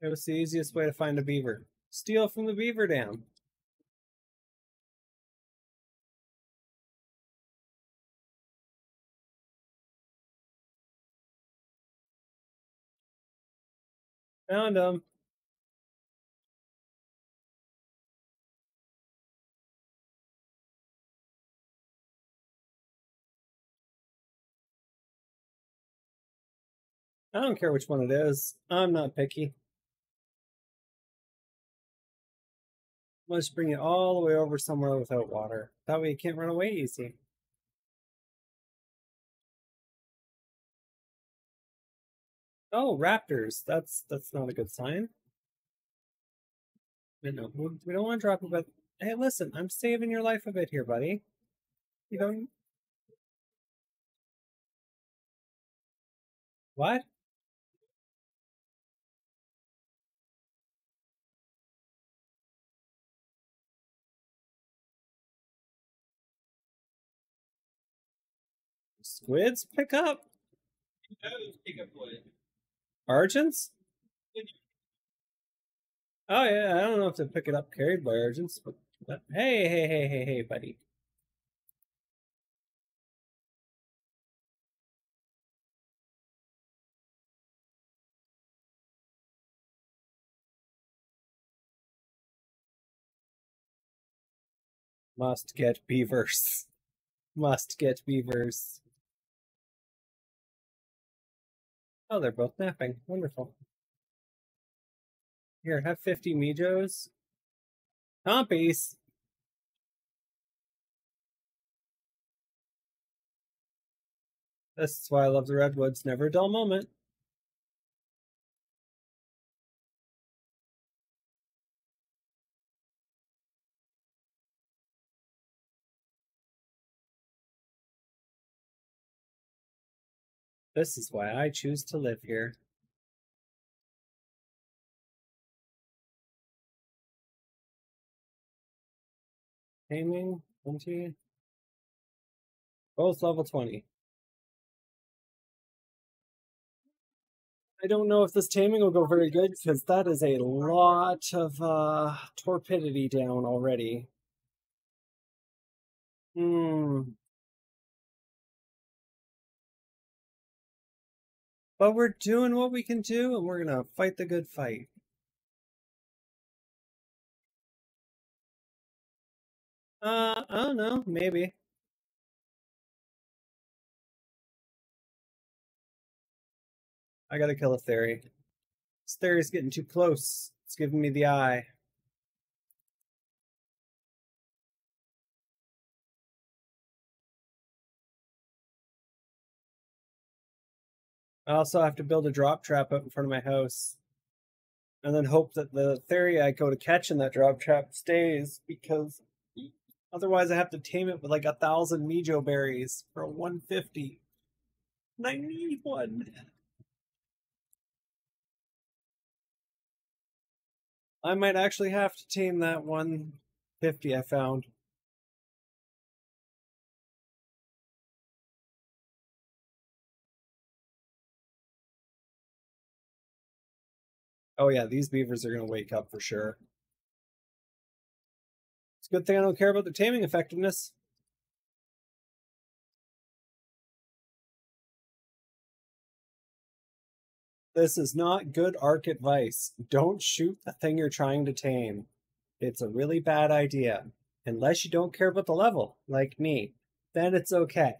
It was the easiest way to find a beaver. Steal from the beaver dam. Found him. I don't care which one it is. I'm not picky. Let's bring it all the way over somewhere without water. That way you can't run away easy. Oh, raptors. That's that's not a good sign. Know, we don't want to drop it, but hey, listen, I'm saving your life a bit here, buddy. You don't. What? Squids pick up? pick up what? Argents? Oh yeah, I don't know if they pick it up carried by Argents, but, but hey, hey, hey, hey, hey, buddy. Must get beavers. must get beavers. Oh, they're both napping. Wonderful. Here, have 50 Mejos. Compies. This is why I love the redwoods. Never a dull moment. This is why I choose to live here. Taming, 20. Both level 20. I don't know if this taming will go very good because that is a lot of uh, torpidity down already. Hmm. But we're doing what we can do and we're going to fight the good fight. Uh, I don't know. Maybe. I gotta kill a Theri. This Theri's getting too close. It's giving me the eye. I also have to build a drop trap out in front of my house. And then hope that the Theri I go to catch in that drop trap stays because otherwise I have to tame it with like a thousand mejoberries for a 150. And I need one. I might actually have to tame that 150 I found. Oh yeah, these beavers are going to wake up for sure. It's a good thing I don't care about the taming effectiveness. This is not good Ark advice. Don't shoot the thing you're trying to tame. It's a really bad idea. Unless you don't care about the level, like me. Then it's okay.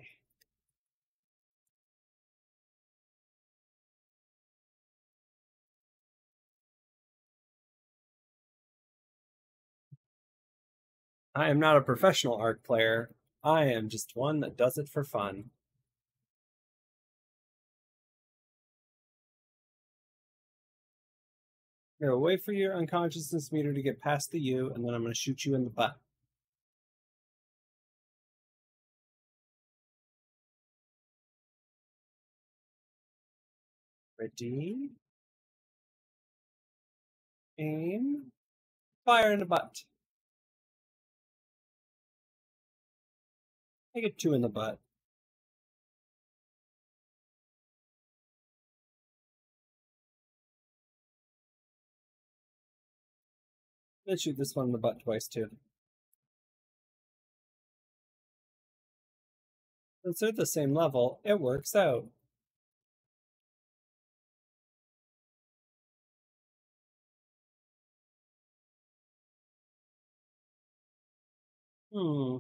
I am not a professional Ark player. I am just one that does it for fun. Here, I'll wait for your unconsciousness meter to get past the U, and then I'm going to shoot you in the butt. Ready? Aim. Fire in the butt. I get two in the butt. Let's shoot this one in the butt twice too. Since they're the same level, it works out. Hmm.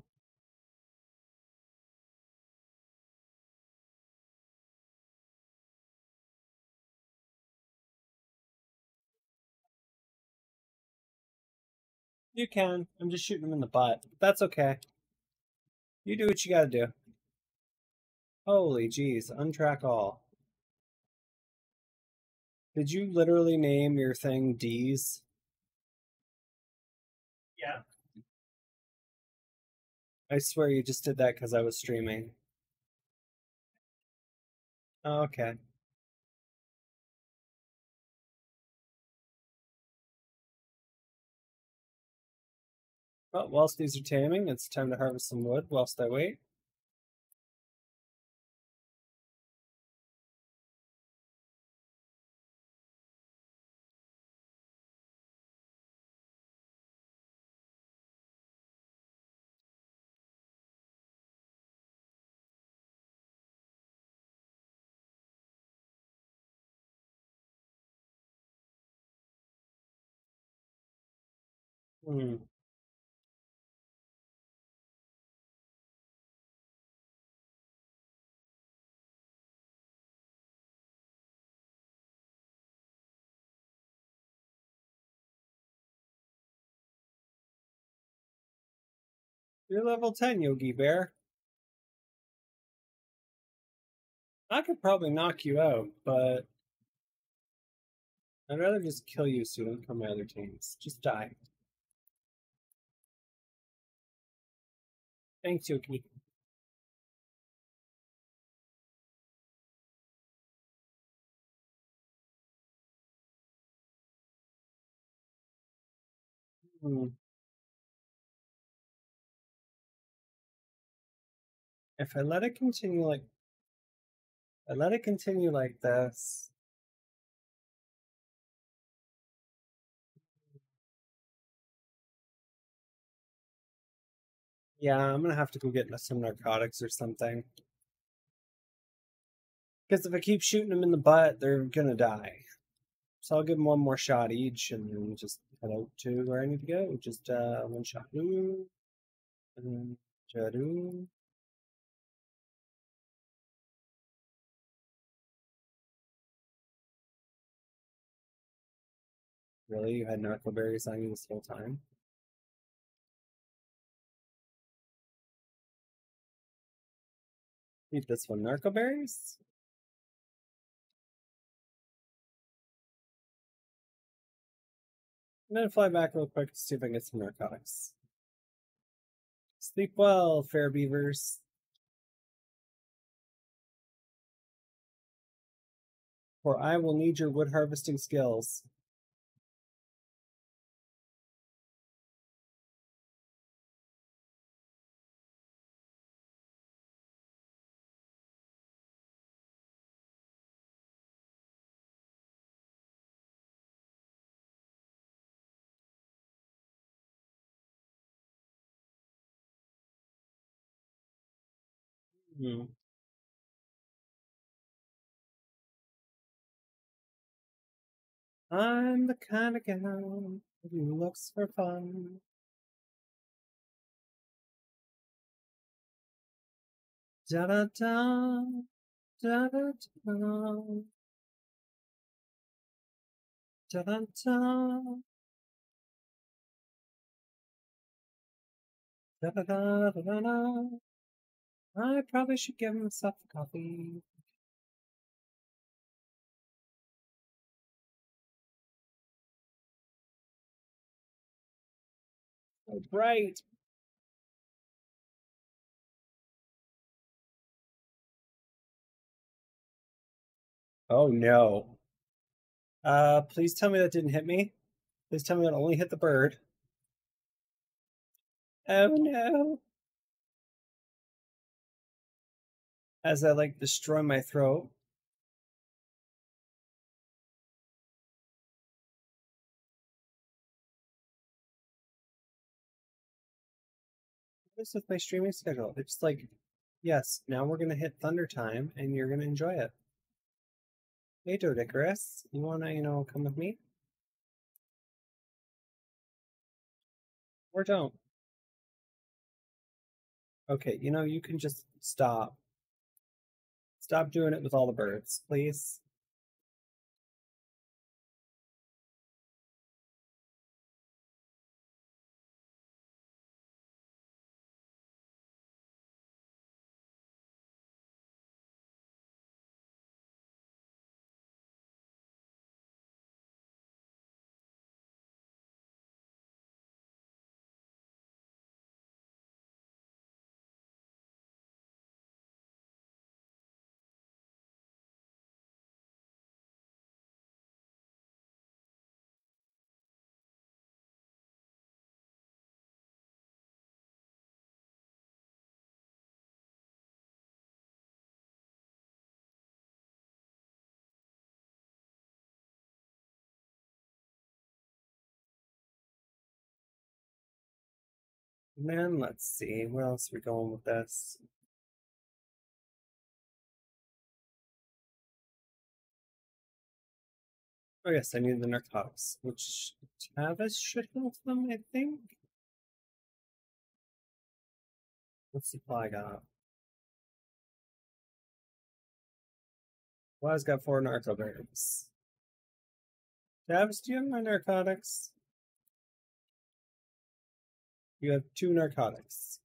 You can. I'm just shooting him in the butt. That's okay. You do what you gotta do. Holy jeez, untrack all. Did you literally name your thing D's? Yeah. I swear you just did that because I was streaming. Oh, okay. Well, whilst these are taming, it's time to harvest some wood whilst I wait. Hmm. You're level 10, Yogi Bear. I could probably knock you out, but I'd rather just kill you so you don't come my other teams. Just die. Thanks, Yogi. Hmm. If I let it continue like I let it continue like this. Yeah, I'm gonna have to go get some narcotics or something. Because if I keep shooting them in the butt, they're gonna die. So I'll give them one more shot each and then just head out to where I need to go. Just uh, one shot. And Really? You had narco berries on you this whole time? Eat this one. Narco berries? I'm gonna fly back real quick to see if I can get some narcotics. Sleep well, fair beavers. For I will need your wood harvesting skills. Mm-hmm. I'm the kind of gal who looks for fun. Da da da, da da da, da da da, da da da da da. I probably should give myself a coffee. Oh, bright. Oh no. Uh, please tell me that didn't hit me. Please tell me that only hit the bird. Oh no. As I like destroy my throat. What is with my streaming schedule? It's like, yes, now we're gonna hit Thunder Time and you're gonna enjoy it. Hey Doedicurus, you wanna, you know, come with me? Or don't. Okay, you know, you can just stop. Stop doing it with all the birds, please. Man, let's see. Where else are we going with this? Oh yes, I need the narcotics, which Tavis should have them, I think. What supply I got? Well, I've got four narco. Tavis, do you have my narcotics? You have two narcotics.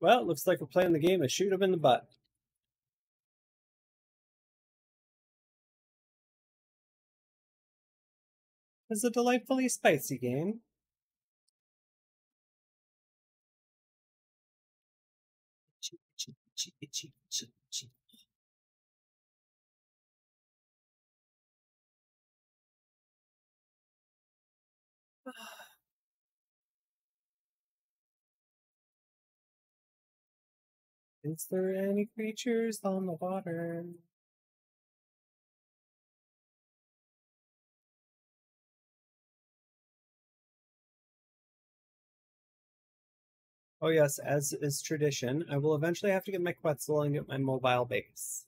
Well, looks like we're playing the game of shoot 'em in the butt. It's a delightfully spicy game. Itchy, itchy, itchy, Is there any creatures on the water? Oh yes, as is tradition, I will eventually have to get my Quetzal and get my mobile base.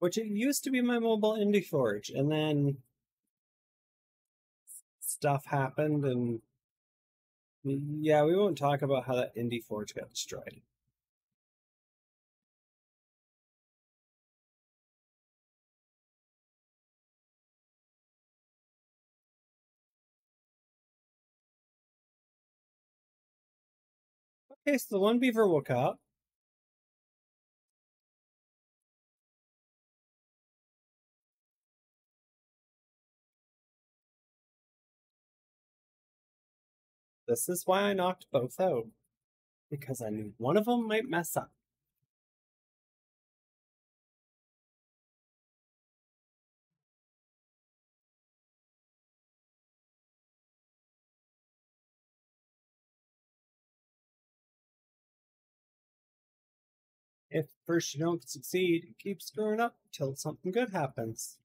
Which it used to be my mobile indie forge, and then stuff happened and yeah, we won't talk about how that indie forge got destroyed. Okay, so the one beaver woke up. This is why I knocked both out. Because I knew one of them might mess up. If first you don't succeed, keep screwing up till something good happens.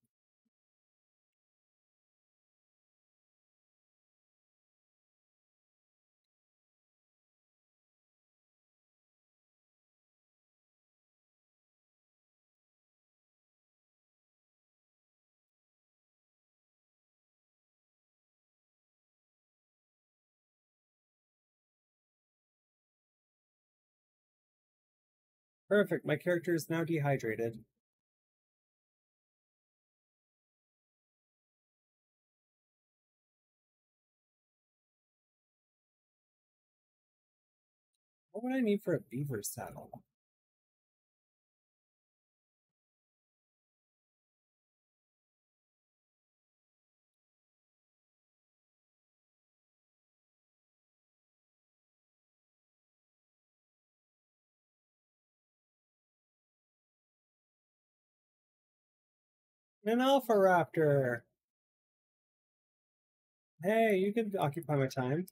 Perfect, my character is now dehydrated. What would I need for a beaver saddle? An Alpha Raptor! Hey, you can occupy my time.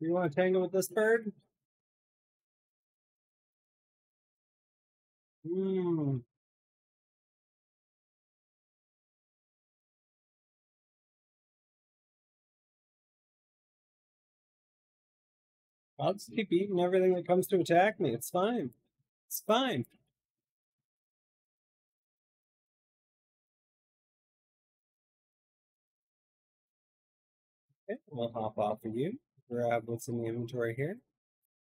You want to tangle with this bird? Hmm. I'll just keep eating everything that comes to attack me. It's fine. It's fine. Okay, we'll hop off of you. Grab what's in the inventory here.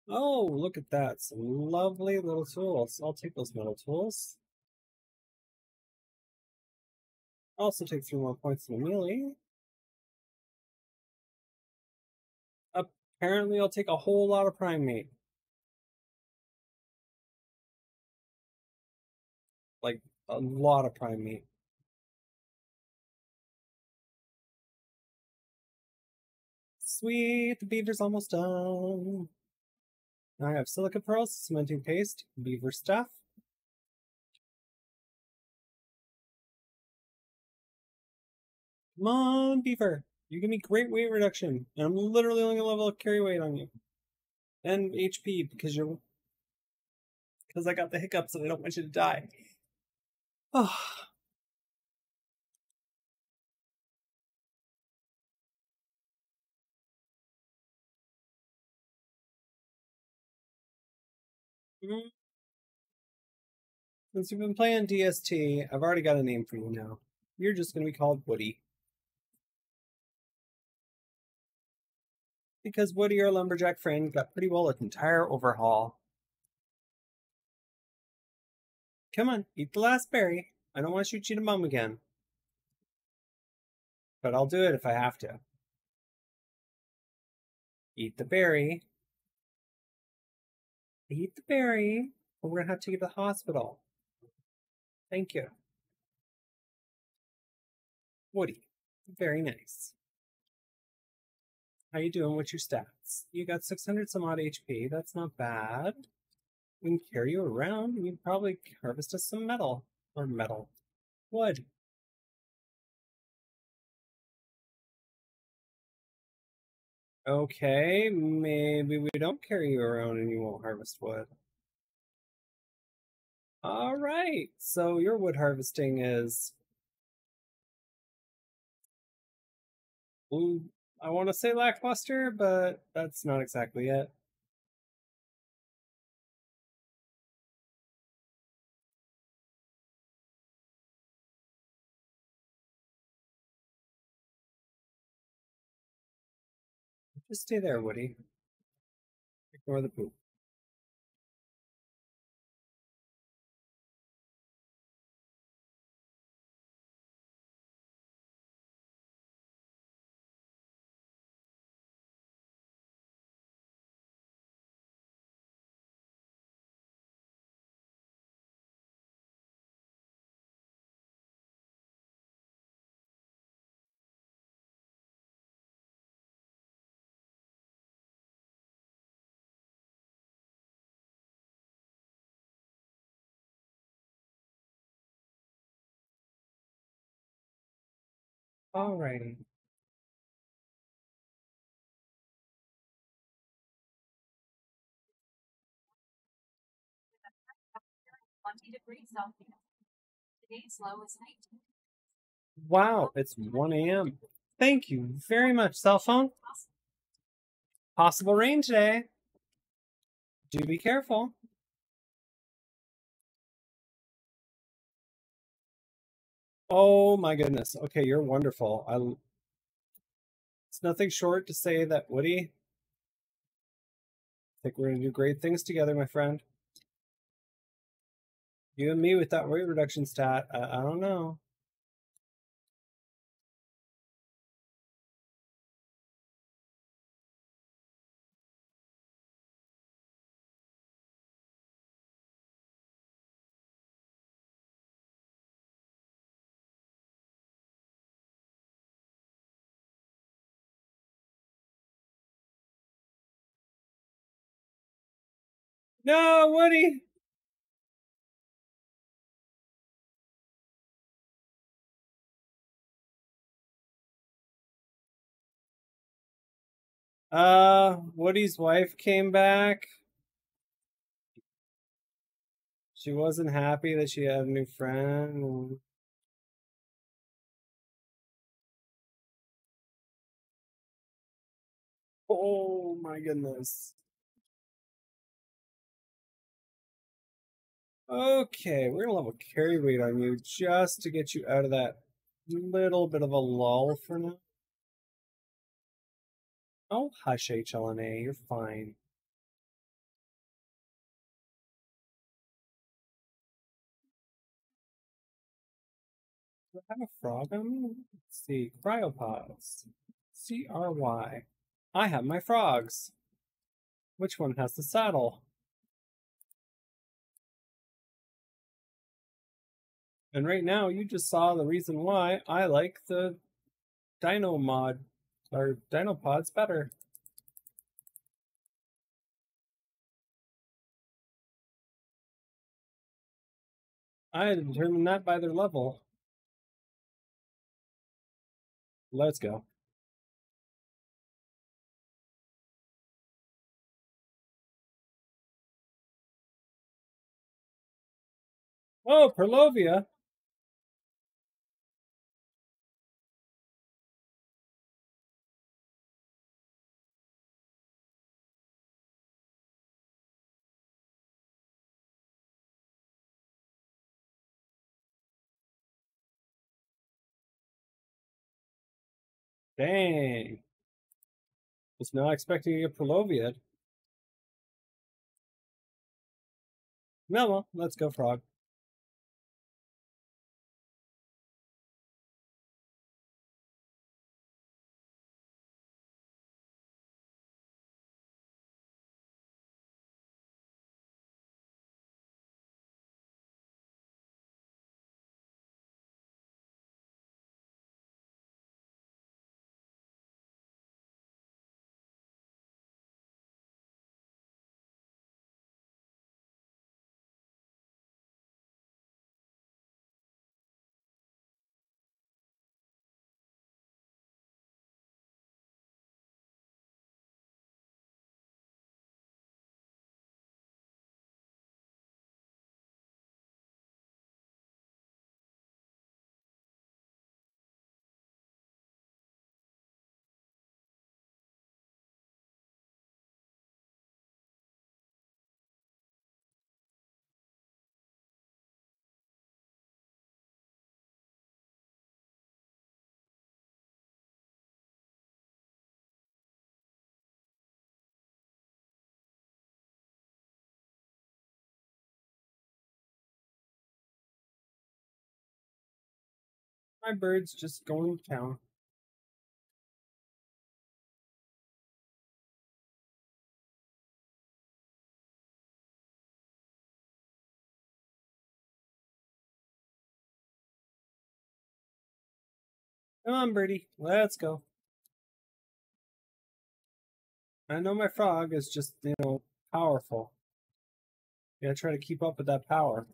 Oh, look at that. Some lovely little tools. I'll take those metal tools. Also take three more points in melee. Apparently I'll take a whole lot of prime meat. Like, a lot of prime meat. Sweet, the beaver's almost done. Now I have silica pearls, cementing paste, beaver stuff. Come on, beaver. You give me great weight reduction, and I'm literally only gonna level carry weight on you. And HP, because you're... Because I got the hiccups and I don't want you to die. Oh. Since you've been playing DST, I've already got a name for you now. You're just going to be called Woody. Because Woody, our lumberjack friend, got pretty well an entire overhaul. Come on, eat the last berry. I don't want to shoot you to mom again. But I'll do it if I have to. Eat the berry. Eat the berry, we're gonna have to take you to the hospital. Thank you. Woody, very nice. How you doing with your stats? You got 600 some odd HP. That's not bad. We can carry you around. We can probably harvest us some metal. Or metal. Wood. Okay, maybe we don't carry you around and you won't harvest wood. All right, so your wood harvesting is. I want to say lackluster, but that's not exactly it. Just stay there, Woody. Ignore the poop. Alrighty. 20 degrees Celsius. Today's low is 19. Wow, it's 1 a.m. Thank you very much, cell phone. Possible rain today. Do be careful. Oh my goodness. Okay, you're wonderful. I It's nothing short to say that Woody I think we're going to do great things together, my friend. You and me with that weight reduction stat, I, I don't know. No, Woody. Uh, Woody's wife came back. She wasn't happy that she had a new friend. Oh my goodness. Okay, we're gonna level carry weight on you just to get you out of that little bit of a lull for now. Oh, hush, HLNA, you're fine. Do I have a frog on me? Let's see, cryopods. C-R-Y. I have my frogs. Which one has the saddle? And right now, you just saw the reason why I like the Dino mod or Dino pods better. I determined that by their level. Let's go. Oh, Purlovia. Dang. Was not expecting to get Purlovia. No, well, let's go, Frog. My bird's just going to town. Come on, birdie. Let's go. I know my frog is just, you know, powerful. Gotta try to keep up with that power.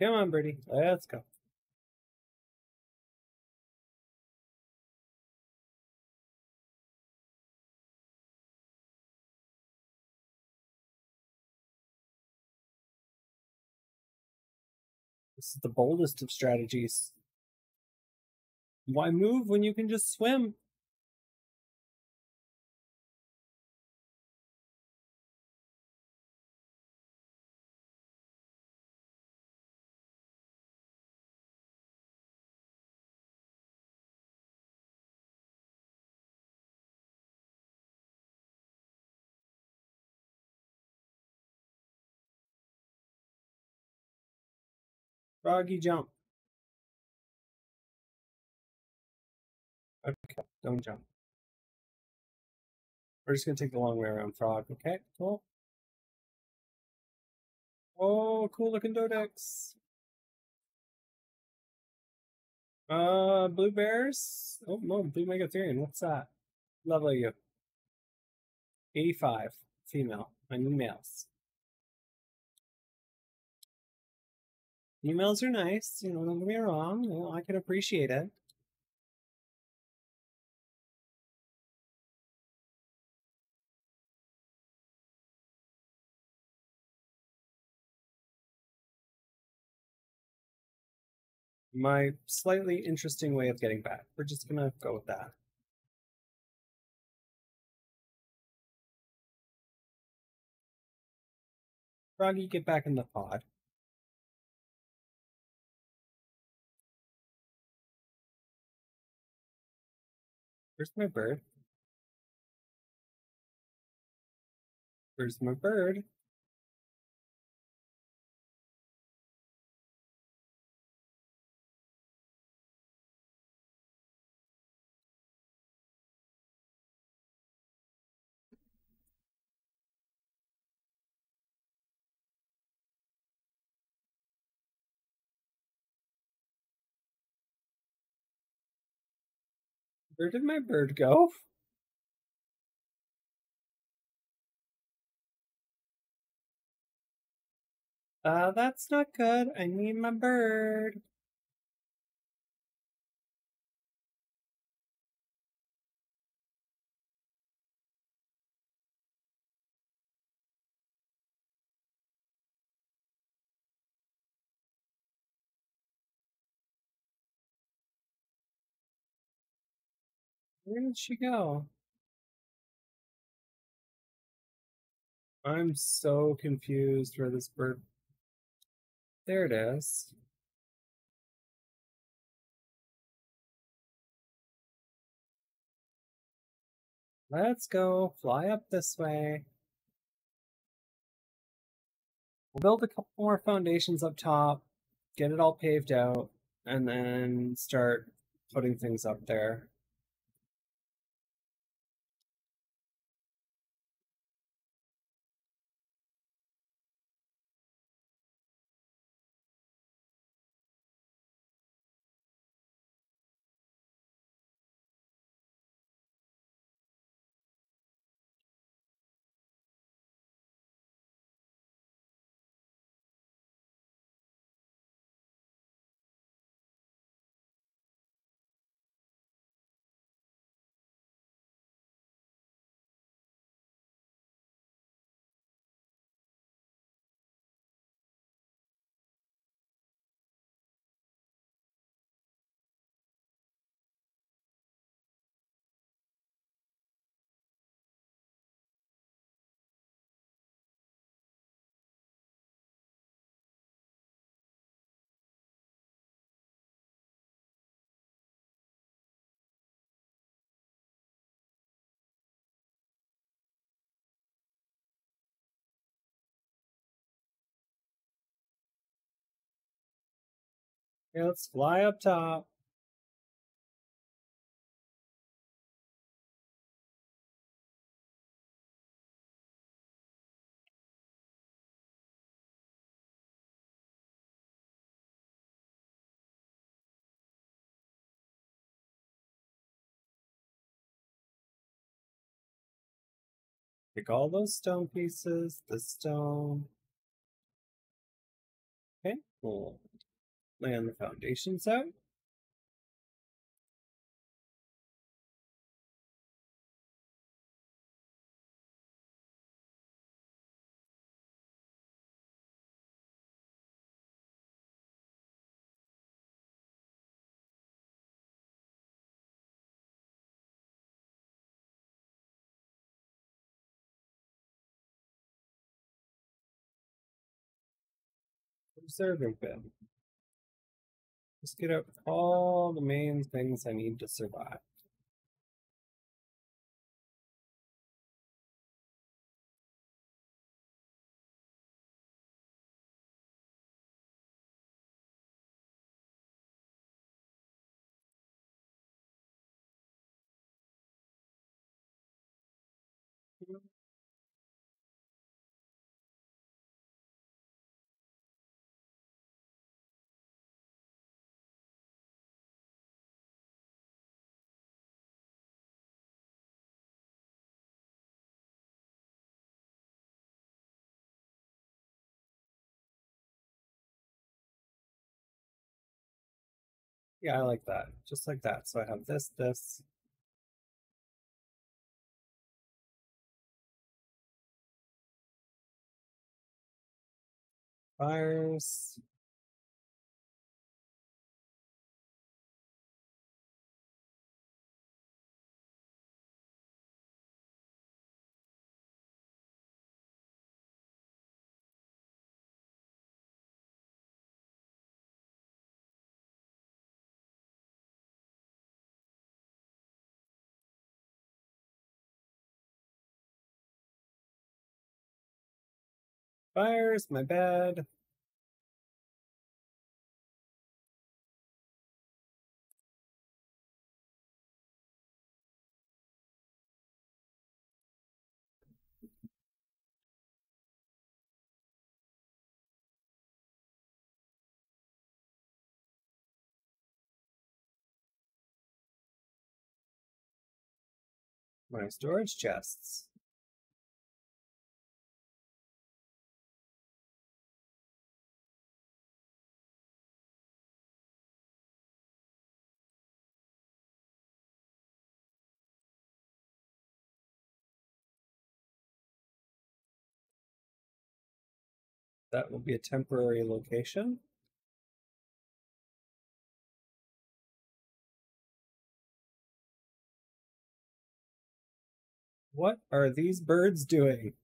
Come on, birdie. Let's go. This is the boldest of strategies. Why move when you can just swim? Froggy jump. Okay, don't jump. We're just gonna take the long way around frog. Okay, cool. Oh, cool looking Doedics. Uh, blue bears. Oh no, blue Megatherium. What's that? Level you. 85. Female. I need males. Emails are nice, you know, don't get me wrong. You know, I can appreciate it. My slightly interesting way of getting back. We're just gonna go with that. Froggy, get back in the pod. Where's my bird? Where's my bird? Where did my bird go? Uh, that's not good. I need my bird. Where did she go? I'm so confused where this bird. There it is. Let's go fly up this way. We'll build a couple more foundations up top, get it all paved out, and then start putting things up there. Okay, let's fly up top. Take all those stone pieces, the stone. Okay, we'll land the foundation side. Observing bin. Just get out all the main things I need to survive. Yeah, I like that. Just like that. So I have this, this. Fires. Fires, my bad. My storage chests. That will be a temporary location. What are these birds doing?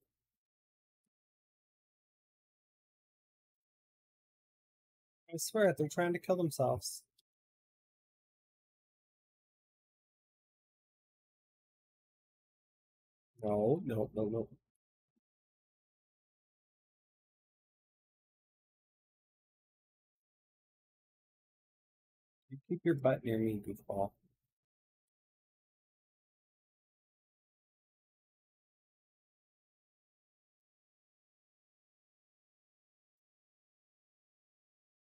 I swear they're trying to kill themselves. No, no, no, no. Keep your butt near me, goofball.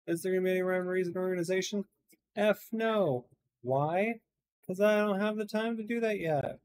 Is there gonna be any rhyme or reason organization? F no. Why? Because I don't have the time to do that yet.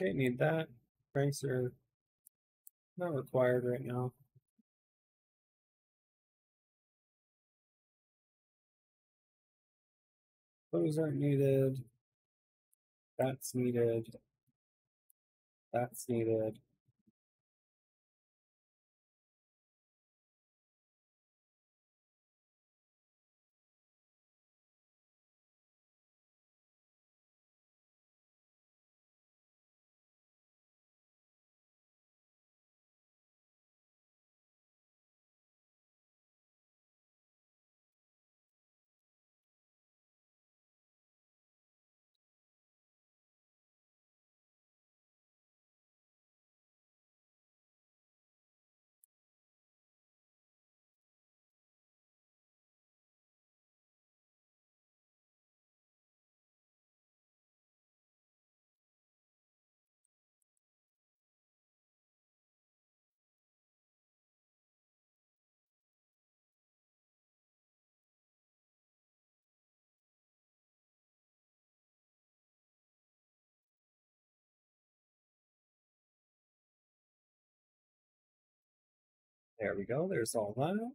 Okay, need that. Ranks are not required right now. Those aren't needed. That's needed. That's needed. There we go. There's all that.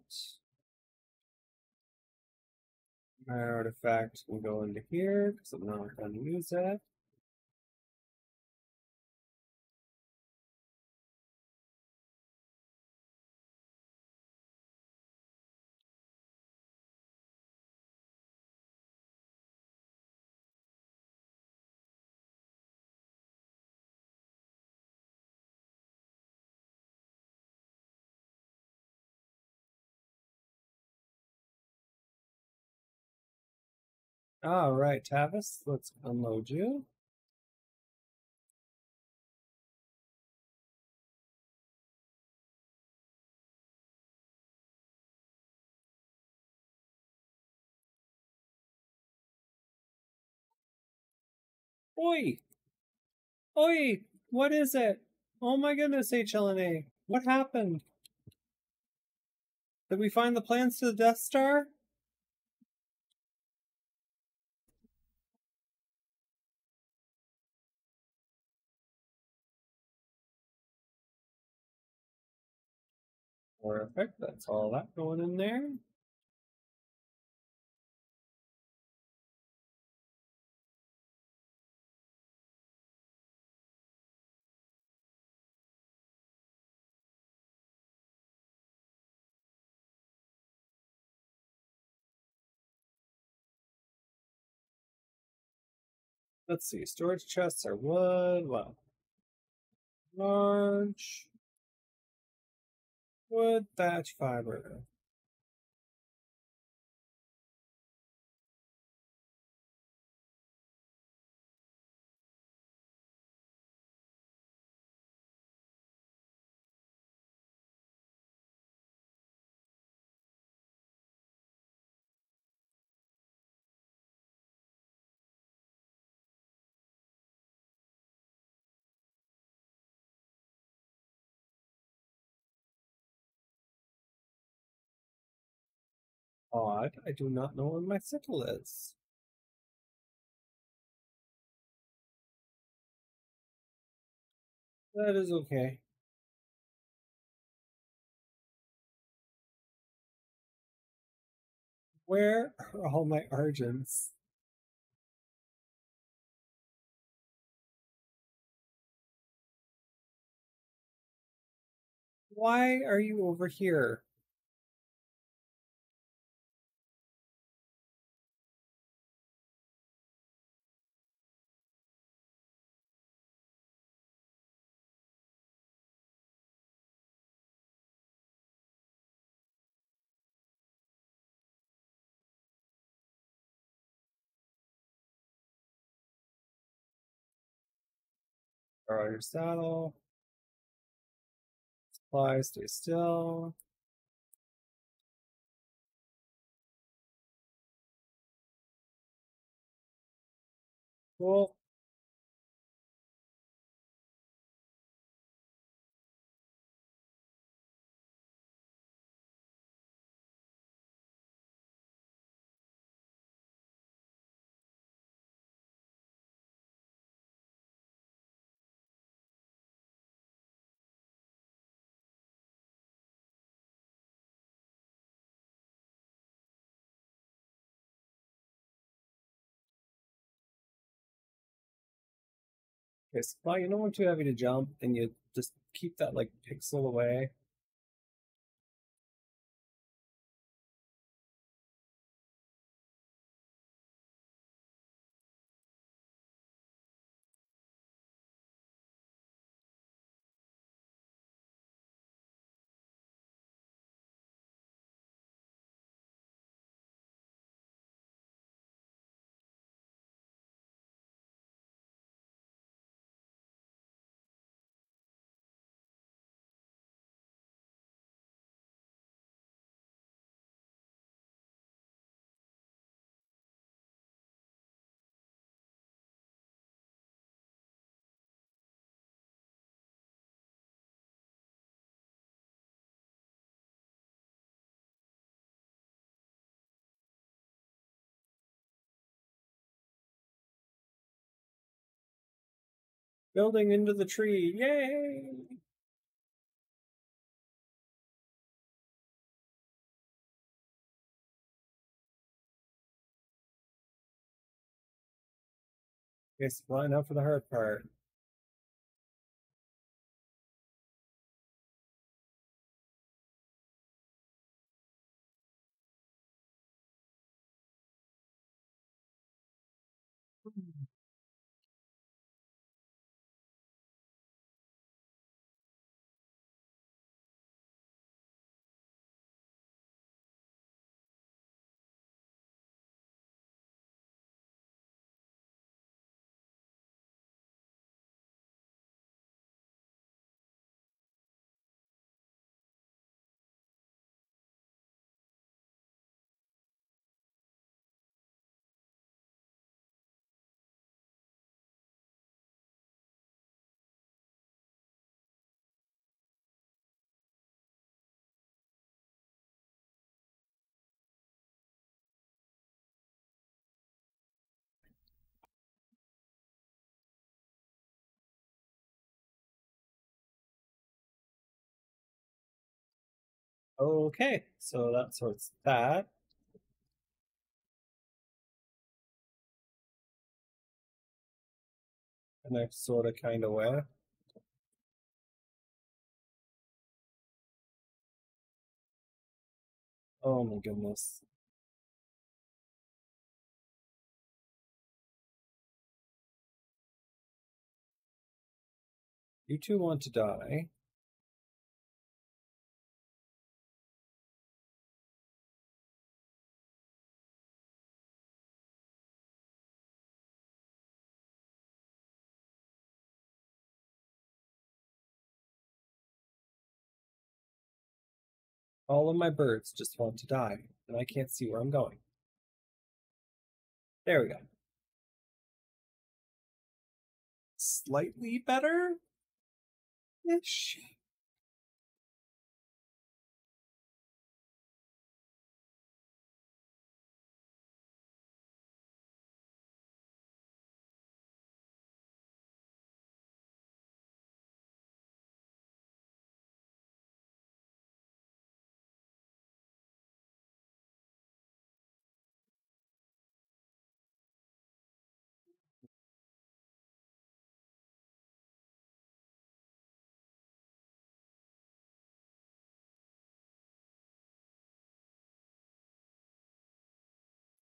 My artifact will go into here because I'm not going to use it. All right, Tavis, let's unload you. Oi! Oi! What is it? Oh my goodness, HLNA. What happened? Did we find the plans to the Death Star? Perfect, that's all that going in there. Let's see, storage chests are wood, well, large wood thatch fiber. Odd. I do not know where my sickle is. That is okay. Where are all my Argents? Why are you over here? Borrow your saddle. Supply, stay still. Cool. Okay, supply, you don't want too heavy to jump, and you just keep that like pixel away. Building into the tree, yay! Okay, supply now for the hard part. Okay, so that sorts that. In a sort of kind of way. Oh my goodness. You two want to die. All of my birds just want to die, and I can't see where I'm going. There we go. Slightly better? Ish.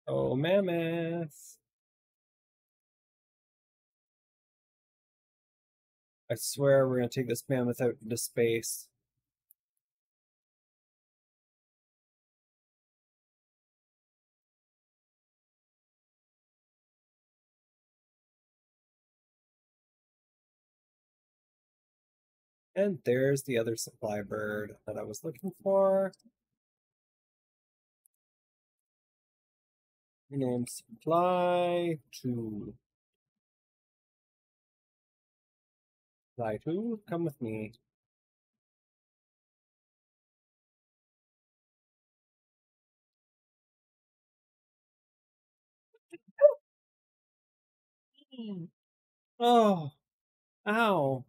Oh, mammoth. I swear we're gonna take this mammoth out into space. And there's the other supply bird that I was looking for. Name supply two. Supply two, come with me. Oh, ow.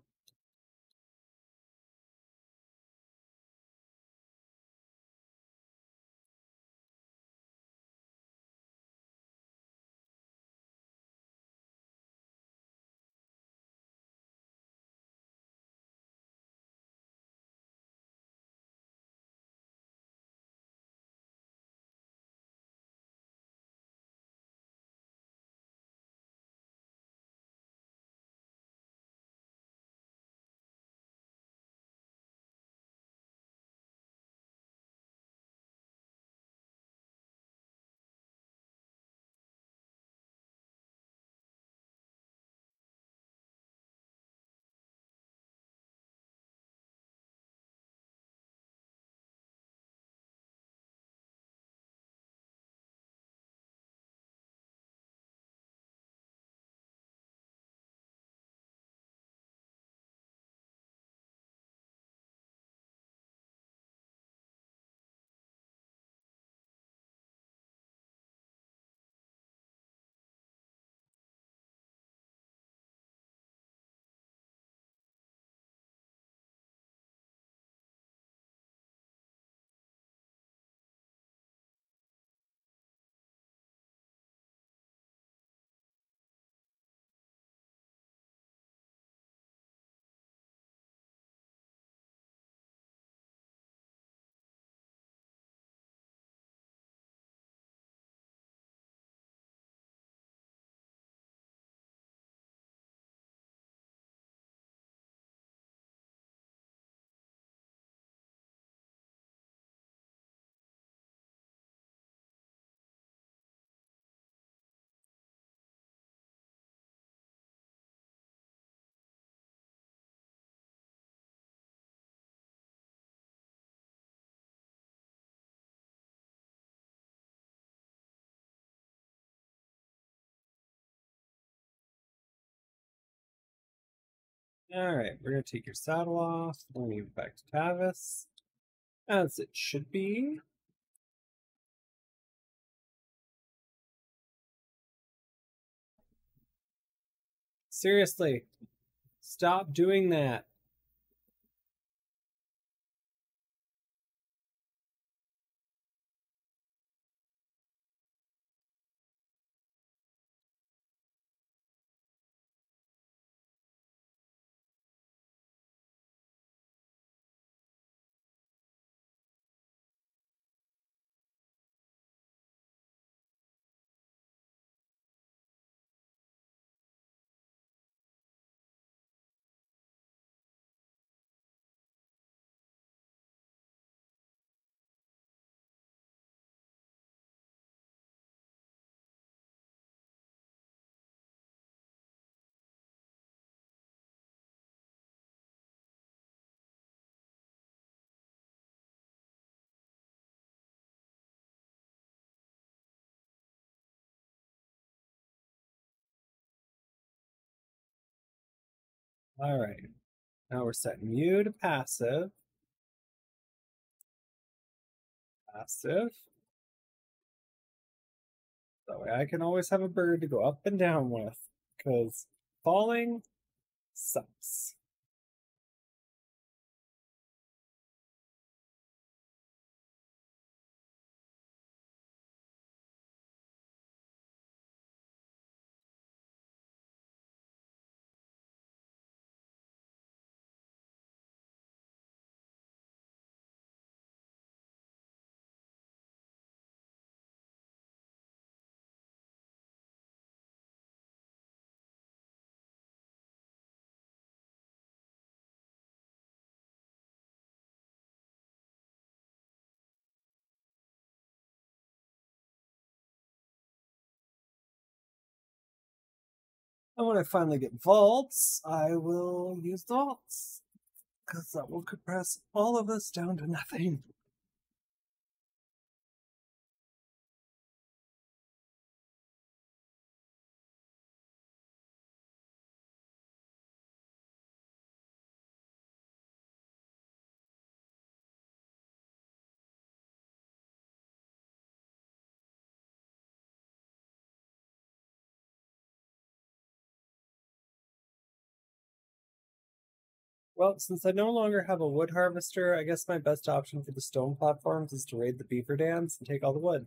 Alright, we're gonna take your saddle off. We'll leave it back to Tavis. As it should be. Seriously, stop doing that. Alright. Now we're setting you to passive. Passive. That way I can always have a bird to go up and down with. Because falling sucks. And when I finally get vaults, I will use vaults. Because that will compress all of this down to nothing. Well, since I no longer have a wood harvester, I guess my best option for the stone platforms is to raid the beaver dams and take all the wood.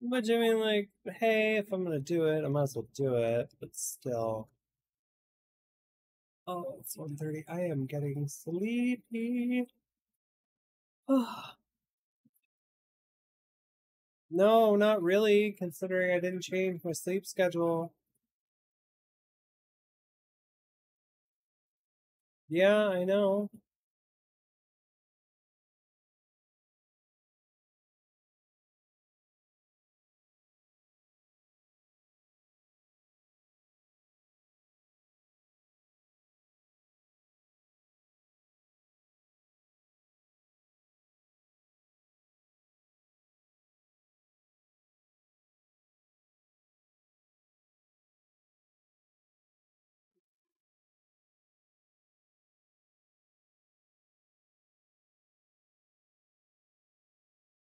But I mean, like, hey, if I'm gonna do it, I might as well do it. But still, oh, it's 1.30. I am getting sleepy. Oh. No, not really, considering I didn't change my sleep schedule. Yeah, I know.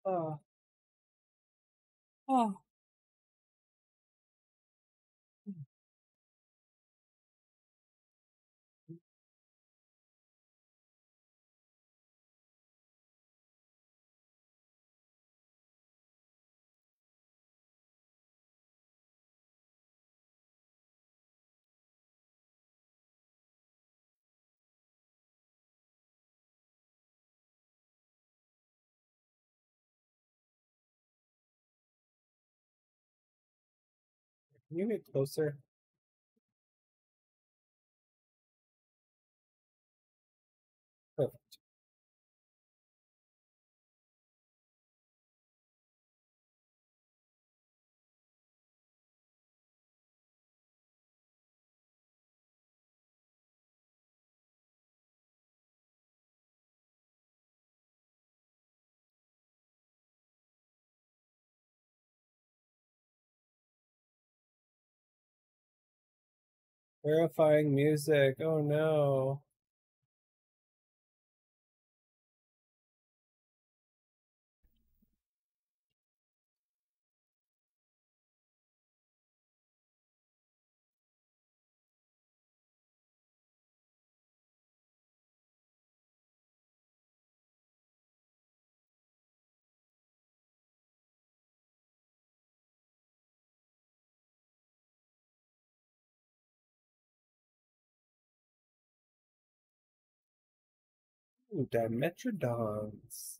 Oh. Oh. You get closer? Verifying music. Oh no. Ooh, Dimetrodons.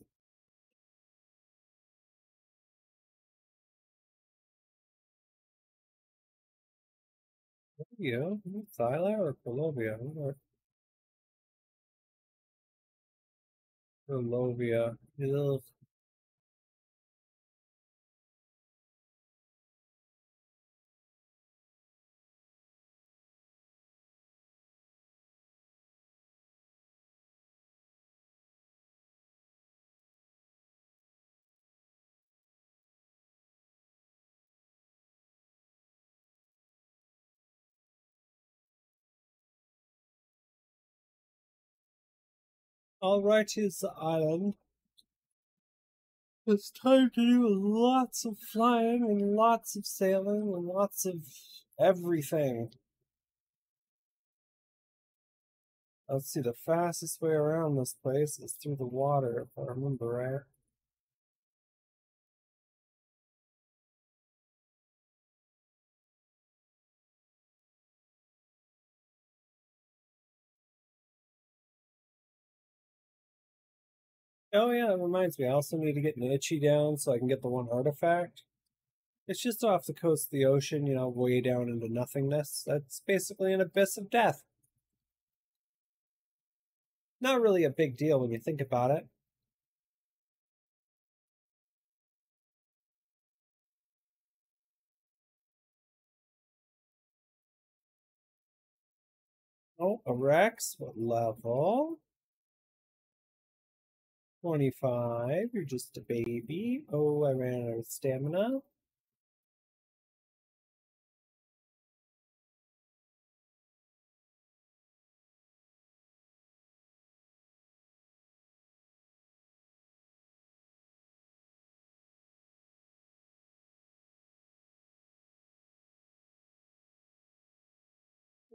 Go. Or Purlovia? Purlovia. Ugh. Alright, is the island. It's time to do lots of flying and lots of sailing and lots of everything. Let's see, the fastest way around this place is through the water, if I remember right. Oh yeah, that reminds me. I also need to get Nichi down so I can get the one artifact. It's just off the coast of the ocean, you know, way down into nothingness. That's basically an abyss of death. Not really a big deal when you think about it. Oh, a Rex. What level? 25. You're just a baby. Oh, I ran out of stamina.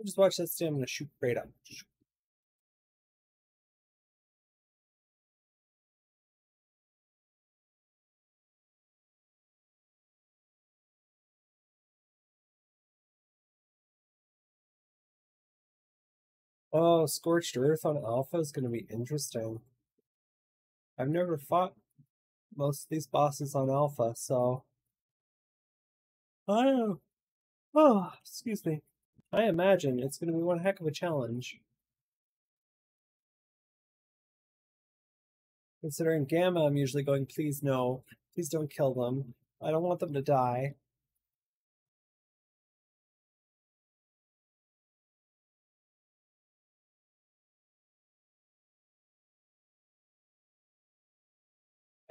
Just watch that stamina shoot right up. Oh, Scorched Earth on Alpha is going to be interesting. I've never fought most of these bosses on Alpha, so. I Oh, excuse me. I imagine it's going to be one heck of a challenge. Considering Gamma, I'm usually going, please no, please don't kill them. I don't want them to die.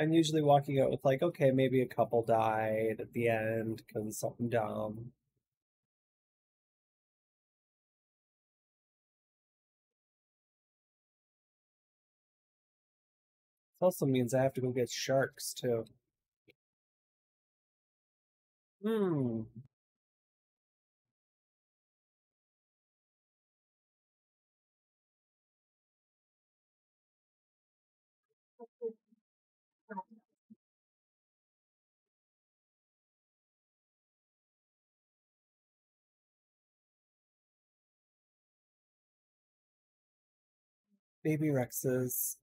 I'm usually walking out with like, okay, maybe a couple died at the end because something dumb. It also means I have to go get sharks too. Hmm. Baby Rexes.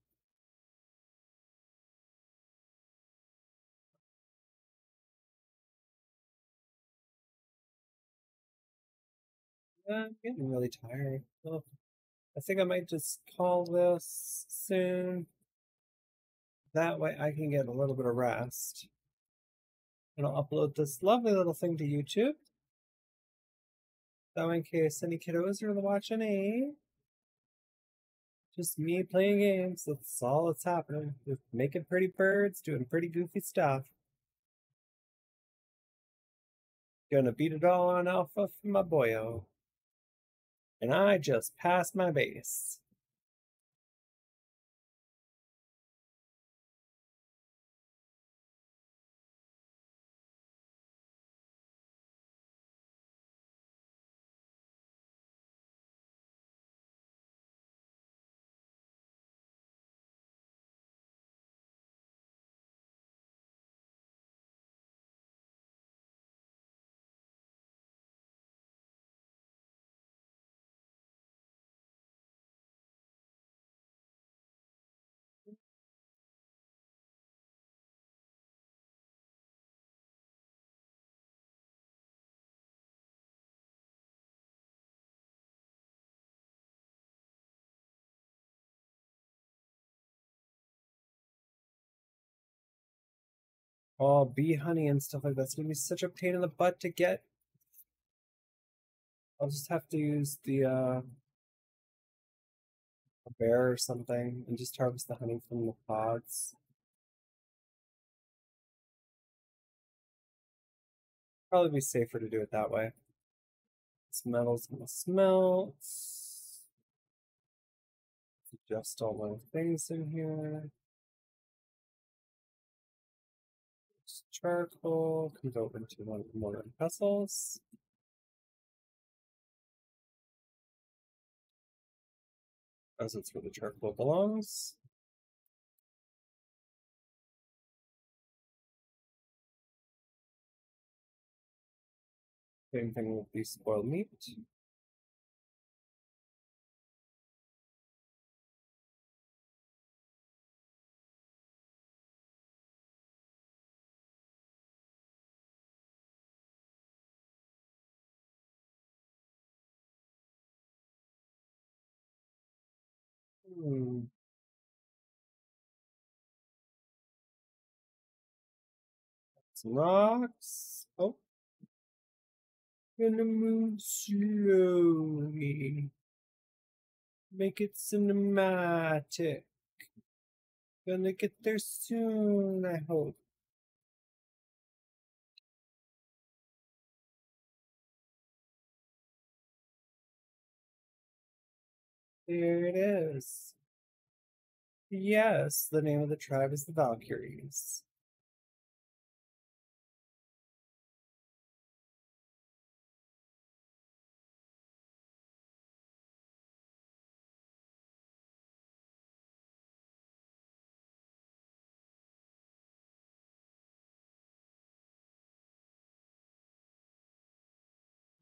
I'm getting really tired. I think I might just call this soon. That way I can get a little bit of rest. And I'll upload this lovely little thing to YouTube. So in case any kiddos are watching, eh? Just me playing games. That's all that's happening. Just making pretty birds, doing pretty goofy stuff. Gonna beat it all on Alpha for my boyo. And I just passed my base. Oh, bee honey and stuff like that's gonna be such a pain in the butt to get. I'll just have to use the uh a bear or something and just harvest the honey from the pods. Probably be safer to do it that way. This metal's gonna smelt. Adjust all my things in here. Charcoal comes over into one of the and vessels. As it's where the charcoal belongs. Same thing with the spoiled meat. Hmm. Some rocks. Oh. Gonna move slowly. Make it cinematic. Gonna get there soon, I hope. There it is. Yes, the name of the tribe is the Valkyries.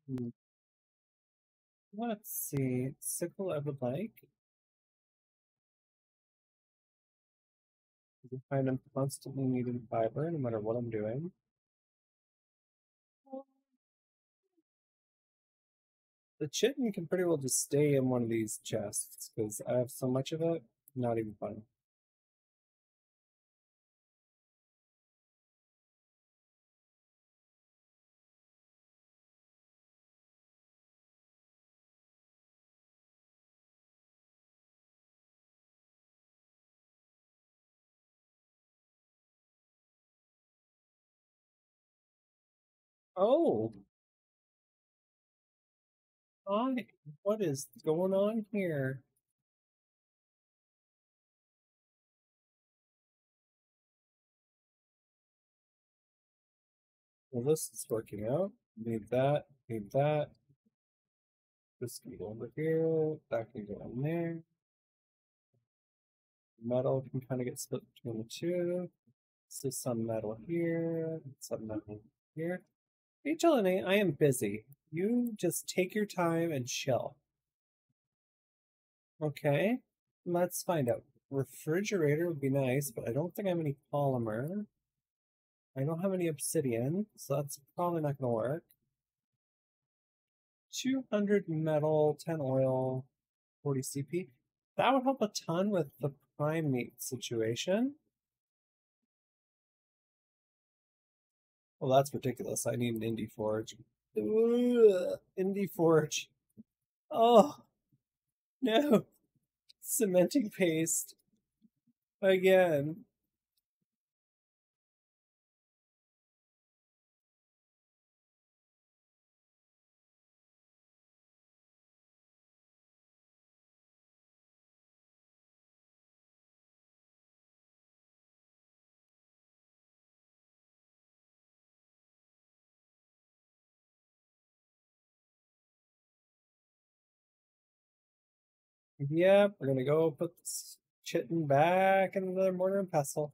Hmm. Let's see. Sickle I would like. I find I'm constantly needing fiber no matter what I'm doing. The chitin can pretty well just stay in one of these chests because I have so much of it, not even funny. Oh, hi. What is going on here? Well, this is working out. Need that, need that. This can go over here, that can go in there. Metal can kind of get split between the two. So some metal here, some metal here. HLNA, I am busy. You just take your time and chill. Okay, let's find out. Refrigerator would be nice, but I don't think I have any polymer. I don't have any obsidian, so that's probably not going to work. 200 metal, 10 oil, 40 CP. That would help a ton with the prime meat situation. Well, that's ridiculous. I need an indie forge. Ugh, indie forge. Oh, no. Cementing paste. Again. Yep, we're gonna go put this chitin back in another mortar and pestle.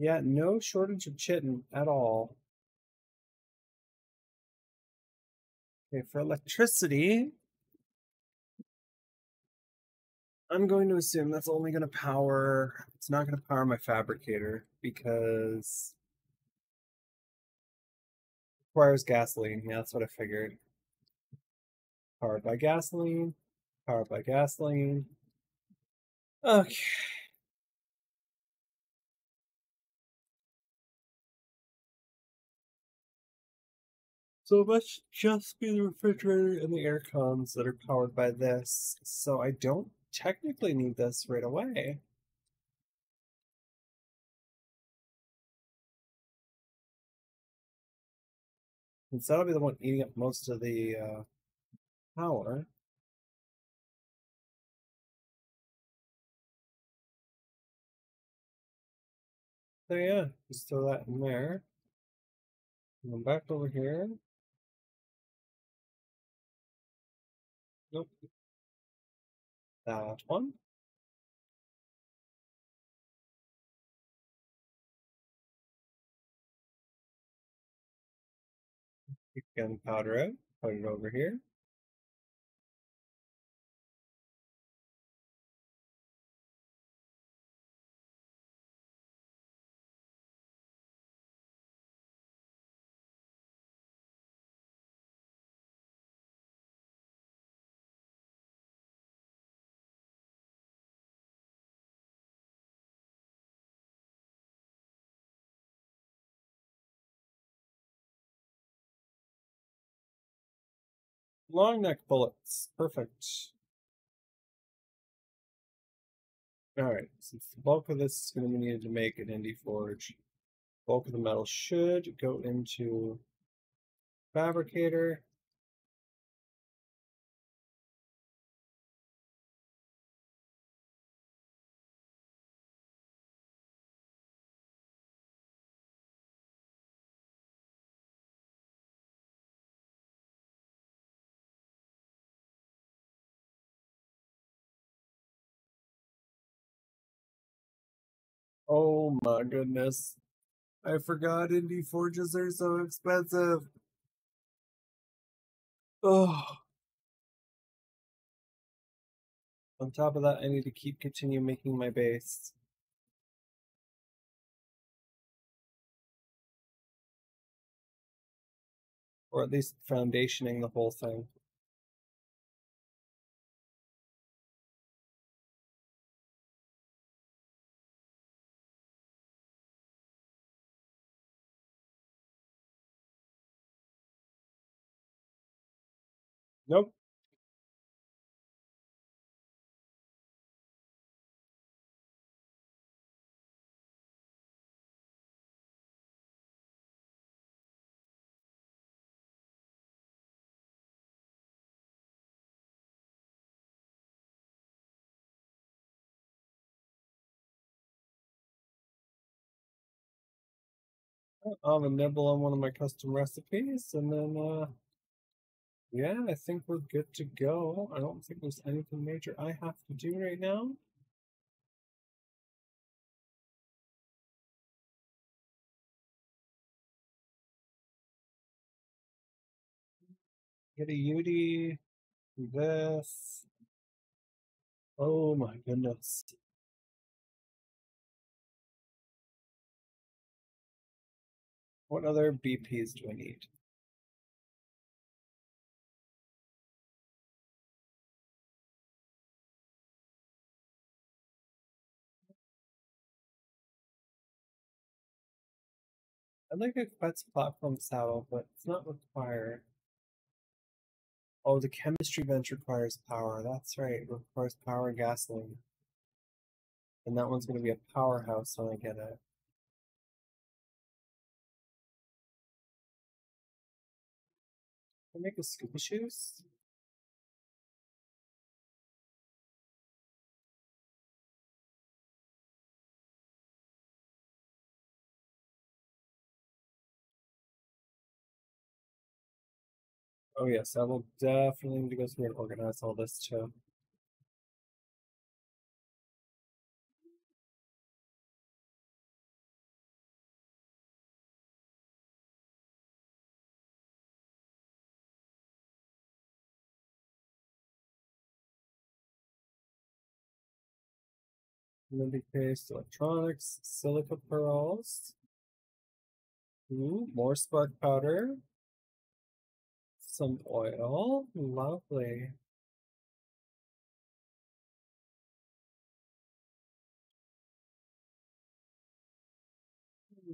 Yeah, no shortage of chitin at all. Okay, for electricity, I'm going to assume that's only going to power, it's not going to power my fabricator because it requires gasoline. Yeah, that's what I figured. Powered by gasoline, powered by gasoline. Okay. So it must just be the refrigerator and the air cons that are powered by this. So I don't technically need this right away. Since that'll be the one eating up most of the uh, power. So yeah, just throw that in there. Go back over here. Nope. That one. Gunpowder out, put it over here. Long neck bullets. Perfect. Alright, since the bulk of this is going to be needed to make an Indie Forge, bulk of the metal should go into fabricator. My goodness. I forgot Indie Forges are so expensive. Oh. On top of that, I need to keep continue making my base. Or at least foundationing the whole thing. Nope. I'll have a nibble on one of my custom recipes, and then, uh, yeah, I think we're good to go. I don't think there's anything major I have to do right now. Get a do this. Oh my goodness. What other BPs do I need? I'd like a Quetz platform saddle, but it's not required. Oh, the chemistry bench requires power. That's right. It requires power and gasoline. And that one's going to be a powerhouse when I get it. Can I make a scuba shoes? Oh yes, I will definitely need to go through and organize all this too. Lindy paste, electronics, silica pearls. Ooh, more spark powder. Some oil. Lovely. Hmm.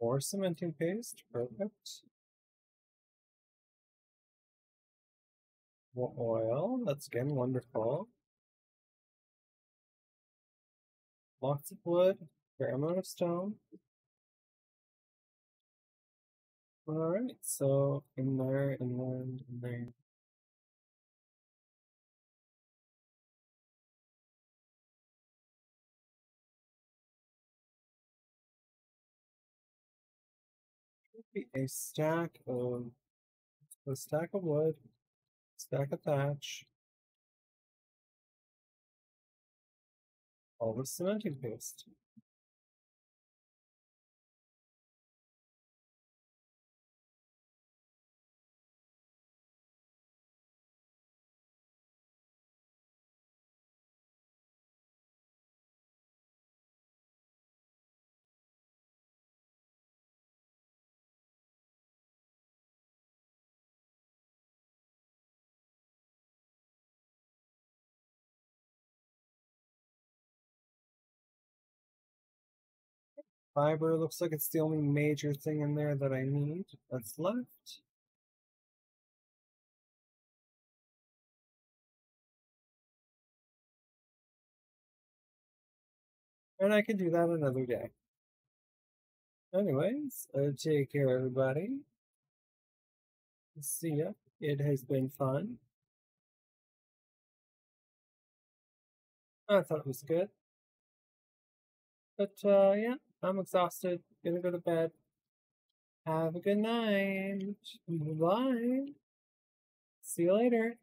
More cementing paste. Mm-hmm. Perfect. More oil. That's again wonderful. Lots of wood. Fair amount of stone. Alright, so in there, in there, in there. A stack of A stack of wood, stack of thatch, all the cementing paste. Fiber looks like it's the only major thing in there that I need that's left. And I can do that another day. Anyways, uh, take care, everybody. See ya. It has been fun. I thought it was good. But uh, yeah, I'm exhausted. Gonna go to bed. Have a good night. Bye. See you later.